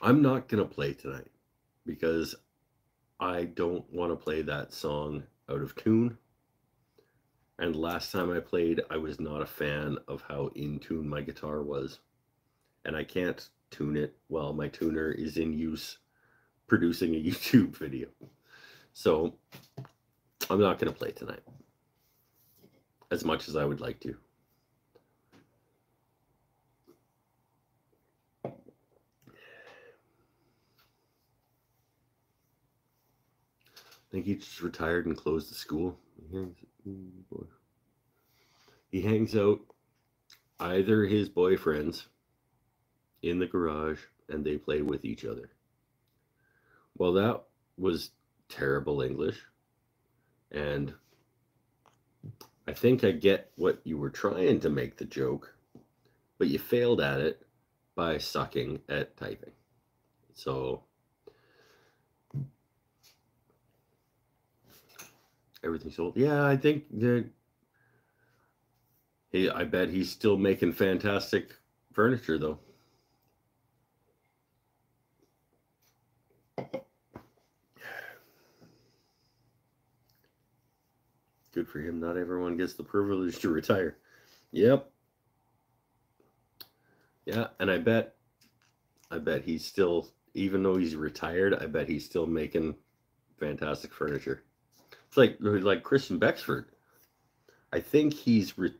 S1: I'm not going to play tonight because I don't want to play that song out of tune. And last time I played, I was not a fan of how in tune my guitar was. And I can't tune it while my tuner is in use producing a YouTube video. So I'm not going to play tonight as much as I would like to. I think he just retired and closed the school. He hangs, out either his boyfriends in the garage and they play with each other. Well, that was terrible English. And I think I get what you were trying to make the joke, but you failed at it by sucking at typing. So everything's sold. Yeah, I think that he I bet he's still making fantastic furniture though. Good for him. Not everyone gets the privilege to retire. Yep. Yeah, and I bet I bet he's still even though he's retired, I bet he's still making fantastic furniture. It's like like Christian Becksvoort. I think he's re-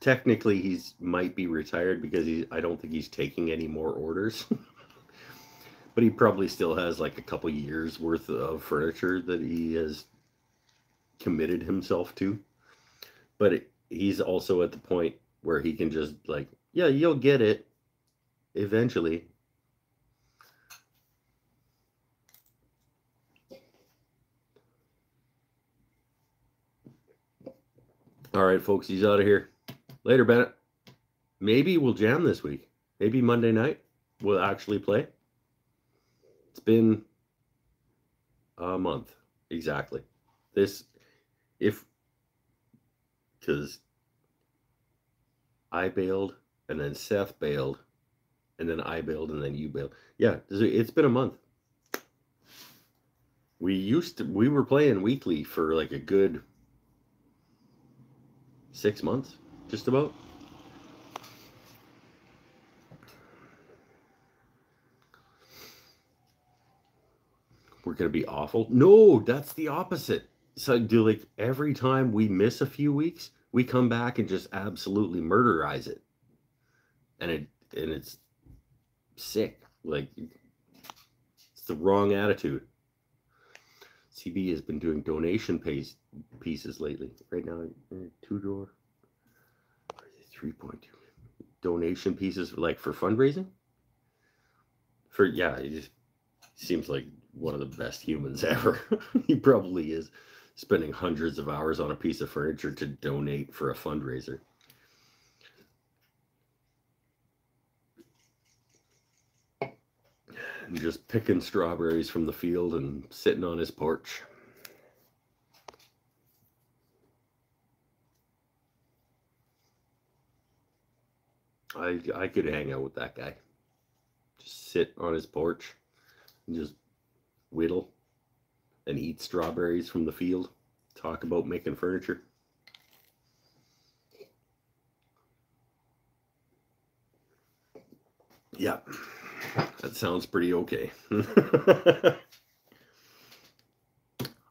S1: technically he's might be retired because he I don't think he's taking any more orders. but he probably still has like a couple years worth of furniture that he has committed himself to. But it, he's also at the point where he can just like, yeah, you'll get it eventually. All right, folks, he's out of here. Later, Bennett. Maybe we'll jam this week. Maybe Monday night we'll actually play. It's been a month exactly. This, if, because I bailed and then Seth bailed and then I bailed and then you bailed. Yeah, it's been a month. We used to, we were playing weekly for like a good six months, just about. We're gonna be awful. No, that's the opposite. So do like every time we miss a few weeks, we come back and just absolutely murderize it. And it and it's sick. Like it's the wrong attitude. CB has been doing donation pieces lately. Right now, uh, two door, three point two donation pieces like for fundraising. For yeah, he just seems like one of the best humans ever. he probably is spending hundreds of hours on a piece of furniture to donate for a fundraiser. And just picking strawberries from the field and sitting on his porch. I I could hang out with that guy. Just sit on his porch and just whittle and eat strawberries from the field. Talk about making furniture. Yeah. That sounds pretty okay.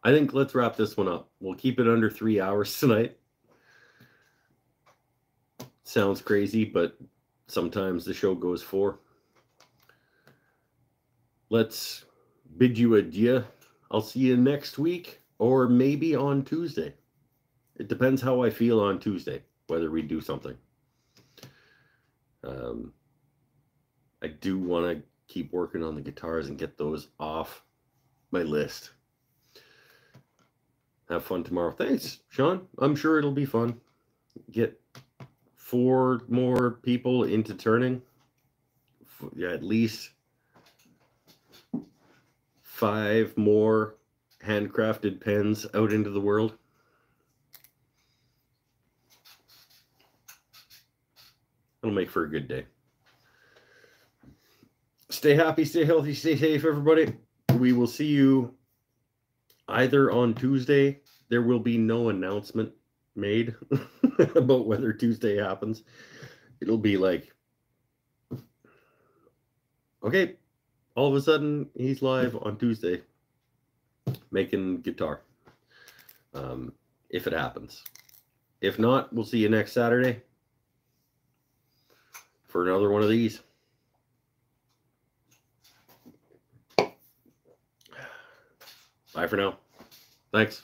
S1: I think let's wrap this one up. We'll keep it under three hours tonight. Sounds crazy, but sometimes the show goes four. Let's bid you adieu. I'll see you next week or maybe on Tuesday. It depends how I feel on Tuesday, whether we do something. Um, I do want to keep working on the guitars and get those off my list. Have fun tomorrow. Thanks, Sean. I'm sure it'll be fun. Get four more people into turning. Yeah, at least five more handcrafted pens out into the world. It'll make for a good day stay happy, stay healthy, stay safe, everybody. We will see you either on Tuesday. There will be no announcement made about whether Tuesday happens. It'll be like, okay, all of a sudden he's live on Tuesday making guitar. Um, if it happens. If not, we'll see you next Saturday for another one of these. Bye for now. Thanks.